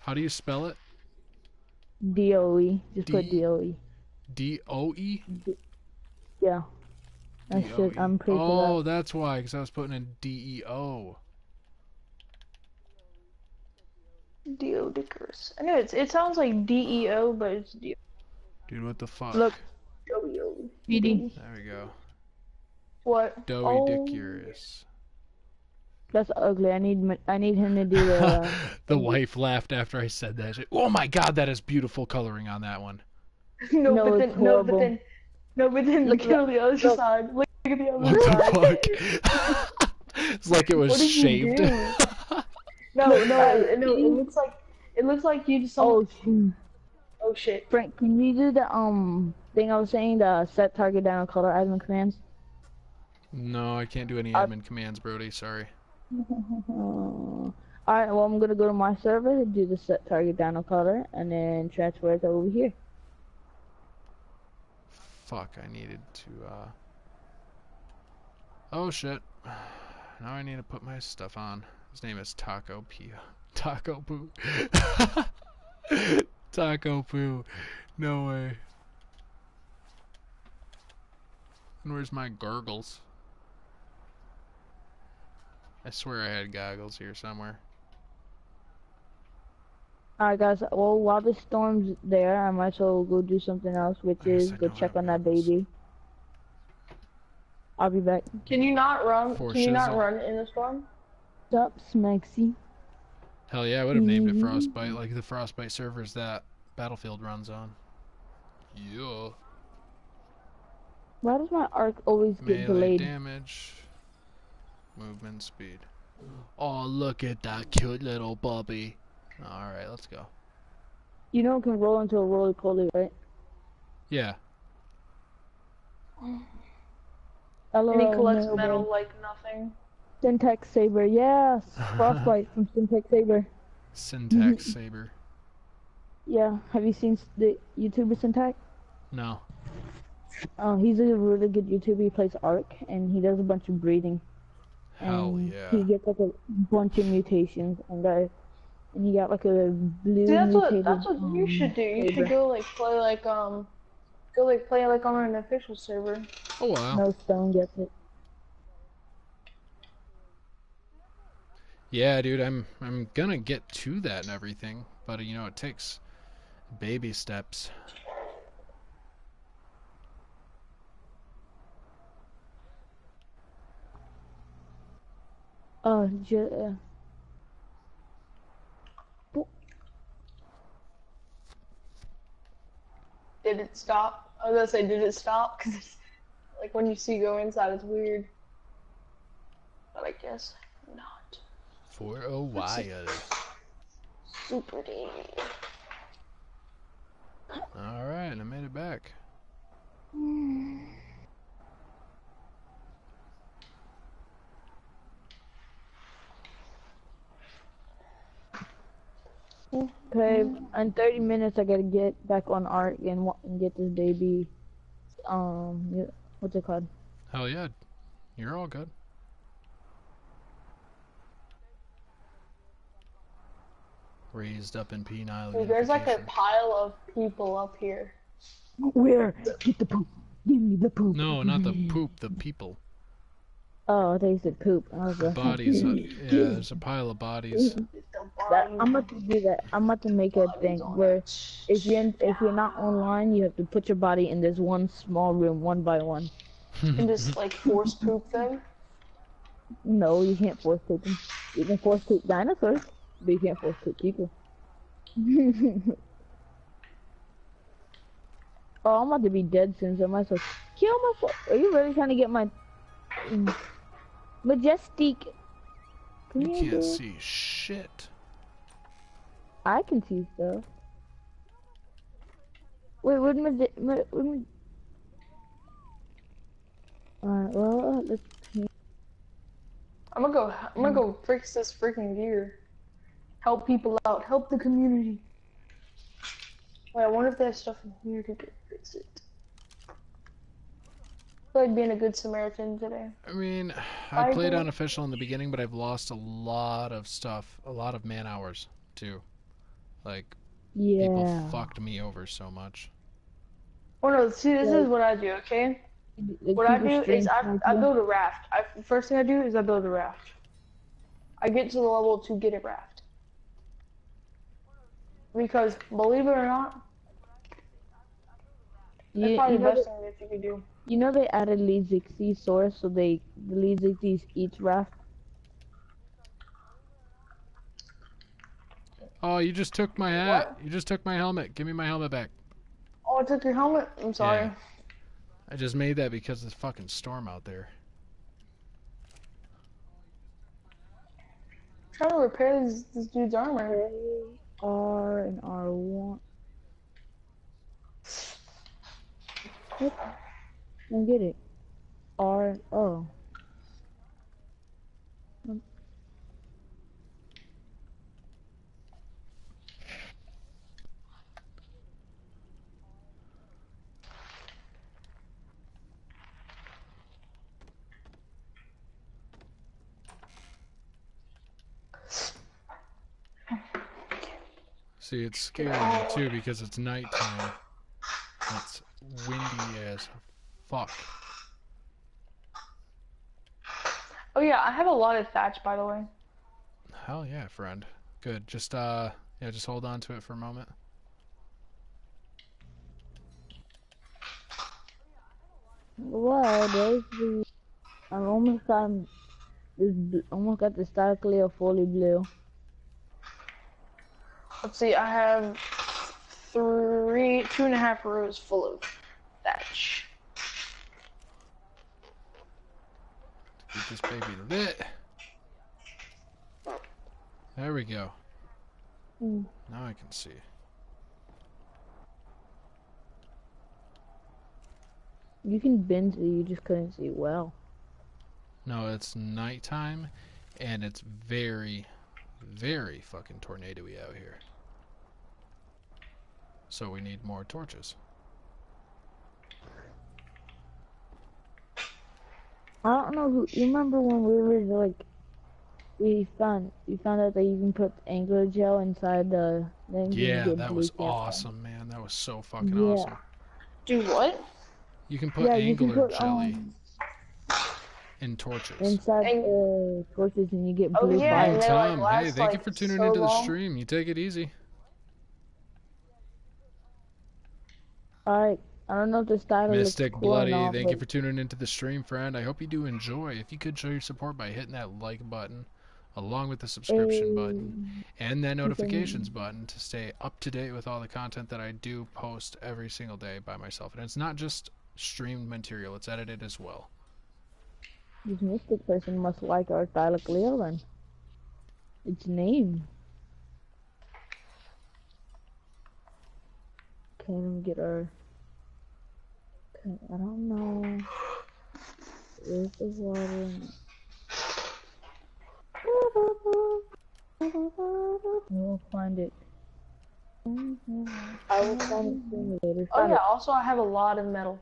How do you spell it? D-O-E. Just put D- D-O-E. D O E? Yeah. I should, I'm pretty Oh, sure that's why, because I was putting in D E O. Deodicurus. I know it's it sounds like D E O, but it's D Dude, what the fuck? Look. O E O. PD. There we go. What? Doedicurus. That's ugly. I need, I need him to do the, uh, the wife laughed after I said that. She, oh my god, that is beautiful coloring on that one. no, No, but it's then no, but then no, but then Look look at the other look. side. Look at the other What side. the fuck? it's like it was What did you shaved. do? No, no, uh, no. It looks like it looks like you just. oh, Oh, oh shit. Frank, can you do the, um, thing I was saying, the set target dino color admin commands? no, I can't do any Uh, admin commands, Brody. Sorry. Uh, Alright, well, I'm gonna go to my server, and do the set target dino color, and then transfer it over here. Fuck, I needed to, uh... Oh shit. Now I need to put my stuff on. His name is Taco Pia. Taco Poo. Taco Poo. No way. And where's my gurgles? I swear I had goggles here somewhere. Alright, guys, well, while the storm's there, I might as well go do something else, which I is I go check on that baby. I'll be back. Can you not run? For Can you not shizzle. run in the storm? What's up, Smexy? Hell yeah, I would have named it. Frostbite, like the Frostbite servers that Battlefield runs on. Yeah. Why does my arc always get Melee delayed? damage. Movement speed. Oh, look at that cute little puppy. Alright, let's go. You know it can roll into a roly poly, right? Yeah. Hello, And he collects mailman. metal like nothing. Syntac Saber, yes! Frostbite from Syntac Saber. Syntac Saber. Yeah, have you seen the YouTuber Syntac? No. Oh, he's a really good YouTuber. He plays Ark, and he does a bunch of breeding. Hell and yeah. He gets like a bunch of mutations, and I, and you got like a blue See, that's what that's what you um, should do. You should go like play like um, go like play like on an official server. Oh wow. No stone gets it. Yeah, dude, I'm I'm gonna get to that and everything, but you know it takes baby steps. Uh, ju- Did it stop? I was gonna say, did it stop? Cause it's, like when you see go inside, it's weird. But I guess not. For a while. Super D. Alright, I made it back. Hmm. Okay, in 30 minutes I gotta get back on Ark and, wa- and get this baby, um, what's it called? Hell yeah. You're all good. Raised up in penile. Dude, there's like a pile of people up here. Where? Get the poop. Give me the poop. No, not the poop, the people. Oh, I thought you said poop. I was like, bodies. uh, yeah, there's a pile of bodies. that, I'm about to do that. I'm about to make a thing where if you're in, if you're not online, you have to put your body in this one small room, one by one. and just like force poop thing. No, you can't force poop them. You can force poop dinosaurs, but you can't force poop people. oh, I'm about to be dead soon, so I might as well kill myself. Are you really trying to get my majestic? Come You here, can't dude. see shit. I can see stuff. Wait, where'd my, di- my, where'd my... Alright, well, uh, let's I'm gonna go. I'm gonna go fix this freaking gear. Help people out. Help the community. Wait, I wonder if they have stuff in here to get- fix it. I feel like being a good Samaritan today. I mean, I I played don't- unofficial in the beginning, but I've lost a lot of stuff, a lot of man hours too. Like Yeah. people fucked me over so much. Oh no, see, this Yeah. is what I do. Okay, Like, what I do is I, I build a raft. I first thing I do is I build a raft. I get to the level to get a raft. Because believe it or not, that's You, probably you, the best they, thing that you can do. You know they added Lee Zixi source, so they the Leedsichthys eats raft. Oh, you just took my hat. What? You just took my helmet. Give me my helmet back. Oh, I took your helmet. I'm sorry. Yeah. I just made that because of the fucking storm out there. trying to repair this, this dude's armor. R and R one. What? Don't get it. R oh. See, it's scary too because it's nighttime. It's windy as fuck. Oh yeah, I have a lot of thatch, by the way. Hell yeah, friend. Good. Just uh, yeah, just hold on to it for a moment. Well, there's the. I'm almost got this. Almost got the Star Clear fully blue. Let's see, I have three, two and a half rows full of thatch. This baby lit. There we go. Mm. Now I can see. You can bend it, you just couldn't see well. No, it's nighttime, and it's very, very fucking tornadoy out here. So we need more torches. I don't know who. You remember when we were like, we found we found out that you can put angler gel inside the. Then Yeah, that was campfire. awesome, man. That was so fucking Yeah. awesome. Do what? You can put Yeah, you can put jelly um, in torches. inside Ang- the torches and you get Oh, blue yeah, Hey, and fire. they, like, hey, last, thank you for tuning so into the long. stream. You take it easy. Alright, I don't know if the style Mystic cool Bloody, not, thank you for tuning into the stream, friend. I hope you do enjoy. If you could show your support by hitting that like button, along with the subscription button and that notifications button to stay up to date with all the content that I do post every single day by myself. And it's not just streamed material, it's edited as well. This mystic person must like our Thylacoleo then. Its name. Okay, let me get our. Okay, I don't know. Where's the water? We'll find it. I will find it sooner or later. Oh Found yeah. it. Also, I have a lot of metal.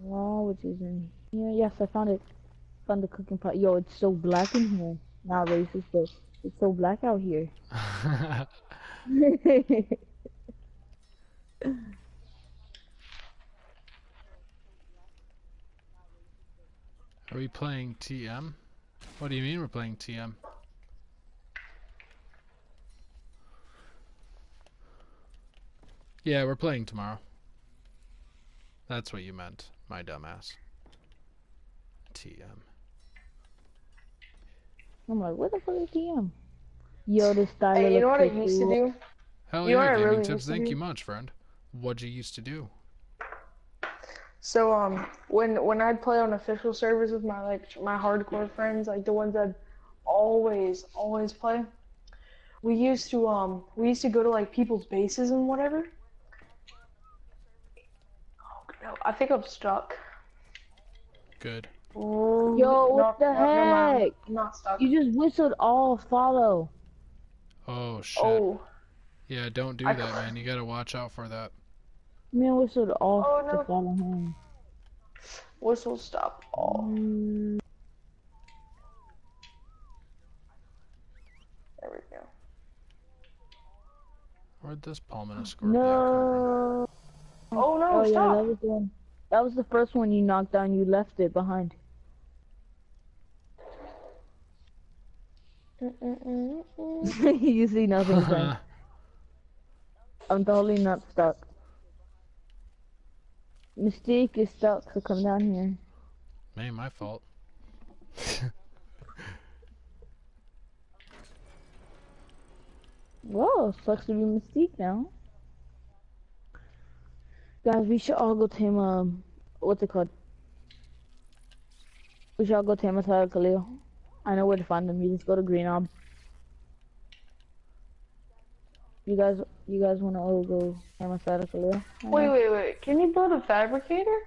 Wow, which is in here. Yes, I found it. Found the cooking pot. Yo, it's so black in here. Not racist, but it's so black out here. Are we playing TM? What do you mean we're playing TM? Yeah, we're playing tomorrow. That's what you meant, my dumbass. TM. I'm like, what the fuck is TM? Yo, this style Hey, you know what I looks so used to do? Hell You know yeah, what gaming really tips. Thank you much, friend. What'd you used to do? So um, when when I'd play on official servers with my like my hardcore friends, like the ones that always always play, we used to um we used to go to like people's bases and whatever. Oh no, I think I'm stuck. Good. Ooh, Yo, what no, the no, never mind. heck? I'm not stuck. You just whistled all follow. Oh shit. Oh, Yeah, don't do I- that, man. You gotta watch out for that. Man whistled off Oh, no. to follow him. whistle stop. Oh, Mm, there we go. Where'd this Pulmonoscorpius come from? no. Oh no, Oh yeah, stop. that was the one. That was the first one you knocked down. You left it behind. You see nothing. Frank. I'm totally not stuck. Mystique is stuck, so come down here. Man, my fault. Whoa, sucks to be Mystique now. Guys, we should all go tame, um, what's it called? We should all go tame a Thylacoleo. I know where to find them. You just go to Green Ob. You guys, you guys want to all go tame a Thylacoleo? Wait, wait, wait. Can you build a fabricator?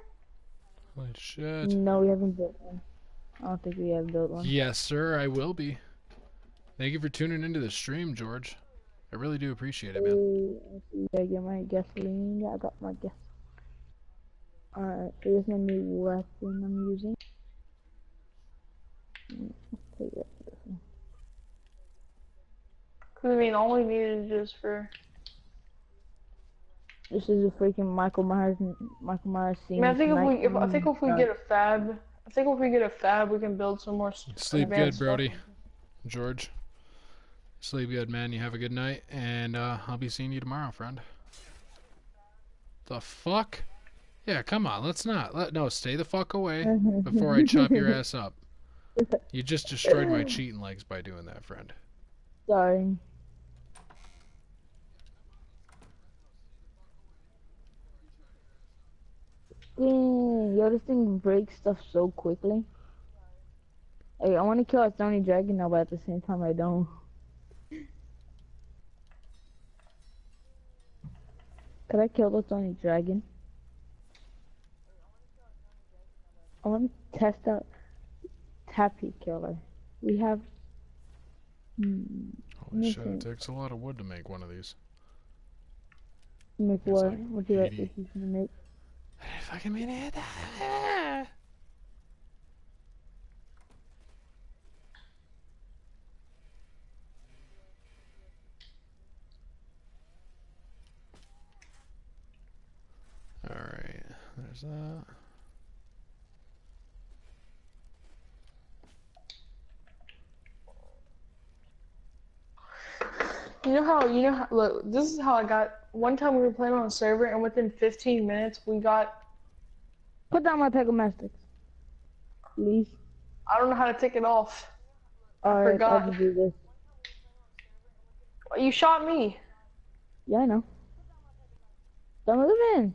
Holy shit. No, we haven't built one. I don't think we have built one. Yes, sir, I will be. Thank you for tuning into the stream, George. I really do appreciate it, man. Hey, I see I get my gasoline. Yeah, I got my gas. Alright, here's my new weapon I'm using. Mm, let's take that for this one. Cause I mean, all we need is just for. This is a freaking Michael Myers, Michael Myers I scene. mean, I think if we, if, I think if we get a fab, I think if we get a fab, we can build some more. s- Sleep good, Brody. stuff. George. Sleep good, man. You have a good night, and uh, I'll be seeing you tomorrow, friend. The fuck? Yeah, come on. Let's not. Let no. Stay the fuck away before I chop your ass up. You just destroyed my cheating legs by doing that, friend. Sorry. Dang, yo, this thing breaks stuff so quickly. Hey, I want to kill a Stony Dragon now, but at the same time, I don't. Could I kill the Stony Dragon? I want to test out Tappy Killer. We have. Hmm. Holy shit! It takes a lot of wood to make one of these. Make what? like what do you 80. what you gonna make? Fucking minute. Ah. Alright, there's that. You know how you know how, look. This is how I got. One time we were playing on a server, and within 15 minutes we got. Put down my Pegomastax. Please. I don't know how to take it off. Alright, forgot. I'll do this. You shot me. Yeah, I know. Don't move in.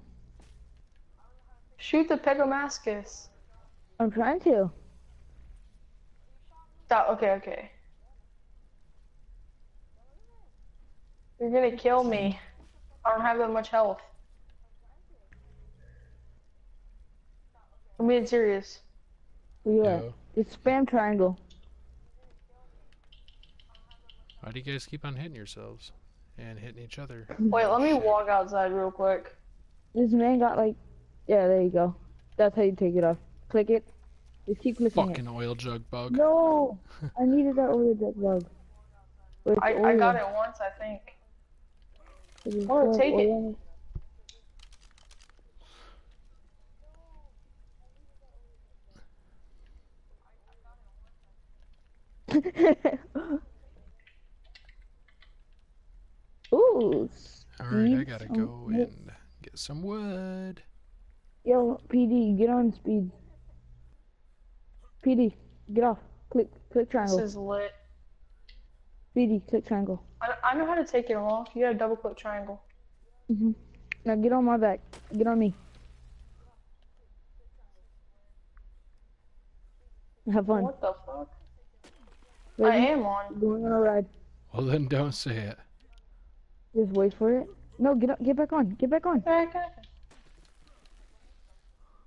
Shoot the Pegomastax. I'm trying to. Stop. Okay, okay. You're gonna kill me. I don't have that much health. I'm being serious. Yeah. you at? Yo. It's spam triangle. Why do you guys keep on hitting yourselves and hitting each other? Wait, let me walk outside real quick. This man got like, yeah, there you go. That's how you take it off. Click it. Just keep clicking Fucking oil jug bug. No, I needed that oil jug bug. I, the I got it once, I think. There's Oh, no take it. oil in it. Ooh, Alright, I gotta go wood. and get some wood. yo, PD, get on speed. PD, get off. Click, click triangle. This triangle. is lit. PD, click triangle. I, I know how to take it off. You gotta double click triangle. hmm Now get on my back. Get on me. Have fun. What the fuck? I am on. Going on a ride. Well, then don't say it. Just wait for it. No, get up, get back on. Get back on. Okay, okay.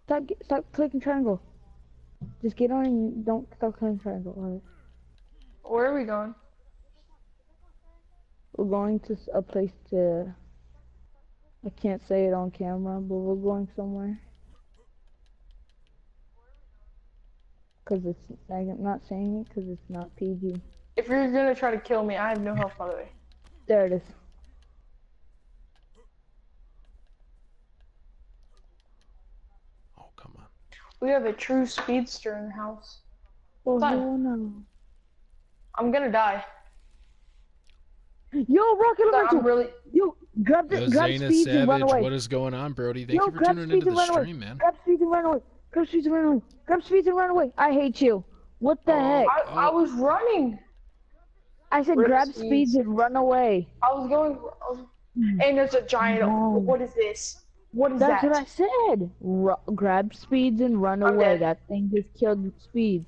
Stop, get, stop clicking triangle. Just get on and don't stop clicking triangle. Alright. Where are we going? We're going to a place to. I can't say it on camera, but we're going somewhere. Cause it's I'm not saying it because it's not PG. If you're gonna try to kill me, I have no health by the way. There it is. Oh, come on. We have a true speedster in the house. Oh Fun. hell no! I'm gonna die. Yo, rocket But launcher! I'm really. Yo, grab the Yo, grab Zayna speeds and run away. what is going on, Brody? Thank Yo, you for tuning speeds into and the run away. stream, man. Grab speeds and run away. Grab speeds and run away. Grab speeds and run away. I hate you. What the oh, heck? I, I oh. was running. I said Rip grab speeds. speeds and run away. I was going. I was, and there's a giant. No. What is this? What is That's that? what I said. Ru- grab speeds and run I'm away. dead. That thing just killed speed.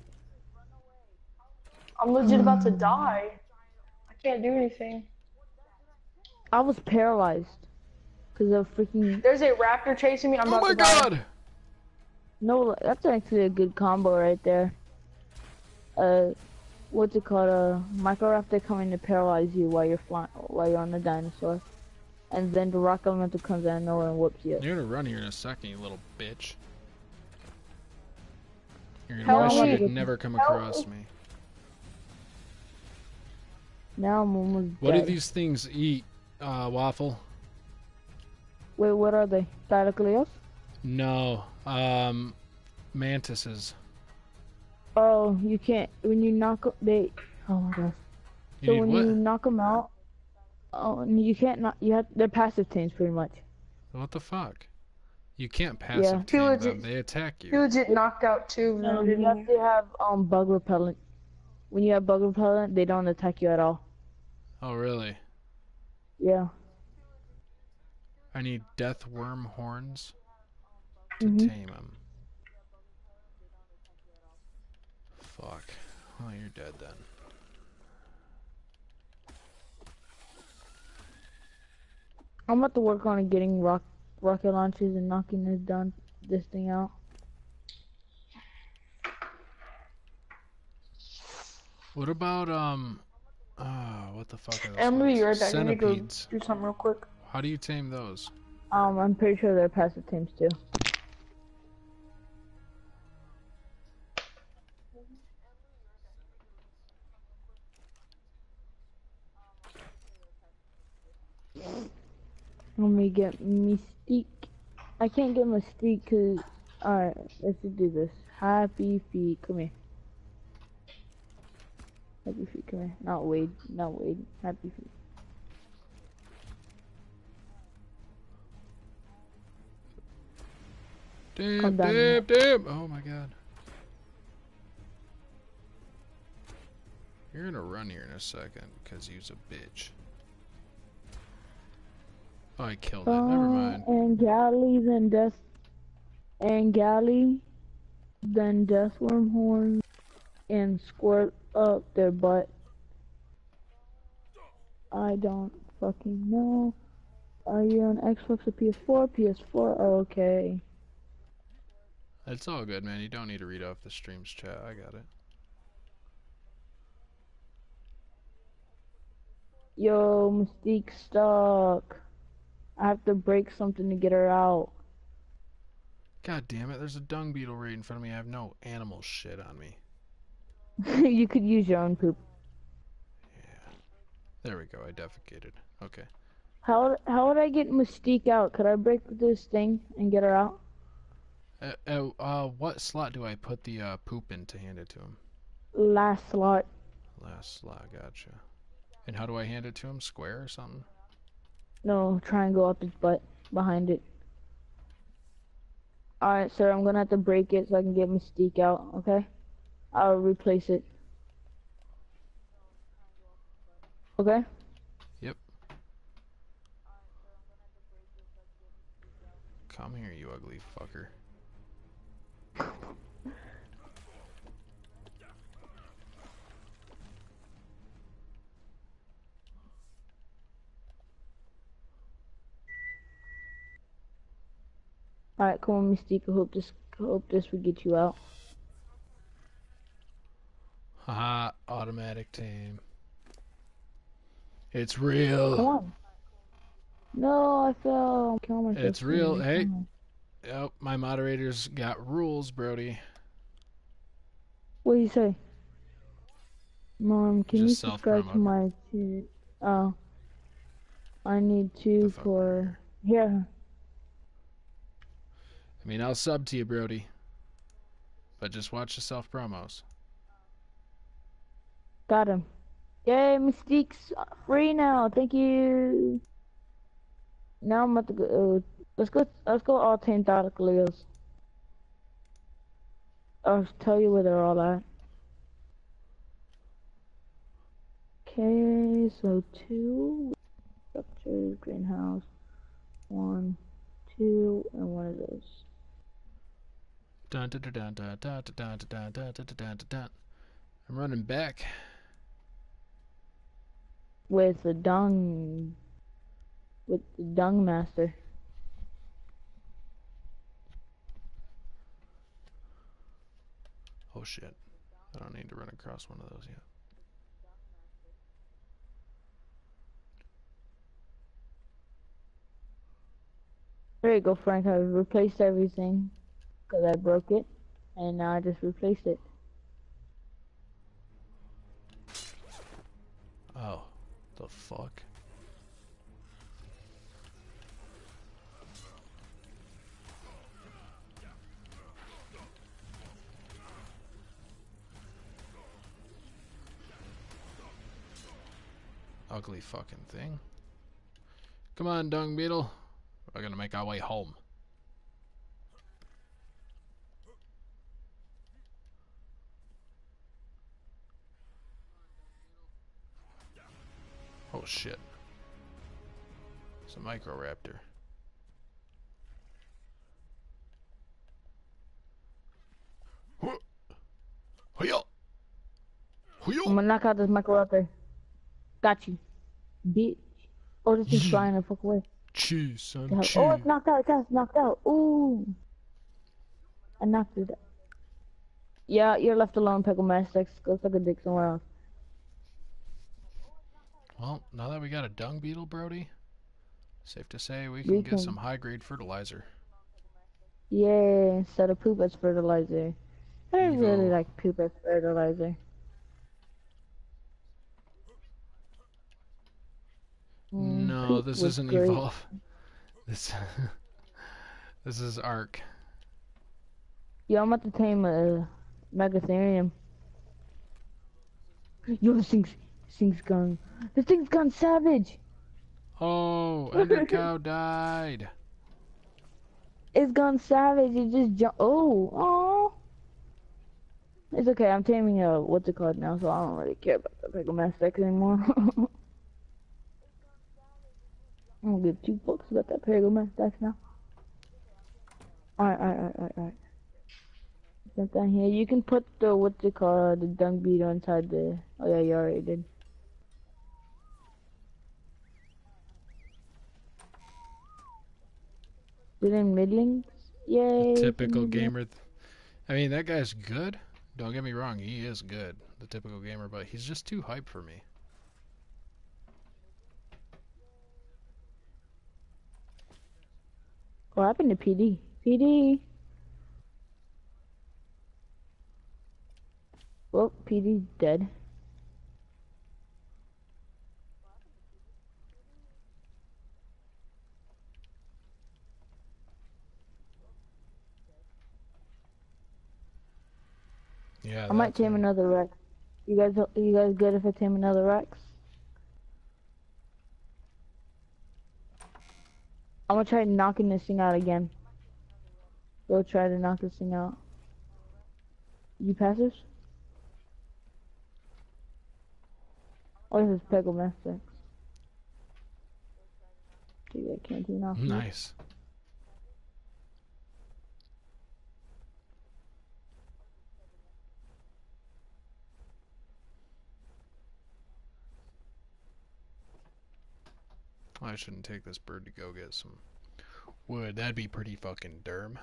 I'm legit about to die. I can't do anything. I was paralyzed because of freaking. There's a raptor chasing me. I'm Oh about my to die. god! No, that's actually a good combo right there. Uh, what's it called? Uh, Microraptor coming to paralyze you while you're flying, while you're on the dinosaur, and then the rock elemental comes out of nowhere and whoops you. You're gonna run here in a second, you little bitch. You're gonna wish me. you'd never come Help across me. Now I'm almost What do these things eat, uh, Waffle? Wait, what are they? Thylacoleos? No, um, mantises. Oh, you can't. When you knock 'em- they. Oh my gosh. You so when what? you knock them out, oh, you can't knock. You have. They're passive teams pretty much. What the fuck? You can't passive Yeah. tame Too them. They attack He you. legit knocked out two. No, you have to have um bug repellent. When you have bug repellent, they don't attack you at all. Oh, really? Yeah. I need death worm horns to Mhm. tame them. Fuck. Well, you're dead then. I'm about to work on getting rock rocket launches and knocking this down, this thing out. What about um? Uh, what the fuck are those? Emily, ones? you're right back. I need to go do something real quick. How do you tame those? Um, I'm pretty sure they're passive tames too. Let me get Mystique. I can't get Mystique because. Alright, let's do this. Happy Feet, come here. Happy Feet, come here. Not Wade, not Wade. Happy Feet. Damn, down, damn, damn! Oh my god. You're gonna run here in a second because you's a bitch. Oh, I killed it. Never Uh, mind. And galley, then death. And galley, then death wormhorn, and squirt up their butt. I don't fucking know. Are you on Xbox or PS4? PS4, okay. It's all good, man. You don't need to read off the stream's chat. I got it. Yo, Mystique stuck. I have to break something to get her out. God damn it! There's a dung beetle right in front of me. I have no animal shit on me. you could use your own poop. Yeah. There we go. I defecated. Okay. How how would I get Mystique out? Could I break this thing and get her out? Uh, uh, uh, what slot do I put the uh, poop in to hand it to him? Last slot. Last slot. Gotcha. And how do I hand it to him? Square or something? No, triangle up his butt behind it. Alright, sir, I'm gonna have to break it so I can get Mystique out, okay? I'll replace it. Okay? Yep. Come here, you ugly fucker. Alright, come on, Mystique. I hope this I hope this will get you out. Haha, automatic team. It's Come real. on. No, I fell. I'm killing myself. It's real. Hey. Yep, my moderators got rules, Brody. What do you say? Mom, can Just you subscribe to my t- Oh. I need two for here. I mean, I'll sub to you, Brody. But just watch the self promos. Got him. Yay, Mystique's free now. Thank you. Now I'm about to go. Uh, let's go. Let's go all ten Tentacles. I'll tell you where they're all at. Okay, so two structures, greenhouse, one, two, and one of those. Dun dun dun dun dun dun dun dun dun dun dun dun. I'm running back. With the dung with the dung master. Oh shit. I don't need to run across one of those yet. There you go, Frank. I replaced everything because I broke it, and now I just replaced it. Oh, fuck? Ugly fucking thing. Come on, dung beetle. We're gonna make our way home. Oh shit. It's a Microraptor. I'm gonna knock out this micro out. Got you, bitch. Oh, this is flying the fuck away. Cheese, son, Yeah. cheese. Oh, it's knocked out. It's knocked out. Ooh, I knocked it. out. Yeah, you're left alone, Pickle Master. Go suck a dick somewhere else. Well, now that we got a dung beetle, Brody, safe to say we We can get can- some high grade fertilizer. Yeah, instead of poop as fertilizer. I Evo. really like poop as fertilizer. Mm, no, poop this isn't great. evolve. This, this is Ark. Yo, I'm about to tame a Megatherium. Yo, this thing's, this thing's gone. This thing's gone savage. Oh, Ender Cow died. It's gone savage. It just jumped. Oh, oh. It's okay. I'm taming a what's it called now, so I don't really care about the Mass anymore. I don't give two fucks about that Mass now. Alright, alright, alright, alright, alright. Put that here. You can put the what's it called, the dung beetle inside the. Oh yeah, you already did. Did in middlings? Yay! Typical gamer. Th- I mean, that guy's good. Don't get me wrong, he is good, the typical gamer, but he's just too hype for me. What happened to PD? PD. Well, PD's dead. Yeah. I might tame another Rex. You guys, you guys good if I tame another Rex? I'm gonna try knocking this thing out again. Go try to knock this thing out. You passive? Oh, this is Peggle Master. Take that canteen off. me. Nice. I shouldn't take this bird to go get some wood. That'd be pretty fucking derm.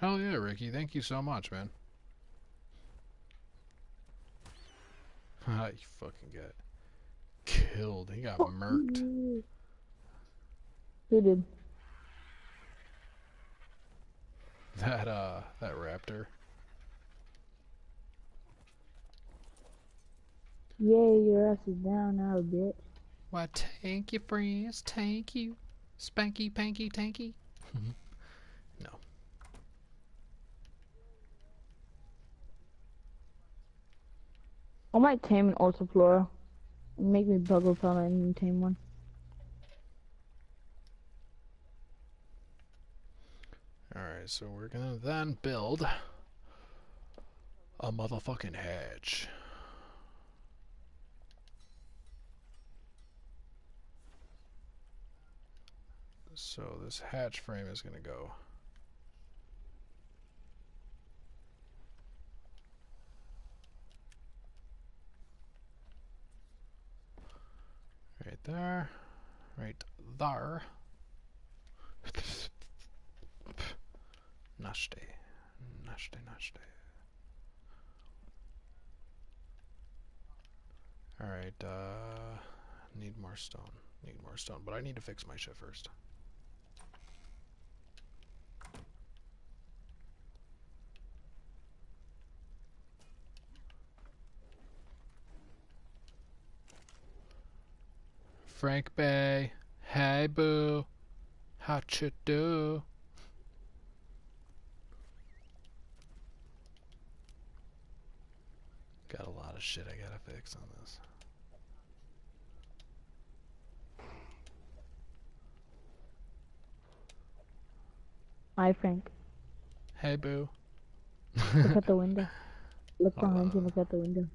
Hell yeah, Ricky. Thank you so much, man. Ah, you fucking got killed. He got murked. Who did? That uh, that raptor. Yay, your ass is down now, bitch. Why, thank you, friends. Thank you. Spanky, panky, tanky. Mm-hmm. no. I might tame an Ultiflora. Make me bug repellent and tame one. Alright, so we're gonna then build a motherfucking hatch. So this hatch frame is gonna go right there, right there. Nashte. Nashte, nashte. Alright, uh. Need more stone. Need more stone, but I need to fix my shit first. Frank Bay. Hey, boo. How you do? Got a lot of shit I gotta fix on this. Hi, Frank. Hey, boo. Look at the window. Look behind you, look at the window.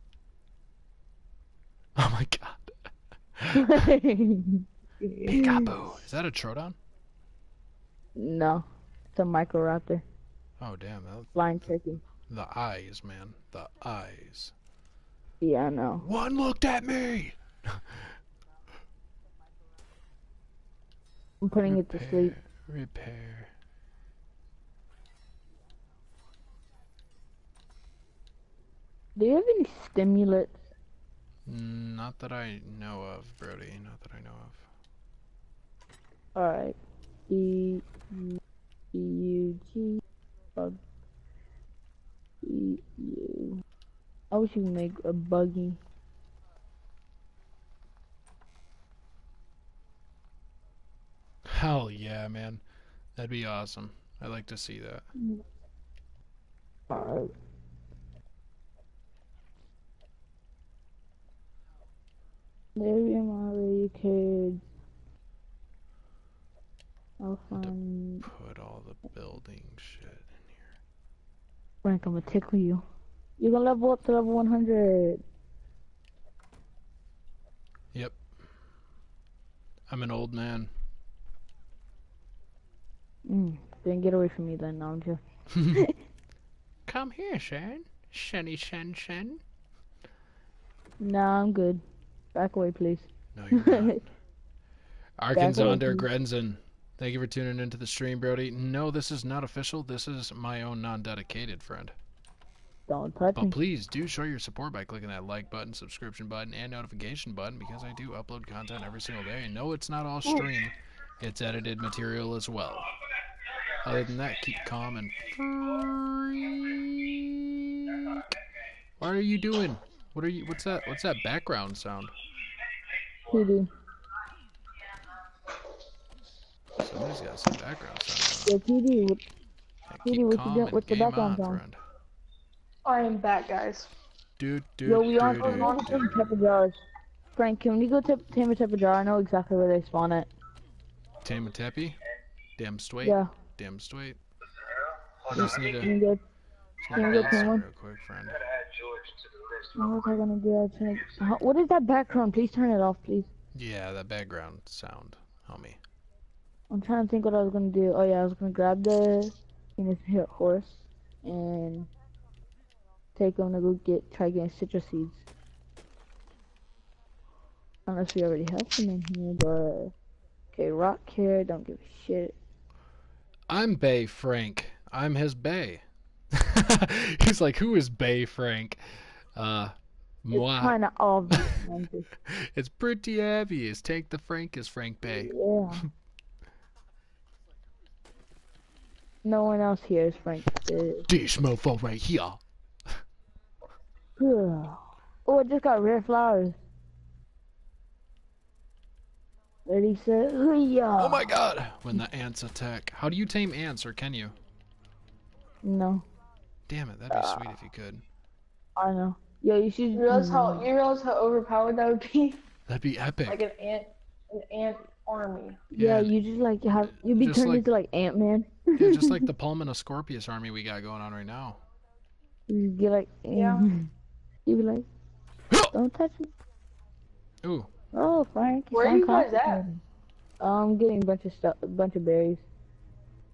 oh my god. Peekaboo. Is that a Troodon? no, it's a Microraptor. Oh, damn. That, Flying turkey. the eyes, man. The eyes. Yeah, I know. One looked at me! I'm putting it to sleep. Repair. Do you have any stimulants? Not that I know of, Brody. Not that I know of. Alright. E E U G bug. E U. I wish you could make a buggy. Hell yeah, man. That'd be awesome. I'd like to see that. Alright. There we are, kids. I'll find. Put all the building shit. In here. Frank, I'm gonna tickle you. You're gonna level up to level 100. Yep. I'm an old man. Mm, then get away from me then, no, I'm just... Come here, Shen. Shenny Shen Shen. Nah, I'm good. Back away, please. No, you're not. Arkansas under. Grenzen. Thank you for tuning into the stream, Brody. No, this is not official. This is my own non-dedicated friend. Don't touch But me. please do show your support by clicking that like button, subscription button, and notification button because I do upload content every single day. And no, it's not all stream. It's edited material as well. Other than that, keep calm and freak. What are you doing? What are you? What's that? What's that background sound? PD. Somebody's got some background sound. Yo, PD, what- Yeah, what you doing with the background sound? friend. I am back, guys. Do, do, yo, we are going on do. some jars. Frank, can we go to tame a Tapejara? I know exactly where they spawn it. Tame a teppy? Damn straight. Yeah. Damn straight. I just need to, Can we go? just Gotta go build tame some one? real quick, friend. What was I gonna do? I was gonna- How- What is that background? Please turn it off, please. Yeah, that background sound, homie. I'm trying to think what I was gonna do. Oh yeah, I was gonna grab the Venus hit horse and take them to go get try getting citrus seeds. Unless we already have some in here, but okay, rock here, don't give a shit. I'm Bay Frank. I'm his Bay. He's like, who is Bay Frank? Uh, It's moi. kinda obvious. It's pretty obvious. Take the Frank as Frank Bay. yeah. No one else here is Frank. Uh, This mofo right here. Oh, I just got rare flowers. Ready, set, Oh my god! When the ants attack. How do you tame ants, or can you? No, Damn it, that'd be sweet if you could. I know. Yeah, you should. You realize how mm, you realize how overpowered that would be? That'd be epic. Like an ant, an ant army. Yeah, Yeah, you just like have you be turned like- into like Ant Man. yeah, just like the Pulmonoscorpius army we got going on right now. you get like Yeah. You'd be like, don't touch me. Ooh, Oh, Frank. Where are you guys at? I'm getting a bunch of stuff, a bunch of berries.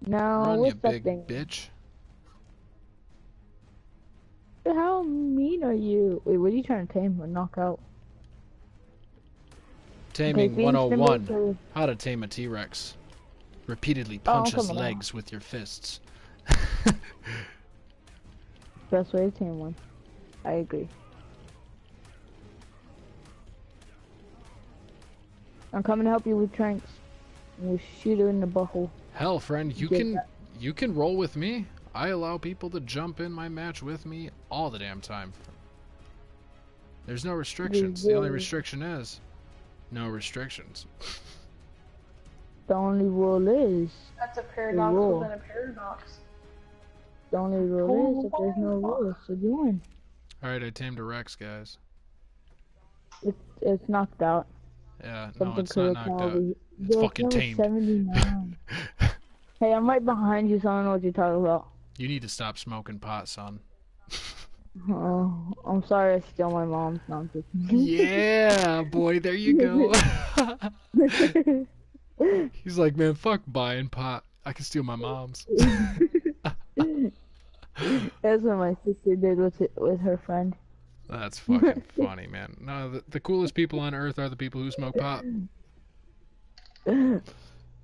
Now, run you what's that big thing? bitch. How mean are you? Wait, what are you trying to tame or knock out? Taming Phoenix 101. Nimble, How to tame a T-Rex. Repeatedly Oh, punch his come on. legs with your fists. Best way to tame one. I agree. I'm coming to help you with tranks. We'll shoot her in the butthole. Hell, friend, you Get can that. you can roll with me. I allow people to jump in my match with me all the damn time. There's no restrictions. The only restriction is no restrictions. The only rule is, That's a paradox within a paradox. the only rule is if there's no rules, so join. All right, I tamed a Rex, guys. It's, it's knocked out. Yeah, no, it's not knocked out. It's Yo, fucking level tamed. hey, I'm right behind you, so I don't know what you're talking about. You need to stop smoking pot, son. Oh, I'm sorry I stole my mom's. No, I'm just yeah, boy, there you go. He's like, man, fuck buying pot. I can steal my mom's. That's what my sister did with it, with her friend. That's fucking funny, man. No, the, the coolest people on earth are the people who smoke pot.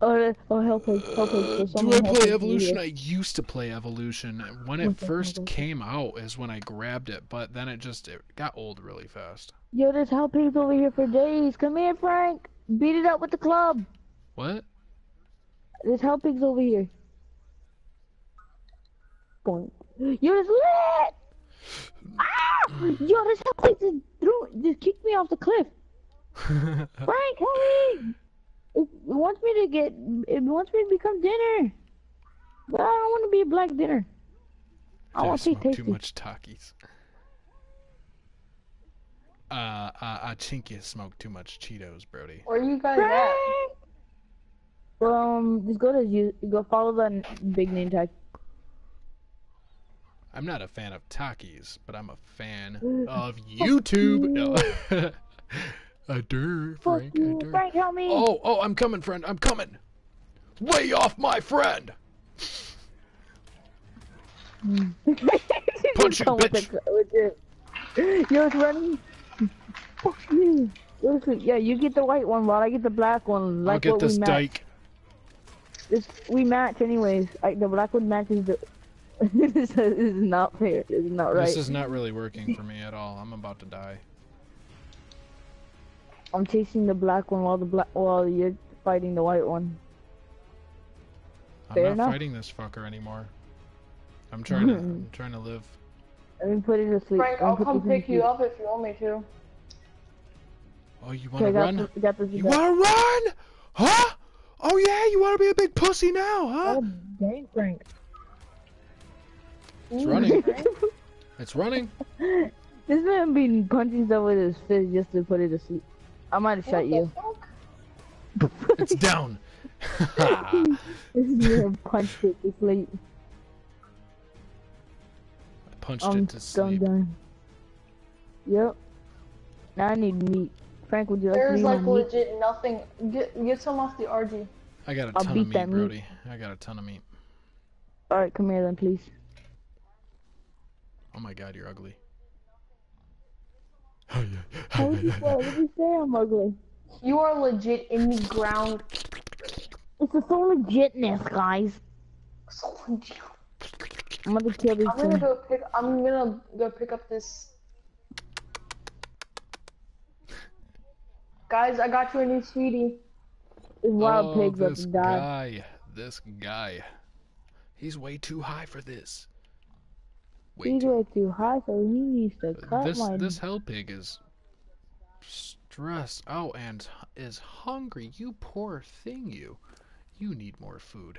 Oh, that- oh, help us, help us. Do I play Evolution? I used to play Evolution. When it first came out is when I grabbed it, but then it just it got old really fast. Yo, there's help pigs over here for days. Come here, Frank. Beat it up with the club. What? There's help pigs over here. Boink. Yo, there's lit! Ah! Yo, there's help pigs that threw, just kicked me off the cliff. Frank, help me! It, it wants me to get, it wants me to become dinner. But I don't want to be a black dinner. I I want to be smoke tasty. too much Takis. Uh, uh, I think you smoke too much Cheetos, Brody. Where you guys at? Frank! Um, just go to you, go follow the big name tag. I'm not a fan of Takis, but I'm a fan of YouTube. I dare, Frank. I dare. Frank, help me! Oh, oh, I'm coming, friend. I'm coming. Lay off my friend. Punch you, with bitch. the- with the- Yo, it's running. Fuck you. Yo, Yeah, you get the white one while I get the black one. Like I'll get what this we match. dyke. This, we match anyways. I, the black one matches the. is, this is not fair. This is not right. This is not really working for me at all. I'm about to die. I'm chasing the black one while the black while you're fighting the white one. I'm Fair not enough. fighting this fucker anymore. I'm trying to. I'm trying to live. Let me put it to sleep. Frank, I'll come pick you up if you want me to. Oh, you want to I got run? this- I got this. You want to run? Huh? Oh yeah, you want to be a big pussy now, huh? Oh, dang, Frank. It's running. It's running. This man been punching stuff with his fist just to put it to sleep. I might have shot you. It's down. This man punched it to sleep. Punched I'm, it to I'm sleep. done. Yep. Now I need meat. Frank, would you like to There's be my like meat? legit nothing. Get get some off the Argy. I got a I'll ton beat of meat, that meat. I got a ton of meat. Alright, come here then, please. Oh my god, you're ugly. Oh. How would you say? What did you say? I'm ugly. You are legit in the ground. It's the so legitness, guys. So legit. I'm gonna kill this I'm gonna thing. go pick. I'm gonna go pick up this. Guys, I got you a new sweetie. This wild oh, pig's about this to die. guy. This guy. He's way too high for this. Way He's way too high, so he needs to cut This my. this hell pig is stressed out and is hungry. You poor thing, you. You need more food.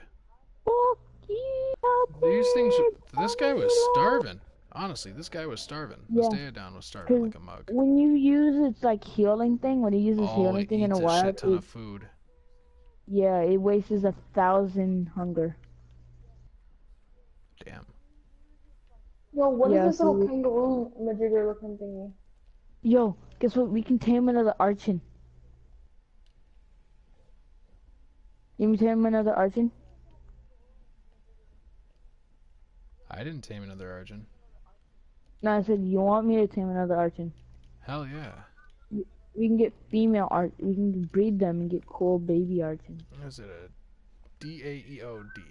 These things. This guy was starving. Honestly, this guy was starving. This Yeah. Daeodon was starving like a mug. When you use its like healing thing, when you use its Oh, healing thing in a a shit ton it, of food. yeah, it wastes a thousand hunger. Damn. Yo, what is Yeah, this little so- kangaroo majigger looking thingy? Yo, guess what? We can tame another Argent. You want to tame another Argent? I didn't tame another Argent. No, I said you want me to tame another Argent. Hell yeah. We can get female art. We can breed them and get cool baby Argents. Is it a D A E O D?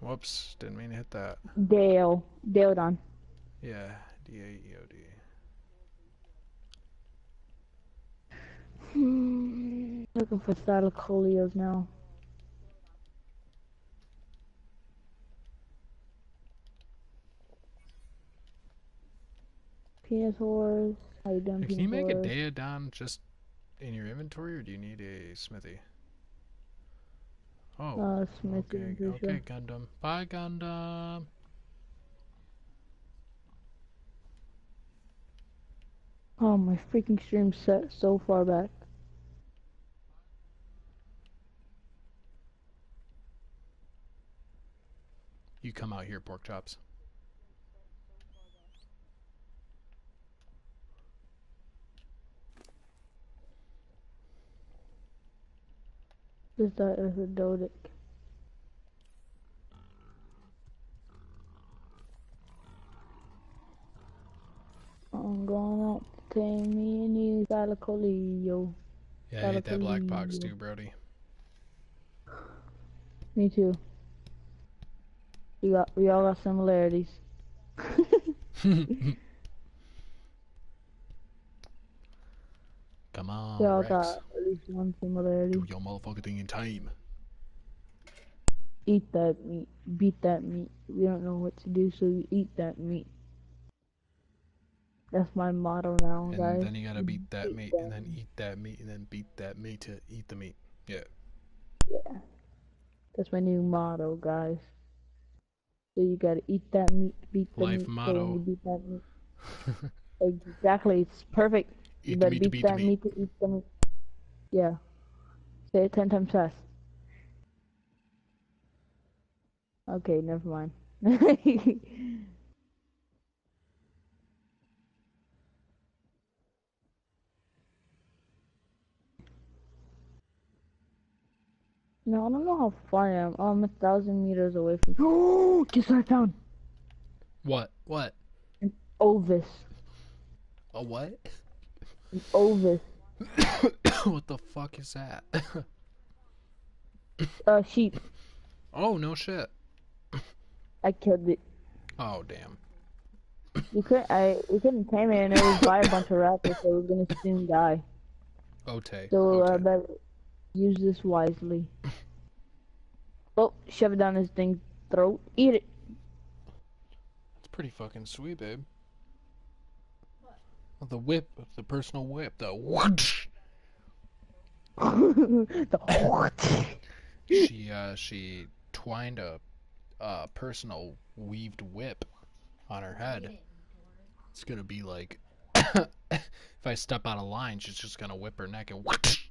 Whoops, didn't mean to hit that. Dale, Daledon. Yeah, D A E O D. Hmm, looking for Thylacoleos now. Penis horse. How you doing, Hey, penis Can you make a? Daeodon just in your inventory, or do you need a smithy? Oh, Uh, Smith okay, okay. Gundam. Bye, Gundam. Oh, my freaking stream set so far back. You come out here, pork chops. Is that is a Dodic? I'm gonna tame me a new Thylacoleo. Yeah, I hate that black box too, Brody. Me too. We got we all got similarities. Come on, we all Rex. got at least one similarity. Do your motherfucking thing in time. Eat that meat. Beat that meat. We don't know what to do, so you eat that meat. That's my motto now, And guys. then you gotta beat that Eat meat, that and then eat that meat, and then beat that meat to eat the meat. Yeah. Yeah. That's my new motto, guys. So you gotta eat that meat, beat the Life meat, so motto. you beat that meat. Exactly, it's perfect. Eat you meat, beat, beat that meat. meat to eat the meat. Yeah. Say it ten times fast. Okay, never mind. No, I don't know how far I am. Oh, I'm a thousand meters away from. Oh, guess what I found? What? What? An Ovis. A what? An Ovis. what the fuck is that? Uh, sheep. oh no shit. I killed it. Oh damn. You couldn't. I. We couldn't tame it, and it was by a bunch of raptors, so it was gonna soon die. Okay. So uh, Ote. better use this wisely. Oh, shove it down his thing's throat. Eat it. That's pretty fucking sweet, babe. The whip, the personal whip, the whoosh. The- She uh she twined a uh personal weaved whip on her head. It's gonna be like if I step out of line, she's just gonna whip her neck and whoosh.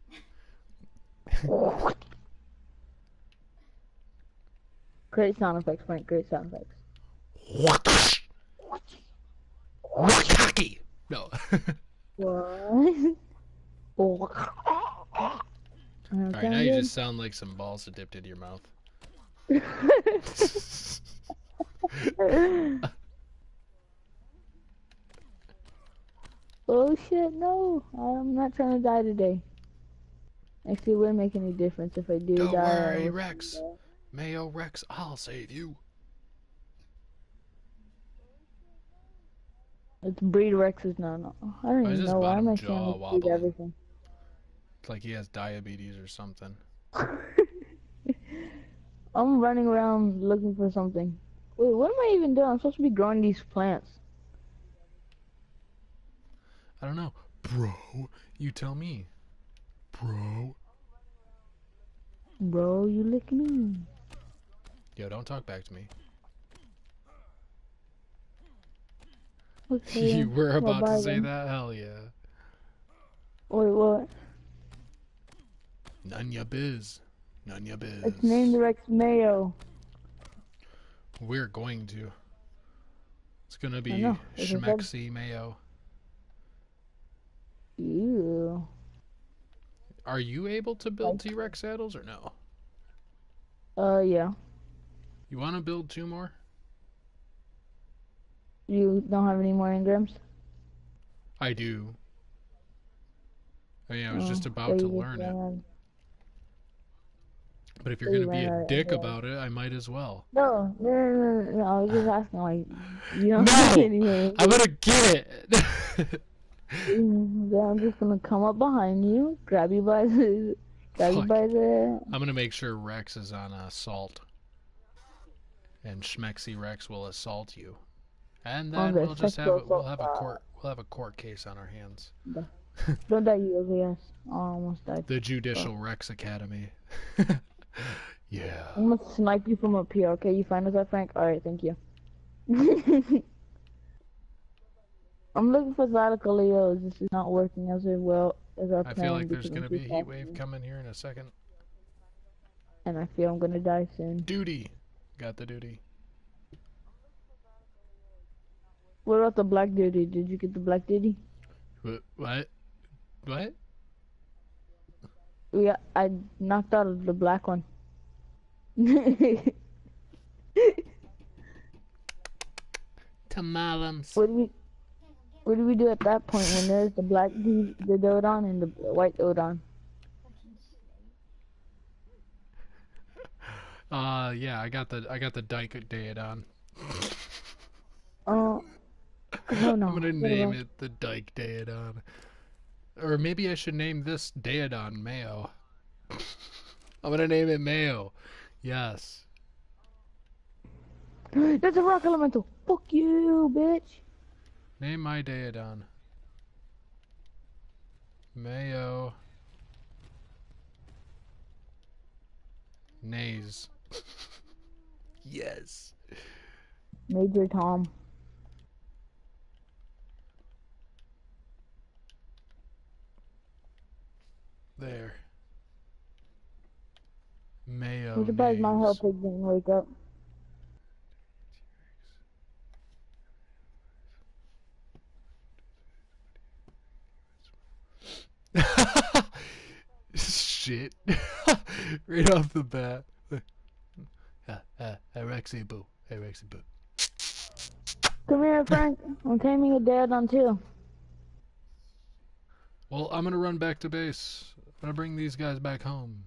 Great sound effects, Frank. Great sound effects. Whoosh. Whoosh. No. What? Alright, now you just sound like some balls that dipped into your mouth. oh shit, no. I'm not trying to die today. Actually, it wouldn't make any difference if I do Don't die. I worry, Rex. Mayo Rex, I'll save you. It's breed Rexes now. No. I don't even know why bottom am I jaw saying this breed wobbling? everything. It's like he has diabetes or something. I'm running around looking for something. Wait, what am I even doing? I'm supposed to be growing these plants. I don't know. Bro, you tell me. Bro. Bro, you lick me. Yo, don't talk back to me. Okay. you were about bye to say then. that? Hell yeah. Wait, what? None ya biz. None ya biz. It's named Rex Mayo. We're going to. It's gonna be know, it's a good- Schmexy Mayo. Ew. Are you able to build T Rex saddles or no? Uh, yeah. You wanna build two more? You don't have any more engrams? I do. Oh, I mean, I was oh, just Oh, about so to you just learn it. But if you're so gonna be a dick about it, I might as well. No, no, no, no, no, I was just asking, like, you don't No! have any more I'm gonna get it! Mm, then I'm just gonna come up behind you, grab you by the, grab you by the. I'm gonna make sure Rex is on assault. And Schmexy Rex will assault you. And then we'll just have a, we'll have a court we'll have a court case on our hands. Don't die, you ugly ass. Oh, almost died. The Judicial Rex Academy. yeah. I'm gonna snipe you from up here, okay? You find us that, Frank? Alright, thank you. I'm looking for Thylacoleos. This is not working as well as our I plan. feel like there's gonna be a heat wave coming here in a second. And I feel I'm gonna die soon. Duty. Got the duty. What about the black duty? Did you get the black? Wh- What? What? Yeah, I knocked out the black one. Tamalums. What do we what do we do at that point when there's the black dude, the Daeodon and the white Daeodon? Uh, yeah, I got the I got the Dyke Daeodon. Oh, oh no. I'm gonna name it the Dyke Daeodon, Or maybe I should name this Daeodon Mayo. I'm gonna name it Mayo. Yes. That's a rock elemental. Fuck you, bitch. Name my Daeodon. Mayo. Nays. yes. Major Tom. There. Mayo. I'm surprised my hell pig didn't wake up. Shit. right off the bat. Uh, uh, hey, Rexy Boo. Hey, Rexy Boo. Come here, Frank. I'm taming a Daeodon two. Well, I'm gonna run back to base. I'm gonna bring these guys back home.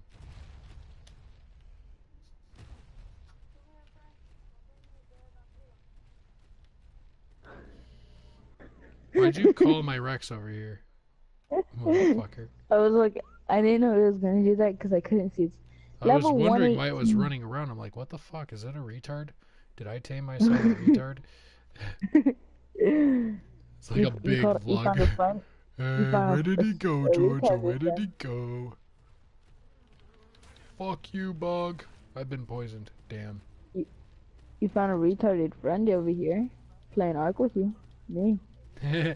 Why'd you call my Rex over here? Motherfucker. I was like, I didn't know it was gonna do that because I couldn't see. It's I was wondering why it was running around. I'm like, what the fuck? Is that a retard? Did I tame myself a retard? It's like you, a big you, called, vlogger. Uh, where did he go, Georgia? Where did he go? Fuck you, bug. I've been poisoned. Damn. You you found a retarded friend over here, playing Ark with you. Me.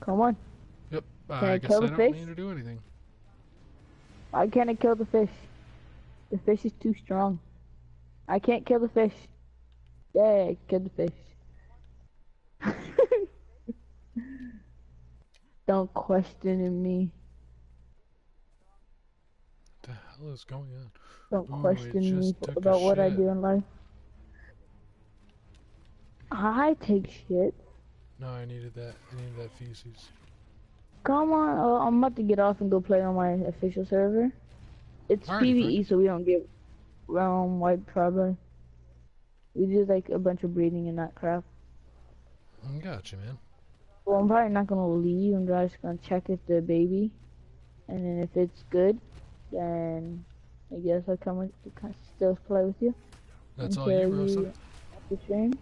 Come on. Yep. Uh, I I guess kill I don't fish? need to do anything. Why can't I kill the fish? The fish is too strong. I can't kill the fish. Yeah, I killed the fish. Don't question me. What the hell is going on? Don't Ooh, question me just took a about what I do in life. I take shit. No, I needed that. I needed that feces. Come on, uh, I'm about to get off and go play on my official server. It's PvE, so we don't get realm wiped probably. We do like a bunch of breeding and that crap. I got you, man. Well, I'm probably not gonna leave. I'm just gonna check if the baby, and then if it's good, then I guess I'll come with, still play with you That's all you, Rosa. at the stream.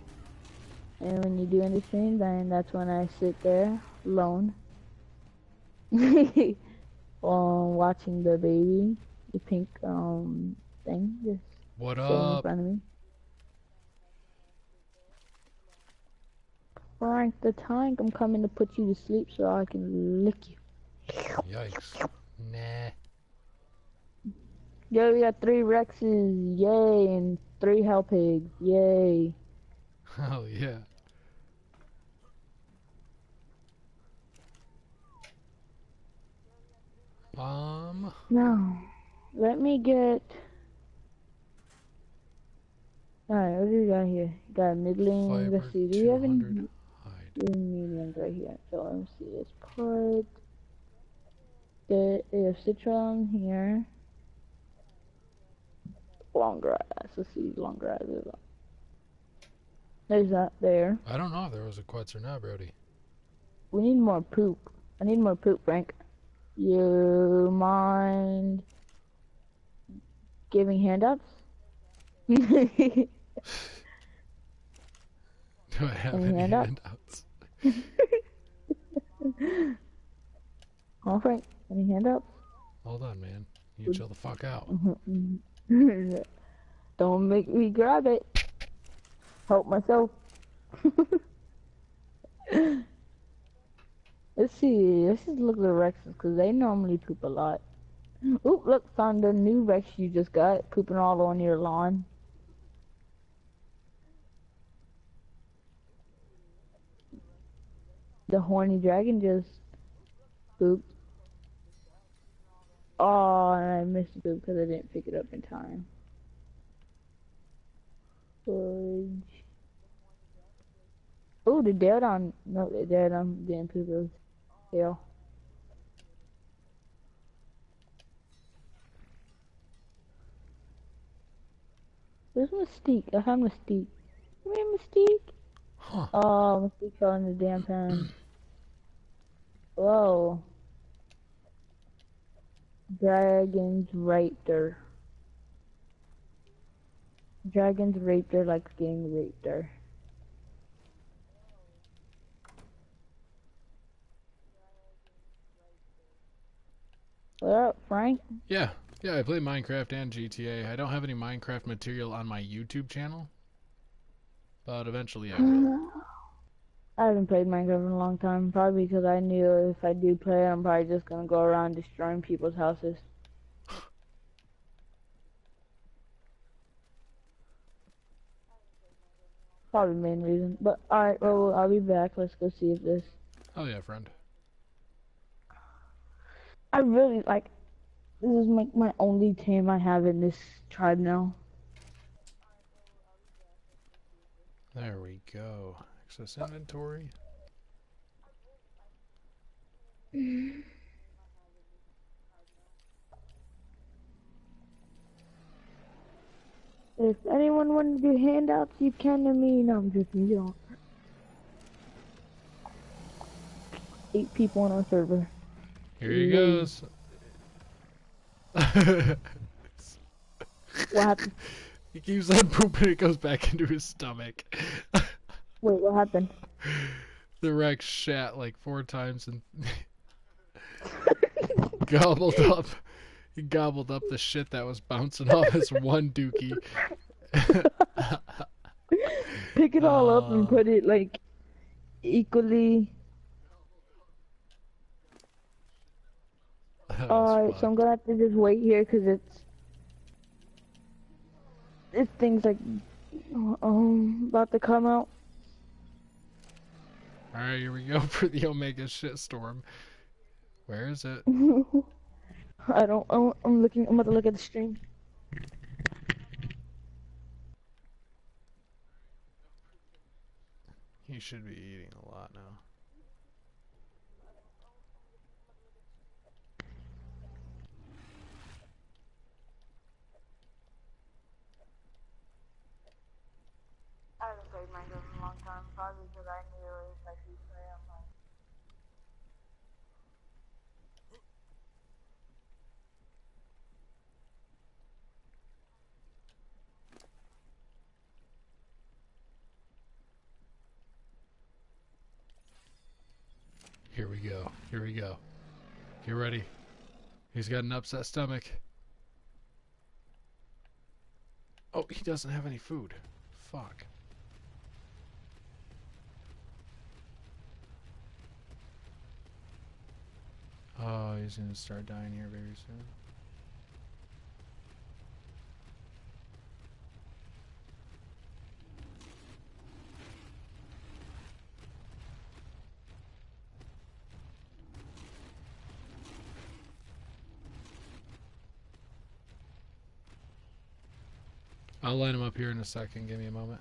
And when you do in the stream, then that's when I sit there alone, while watching the baby, the pink um thing, just What sitting in front of me. Frank the Tank, I'm coming to put you to sleep so I can lick you. Yikes. Nah. Yo, we got three Rexes, yay, and three Hell Pigs, yay. Hell yeah. Um, Now, let me get. Alright, what do we got here? Got middling, let's see, do you have any 200 mediums right here? So let me see, let's put the uh, citron here. Long grass, let's see, long grass. There's that there. I don't know if there was a Quetz or not, Brody. We need more poop. I need more poop, Frank. You mind giving handouts? Do I have Any any handout? handouts? Oh, Any hand up? Hold on, man. You mm-hmm. chill the fuck out. Mm-hmm. Don't make me grab it. Help myself. Let's see. Let's just look at the Rexes because they normally poop a lot. Oop, look, found a new Rex you just got pooping all on your lawn. The horny dragon just pooped. Oh, and I missed the poop because I didn't pick it up in time. Fudge. Oh, the Daeodon. No, the Daeodon didn't poop. It. Where's Mystique? I found Mystique. Come Mystique. Huh. Oh, Mystique fell in the damn pen. Whoa. Dragons raped her. Dragons raped her like getting raped her. What up, Frank? Yeah, yeah, I play Minecraft and GTA. I don't have any Minecraft material on my YouTube channel, but eventually I will. I haven't played Minecraft in a long time, probably because I knew if I do play, it, I'm probably just gonna go around destroying people's houses. Probably the main reason. But alright, well, I'll be back. Let's go see if this. Oh yeah, friend. I really like. This is like my only team I have in this tribe now. There we go. Access inventory. If anyone wanted to do handouts, you can to me. No, I'm just You don't. Eight people on our server. Here he goes. What happened? He keeps on pooping. It goes back into his stomach. Wait, what happened? the Rex shat like four times and gobbled up. He gobbled up the shit that was bouncing off his one dookie. Pick it all up and Uh. put it like equally. Alright, so. I'm gonna have to just wait here because it's. Thing's like. Um, about to come out. Alright, here we go for the Omega shitstorm. Where is it? I don't. I'm, I'm looking. I'm about to look at the stream. He should be eating a lot now. I haven't played Minecraft in a long time, probably because I knew was like you play online. Here we go. Here we go. Get ready. He's got an upset stomach. Oh, he doesn't have any food. Fuck. Oh, he's gonna start dying here very soon. I'll line him up here in a second. Give me a moment.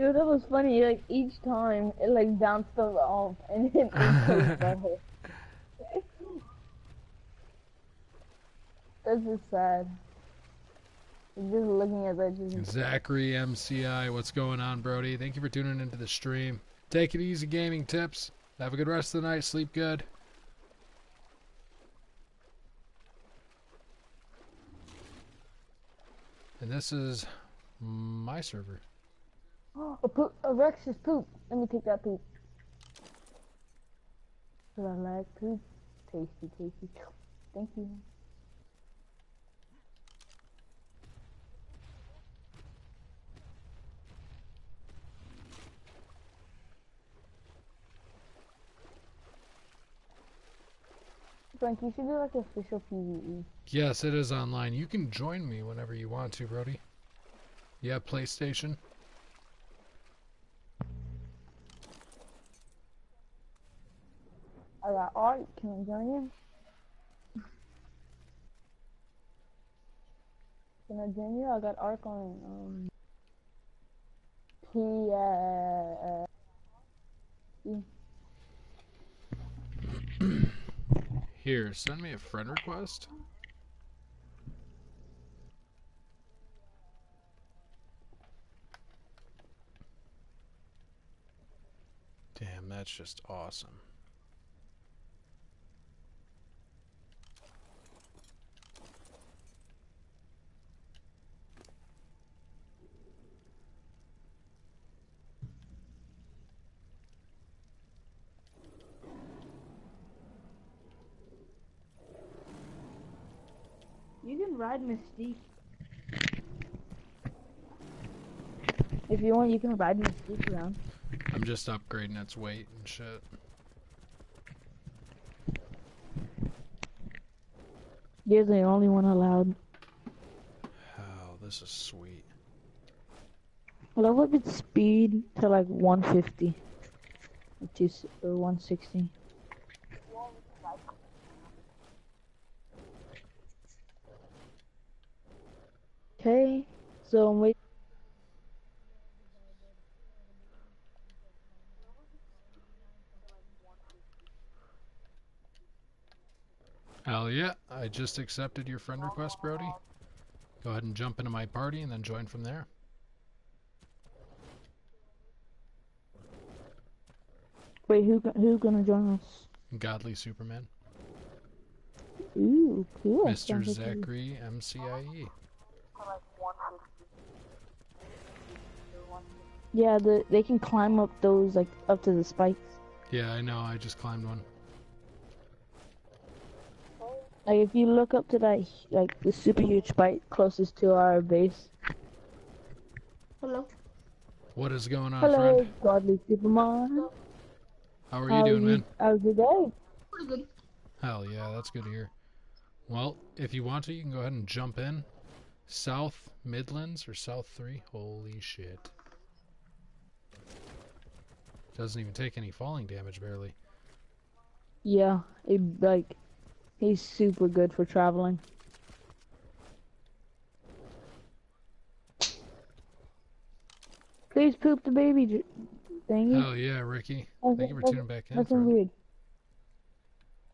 Dude, that was funny. Like each time, it like bounced them off and hit me. That's just sad. Just looking at that, just Zachary MCI, what's going on, Brody? Thank you for tuning into the stream. Take it easy, gaming tips. Have a good rest of the night. Sleep good. And this is my server. a poop, a Rex's poop. Let me take that poop. Cause I like poop. Tasty, tasty. Thank you. Frank, you should do like official. PvE. Yes, it is online. You can join me whenever you want to, Brody. Yeah, PlayStation. I got art. Can I join you? Can I join you? I got arc on um P uh, Here, send me a friend request. Damn, that's just awesome. Ride Mystique. If you want, you can ride Mystique around. I'm just upgrading its weight and shit. You're the only one allowed. Oh, this is sweet. Level up its speed to like 150. Which is, or 160. Okay, so wait. Hell yeah, I just accepted your friend request, Brody. Go ahead and jump into my party and then join from there. Wait, who who gonna join us? Godly Superman. Ooh, cool. Mr. Sounds like a- Zachary MCIE. Yeah, the they can climb up those like up to the spikes. Yeah, I know, I just climbed one. Like if you look up to that like the super huge spike closest to our base. Hello. What is going on, Hello, friend? godly Superman. How are you How's doing, your- man? How's your day? Pretty good. Hell yeah, that's good to hear. Well, if you want to, you can go ahead and jump in. South Midlands or South 3? Holy shit. Doesn't even take any falling damage, barely. Yeah, it, like he's super good for traveling. Please poop the baby j- thingy. Hell yeah, Ricky. That's- Thank you for tuning back in. That's friend. weird.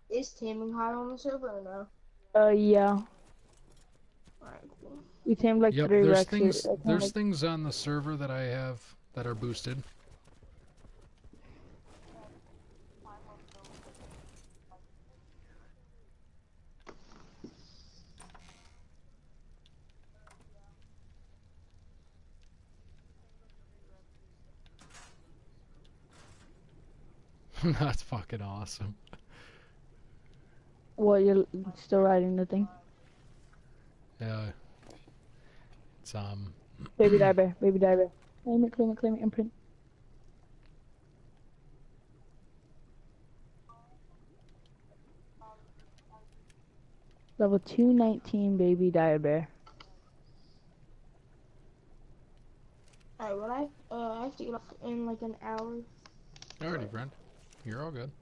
Is taming high on the server or no? Uh, yeah. Alright, cool. We tamed like Yep, three there's Rexes. things there's like- things on the server that I have that are boosted. That's fucking awesome. What, you're still riding the thing? Yeah. It's um Baby diver, baby diver. Claim it, claim it, claim it, imprint. Level 219 baby dire bear. Alright, well I uh I have to get off in like an hour. alrighty, friend. You're all good.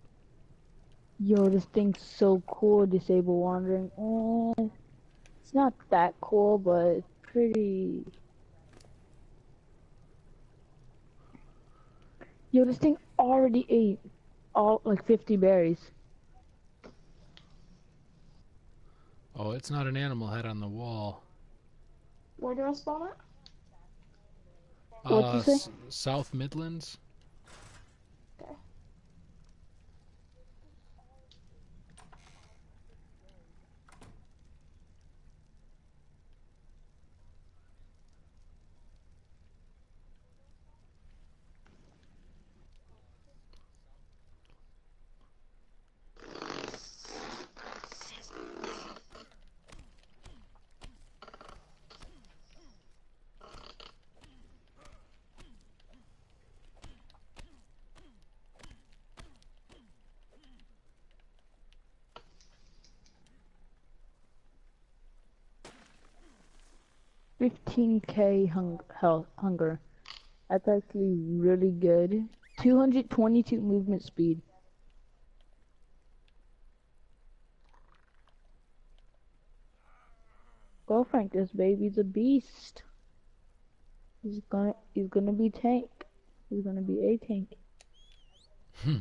Yo, this thing's so cool, disable wandering. Eh, it's not that cool, but it's pretty... Yo, this thing already ate all, like, 50 berries. Oh, it's not an animal head on the wall. Where do I spawn at? What'd uh, you say? S- South Midlands. 18k hung health, hunger. That's actually really good. 222 movement speed. Go Frank, this baby's a beast. He's gonna he's gonna be tank. He's gonna be a tank. Hmm.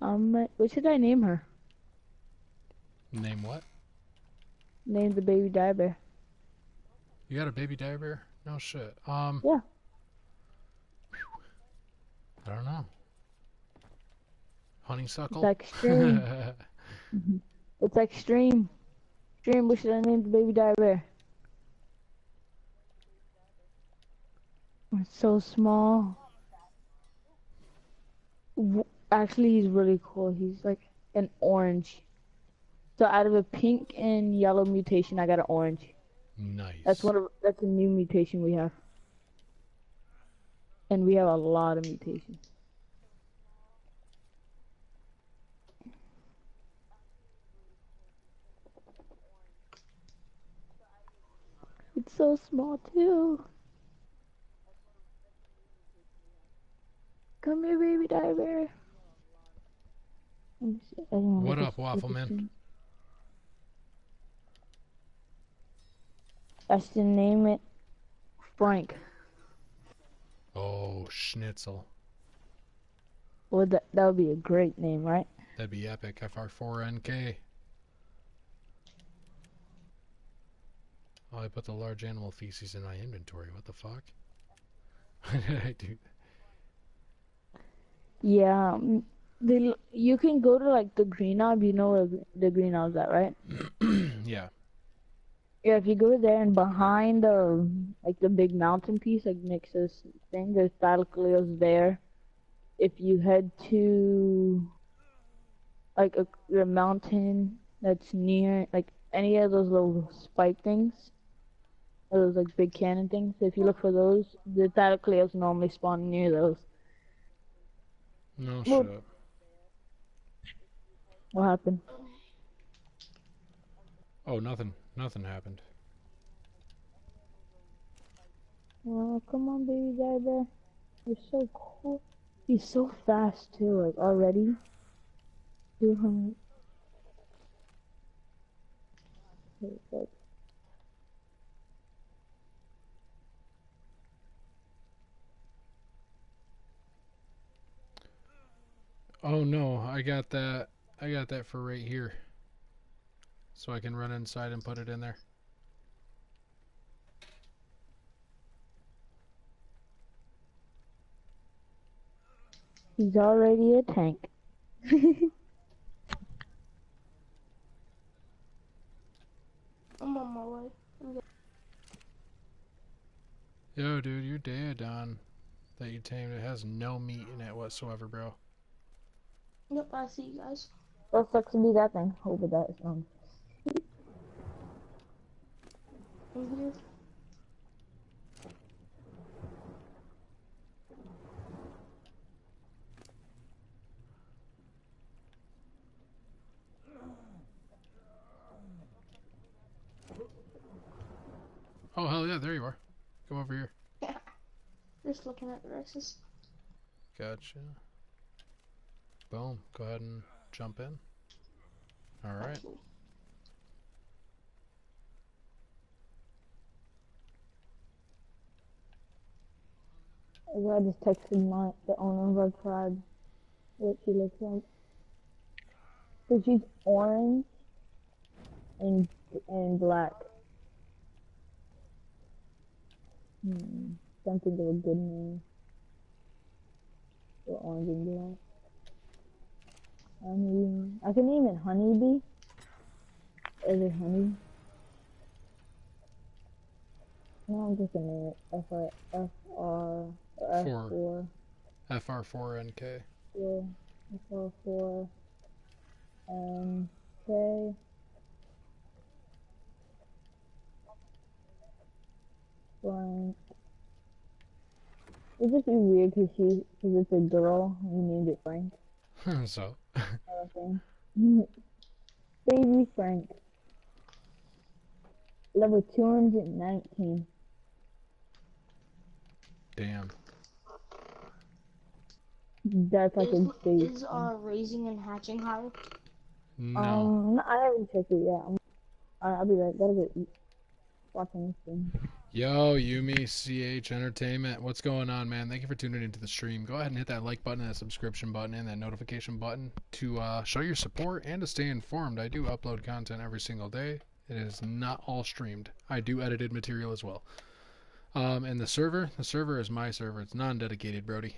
Um what should I name her? Name what? Name the baby dire bear. You got a baby dire bear? No shit. Um. Yeah. I don't know. Honeysuckle. It's extreme. It's extreme. Extreme, what should I name the baby dire bear? It's so small. Actually, he's really cool. He's like an orange. So out of a pink and yellow mutation, I got an orange. Nice. That's one of that's a new mutation we have. And we have a lot of mutations. It's so small too. Come here, baby diver. Let me see, I don't know What up, Waffle this Man? thing- I should name it Frank. Oh, Schnitzel. Would that that would be a great name, right? That'd be epic. FR4NK. Oh, I put the large animal feces in my inventory. What the fuck? Why did I do Yeah, um, they you can go to like the green ob. You know where the green ob's at, right? yeah. Yeah, if you go there and behind the like the big mountain piece, like this thing, there's Thylacoleos there. If you head to like a the mountain that's near like any of those little spike things, or those like big cannon things, if you look for those, the Thylacoleos normally spawn near those. No Well- shit. What happened? Oh, nothing. Nothing happened. Oh, come on, baby driver. You're so cool. He's so fast too, like already. 200. Wait, wait. Oh no, I got that. I got that for right here. So I can run inside and put it in there. He's already a tank. I'm on my way. Yo, dude, your Daeodon that you tamed, it has no meat in it whatsoever, bro. Yep, I see you guys. What sucks to be that thing? Over that is um. I'm here. Oh, hell yeah, there you are. Come over here. Just looking at the races. Gotcha. Boom. Go ahead and jump in. Alright. I just texted my the owner of our tribe what she looks like. So she's orange and and black. Hmm. Can't think of a good name. For orange and black. I mean, I can name it Honeybee. Is it Honey? No, I'm just gonna name it Four. four. FR4NK. Yeah, four four. Um, okay. Frank. It'd just be weird because she, because it's a girl, and you named it Frank. so, I. Baby Frank. Level 219. damn. That's like a base. Is, is uh raising and hatching higher? No. Um, I haven't checked it yet. I'm, I- I'll be right. Gotta go eat. Watching this thing. Yo, Yumi CH Entertainment. What's going on, man? Thank you for tuning into the stream. Go ahead and hit that like button that subscription button and that notification button to uh, show your support and to stay informed. I do upload content every single day. It is not all streamed. I do edited material as well. Um, and the server, the server is my server. It's non-dedicated, Brody.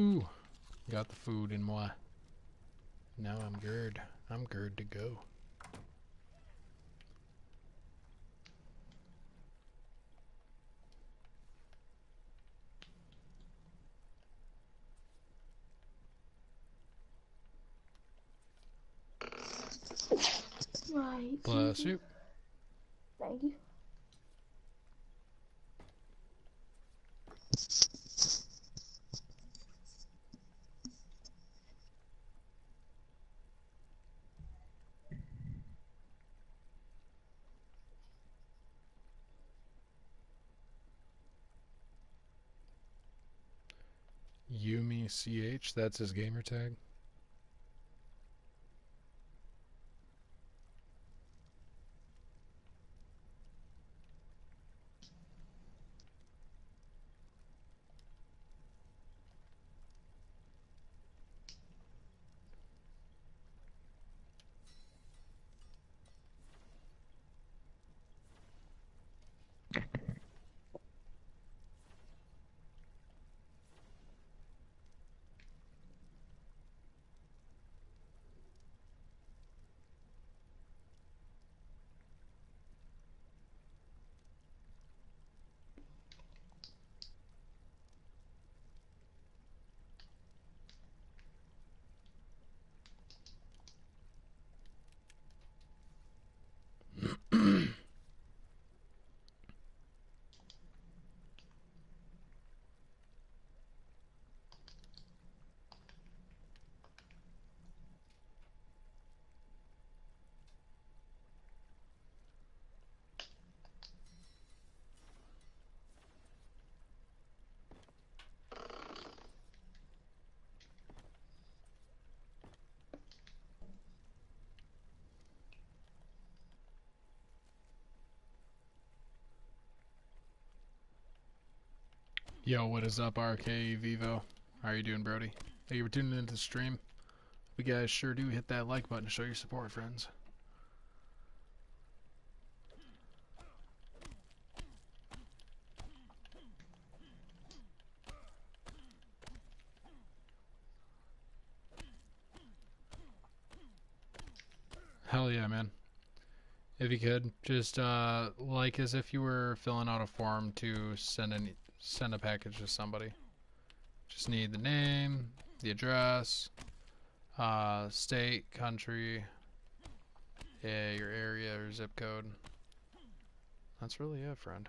Ooh, got the food in moi. Now I'm good. I'm good to go. Right. Bless you. Thank you. Yumi CH, that's his gamer Yo, what is up, RK Vivo? How are you doing, Brody? Thank you for tuning into the stream. We guys sure do hit that like button to show your support, friends. Hell yeah, man. If you could, just uh, like as if you were filling out a form to send an send a package to somebody. Just need the name, the address, uh, state, country, yeah, your area or zip code. That's really it, friend.